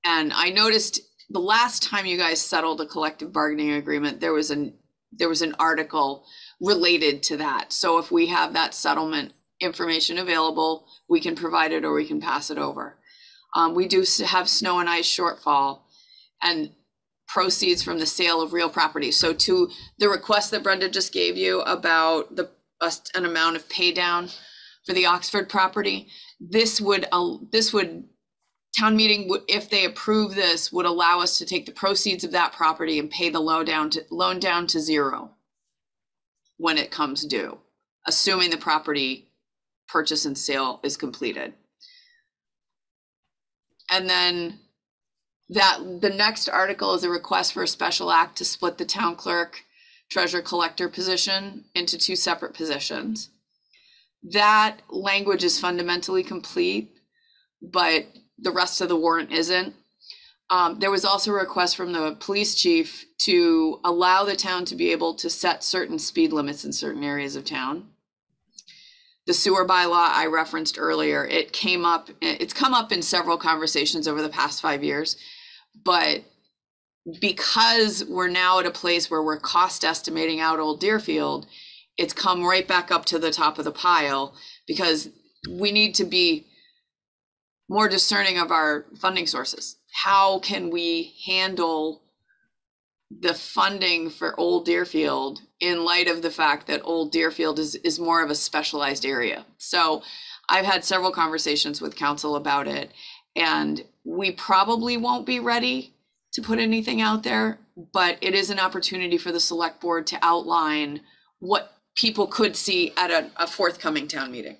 And I noticed the last time you guys settled a collective bargaining agreement, there was an there was an article related to that. So if we have that settlement information available, we can provide it or we can pass it over. Um, we do have snow and ice shortfall and proceeds from the sale of real property. So to the request that Brenda just gave you about the an amount of pay down for the Oxford property, this would uh, this would town meeting if they approve this would allow us to take the proceeds of that property and pay the loan down to loan down to zero when it comes due, assuming the property purchase and sale is completed. And then that the next article is a request for a special act to split the town clerk treasurer collector position into two separate positions. That language is fundamentally complete, but the rest of the warrant isn't. Um, there was also a request from the police chief to allow the town to be able to set certain speed limits in certain areas of town. The sewer bylaw I referenced earlier, it came up, it's come up in several conversations over the past five years. But because we're now at a place where we're cost estimating out Old Deerfield it's come right back up to the top of the pile because we need to be more discerning of our funding sources. How can we handle the funding for Old Deerfield in light of the fact that Old Deerfield is, is more of a specialized area? So I've had several conversations with counsel about it, and we probably won't be ready to put anything out there, but it is an opportunity for the select board to outline what people could see at a, a forthcoming town meeting.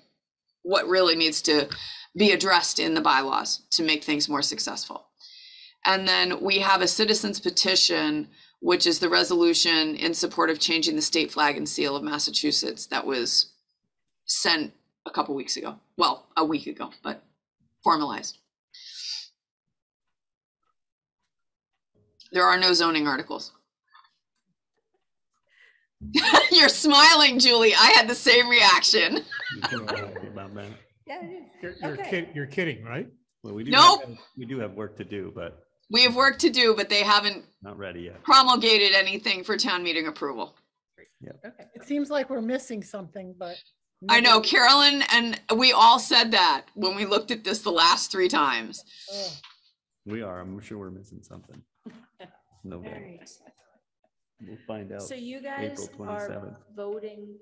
What really needs to be addressed in the bylaws to make things more successful. And then we have a citizens petition, which is the resolution in support of changing the state flag and seal of Massachusetts that was sent a couple weeks ago. Well, a week ago, but formalized. There are no zoning articles. [laughs] You're smiling, Julie. I had the same reaction. About that. You're, you're Okay. kidding, you're kidding, right? Well, we do. Nope. have- We do have work to do, but We have work to do, but they haven't not ready yet. promulgated anything for town meeting approval. Okay. It seems like we're missing something, but. I know Carolyn and we all said that when we looked at this the last three times. Oh, We are. I'm sure we're missing something. No All way. right. We'll find out. So you April guys are 27th. voting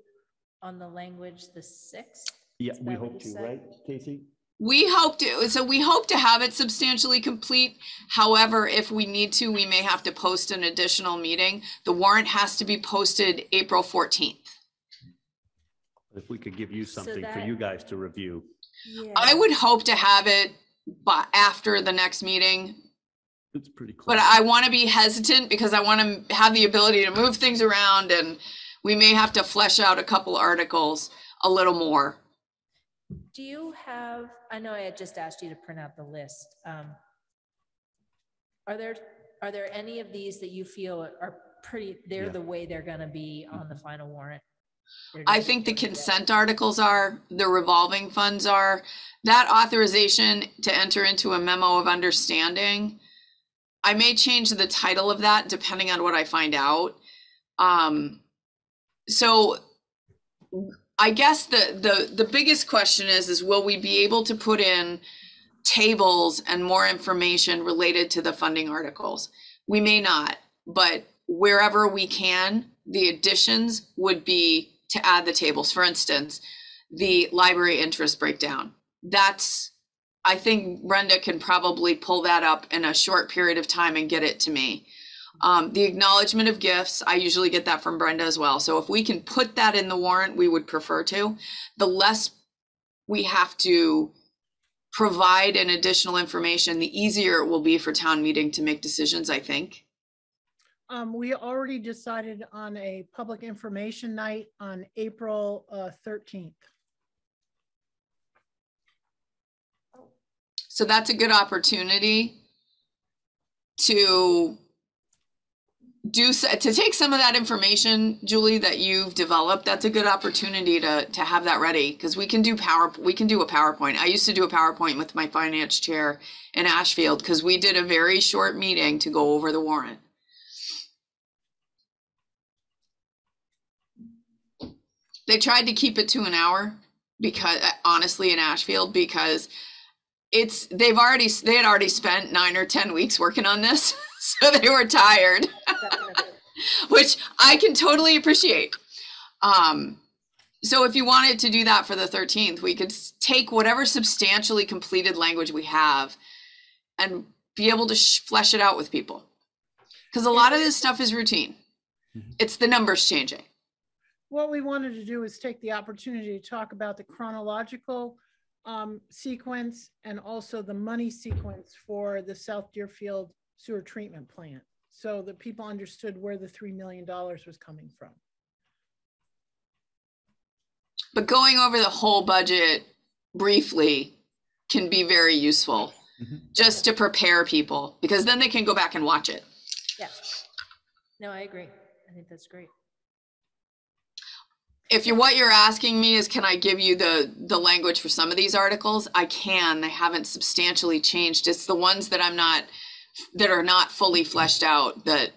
on the language the sixth? Yeah, we that what hope you to, said? right, Casey? We hope to, so we hope to have it substantially complete. However, if we need to, we may have to post an additional meeting. The warrant has to be posted April fourteenth. If we could give you So something for that- you guys to review. I would hope to have it but after the next meeting. It's pretty close. But I want to be hesitant because I want to have the ability to move things around and we may have to flesh out a couple articles a little more. Do you have, I know I had just asked you to print out the list. um, Are there, are there any of these that you feel are pretty, they're Yeah. the way they're gonna be on the final warrant? I think the be- consent articles are, the revolving funds are, that authorization to enter into a memo of understanding. I may change the title of that depending on what I find out. Um, so I guess the, the, the biggest question is, is will we be able to put in tables and more information related to the funding articles? We may not, but wherever we can, the additions would be to add the tables. For instance, the library interest breakdown. That's, I think Brenda can probably pull that up in a short period of time and get it to me. Um, the acknowledgement of gifts, I usually get that from Brenda as well. So if we can put that in the warrant, we would prefer to. The less we have to provide an additional information, the easier it will be for town meeting to make decisions, I think. Um, we already decided on a public information night on April uh, thirteenth. So that's a good opportunity to do, to take some of that information, Julie, that you've developed. That's a good opportunity to, to have that ready because we can do power, we can do a PowerPoint. I used to do a PowerPoint with my finance chair in Ashfield because we did a very short meeting to go over the warrant. They tried to keep it to an hour because honestly in Ashfield because it's they've already they had already spent 9 or 10 weeks working on this [laughs] so they were tired [laughs] which I can totally appreciate. Um so if you wanted to do that for the 13th, we could take whatever substantially completed language we have and be able to sh- flesh it out with people. Cuz a lot of this stuff is routine. It's the numbers changing. What we wanted to do is take the opportunity to talk about the chronological um, sequence and also the money sequence for the South Deerfield sewer treatment plant. So that people understood where the $3 million was coming from. But going over the whole budget briefly can be very useful just to prepare people because then they can go back and watch it. Yeah. No, I agree. I think that's great. If you're what you're asking me is can I give you the the language for some of these articles? I can. They haven't substantially changed. It's the ones that I'm not that are not fully fleshed out that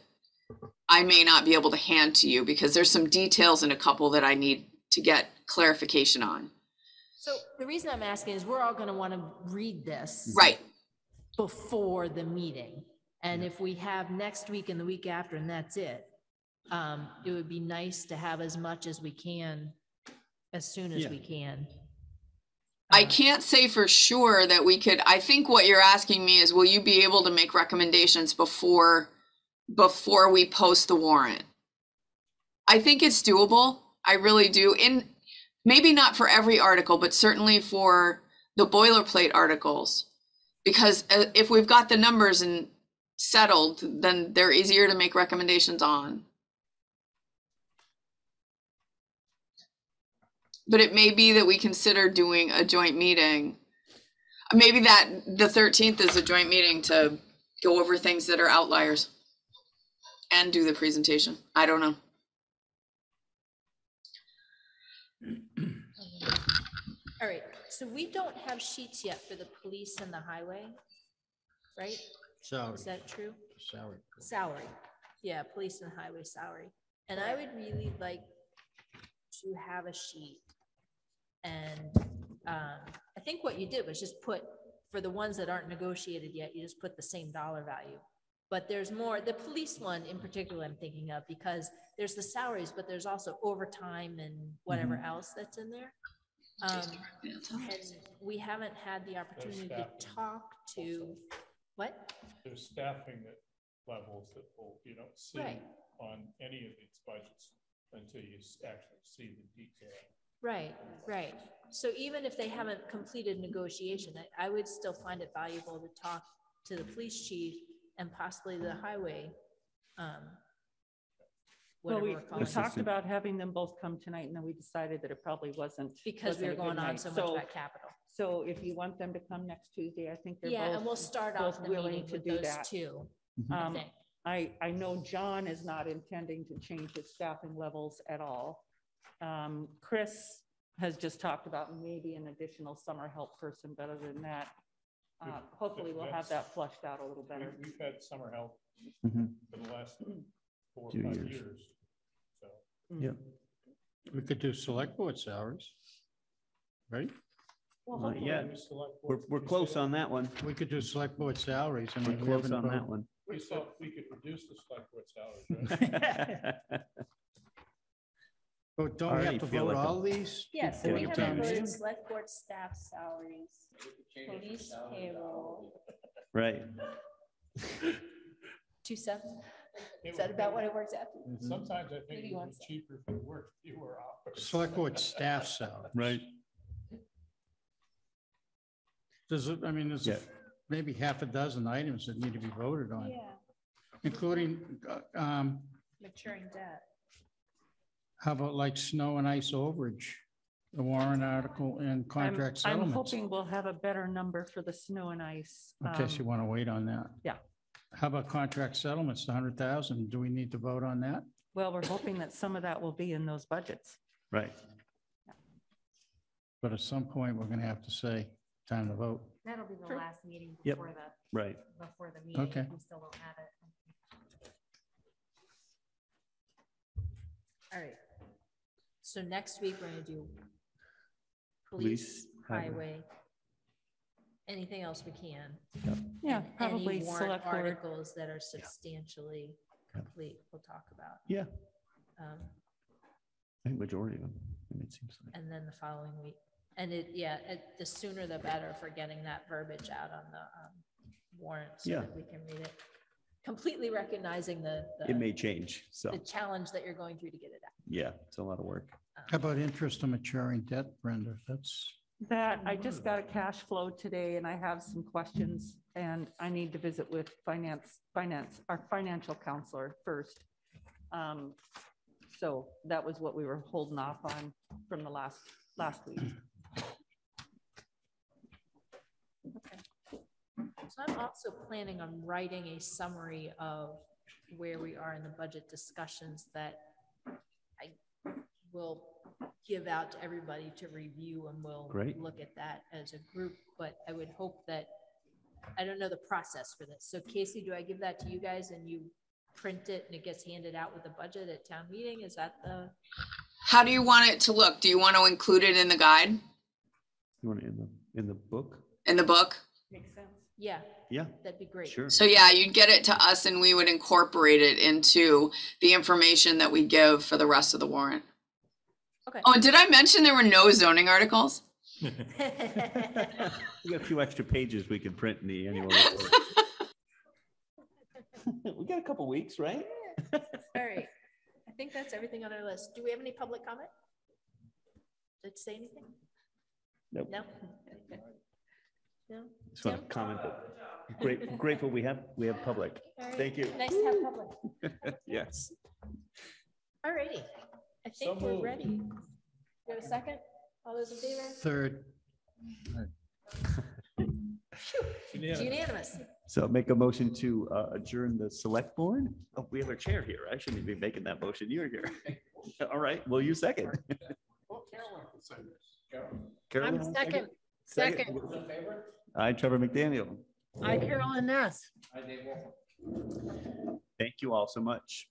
I may not be able to hand to you because there's some details in a couple that I need to get clarification on. So the reason I'm asking is we're all gonna wanna read this. Right. Before the meeting. And if we have next week and the week after and that's it, um, it would be nice to have as much as we can, as soon as Yeah. we can. I can't say for sure that we could, I think what you're asking me is, will you be able to make recommendations before, before we post the warrant? I think it's doable. I really do. In, maybe not for every article, but certainly for the boilerplate articles. Because uh, if we've got the numbers and settled, then they're easier to make recommendations on. But it may be that we consider doing a joint meeting. Maybe that the thirteenth is a joint meeting to go over things that are outliers. And do the presentation. I don't know. All right, so we don't have sheets yet for the police and the highway, right? Salary. Is that true? Salary. Salary, yeah, police and highway salary. And I would really like to have a sheet. And um, I think what you did was just put, for the ones that aren't negotiated yet, you just put the same dollar value. But there's more, the police one in particular I'm thinking of, because there's the salaries, but there's also overtime and whatever Mhm. else that's in there. Um, And we haven't had the opportunity to talk to, what? There's staffing at levels that will, you don't see Right. on any of these budgets until you actually see the detail. Right, right. So even if they haven't completed negotiation, I, I would still find it valuable to talk to the police chief and possibly the highway. um, Well, we, we talked about having them both come tonight and then we decided that it probably wasn't. Because we wasn't were going on night. so much about capital. So if you want them to come next Tuesday, I think they're both. Yeah, and we'll start off both willing to do that. two. Mhm. Um. I, I know John is not intending to change his staffing levels at all. Um, Chris has just talked about maybe an additional summer help person, but other than that, uh, hopefully we'll have that flushed out a little better. We- We've had summer help Mhm. for the last [clears throat] four or Few five years. years. So Yep. We could do select board salaries. Right? Well, Not yet. we select We're, we're close on that one. We could do select board salaries. I We're we close on that one. We said we could reduce the select board salaries, right? [laughs] [laughs] [laughs] But don't we Already have to feel vote like a- all these? Yes, before we haven't town voted meeting? select board staff salaries, police payroll, Right. [laughs] two seven. Is that about what it works out? Mm-hmm. Sometimes I think Maybe it would once. be cheaper if we worked fewer hours. Select board [laughs] staff salary. Right. Does it, I mean, there's Yeah. maybe half a dozen items that need to be voted on, Yeah, including, uh, um, maturing debt. How about like snow and ice overage? The warrant article and I'm- contract I'm settlements. hoping we'll have a better number for the snow and ice. In case you um, want to wait on that. Yeah. How about contract settlements, the hundred thousand? Do we need to vote on that? Well, we're hoping that some of that will be in those budgets. Right. But at some point, we're gonna have to say, time to vote. That'll be the Sure. last meeting Yep. before the, Right. before the meeting. Okay. We still don't have it. All right. So next week, we're gonna do Police, police, highway. highway. Anything else we can. Yeah, and probably Any warrant select board. articles that are substantially complete, we'll talk about. Yeah. Um, I think majority of them. It seems like. And then the following week. And it, yeah, it, the sooner the better for getting that verbiage out on the um, warrant so Yeah. that we can read it. Completely recognizing the, It may change. So, the challenge that you're going through to get it out. yeah, it's a lot of work. How about interest on maturing debt, Brenda? That's, That, I just got a cash flow today and I have some questions and I need to visit with finance, finance, our financial counselor first. Um, So that was what we were holding off on from the last, last week. Okay. So I'm also planning on writing a summary of where we are in the budget discussions that I will give out to everybody to review and we'll Great. look at that as a group, but I would hope that, I don't know the process for this. So Casey, do I give that to you guys and you print it and it gets handed out with the budget at town meeting? Is that the? How do you want it to look? Do you want to include it in the guide, You want it in the, in the book? in the book? Makes sense. Yeah. Yeah. That'd be great. Sure. So yeah, you'd get it to us and we would incorporate it into the information that we give for the rest of the warrant. Okay. Oh, did I mention there were no zoning articles? [laughs] We got a few extra pages we can print in the annual [laughs] report. [laughs] We got a couple weeks, right? All right. I think that's everything on our list. Do we have any public comment? Did it say anything? Nope. No? No? Just want to comment, that great, grateful we have, we have public. All right. Thank you. Nice to have public. Yes. All righty. I think we're ready. You have a second? All those in favor? Third. It's unanimous. So make a motion to uh, adjourn the select board? Oh, we have our chair here. I shouldn't be making that motion. You're here. [laughs] All right, well, you second. Carolyn, I'm second, Second. second. I, Trevor McDaniel. I, Carolyn Ness. I, Dave Thank you all so much.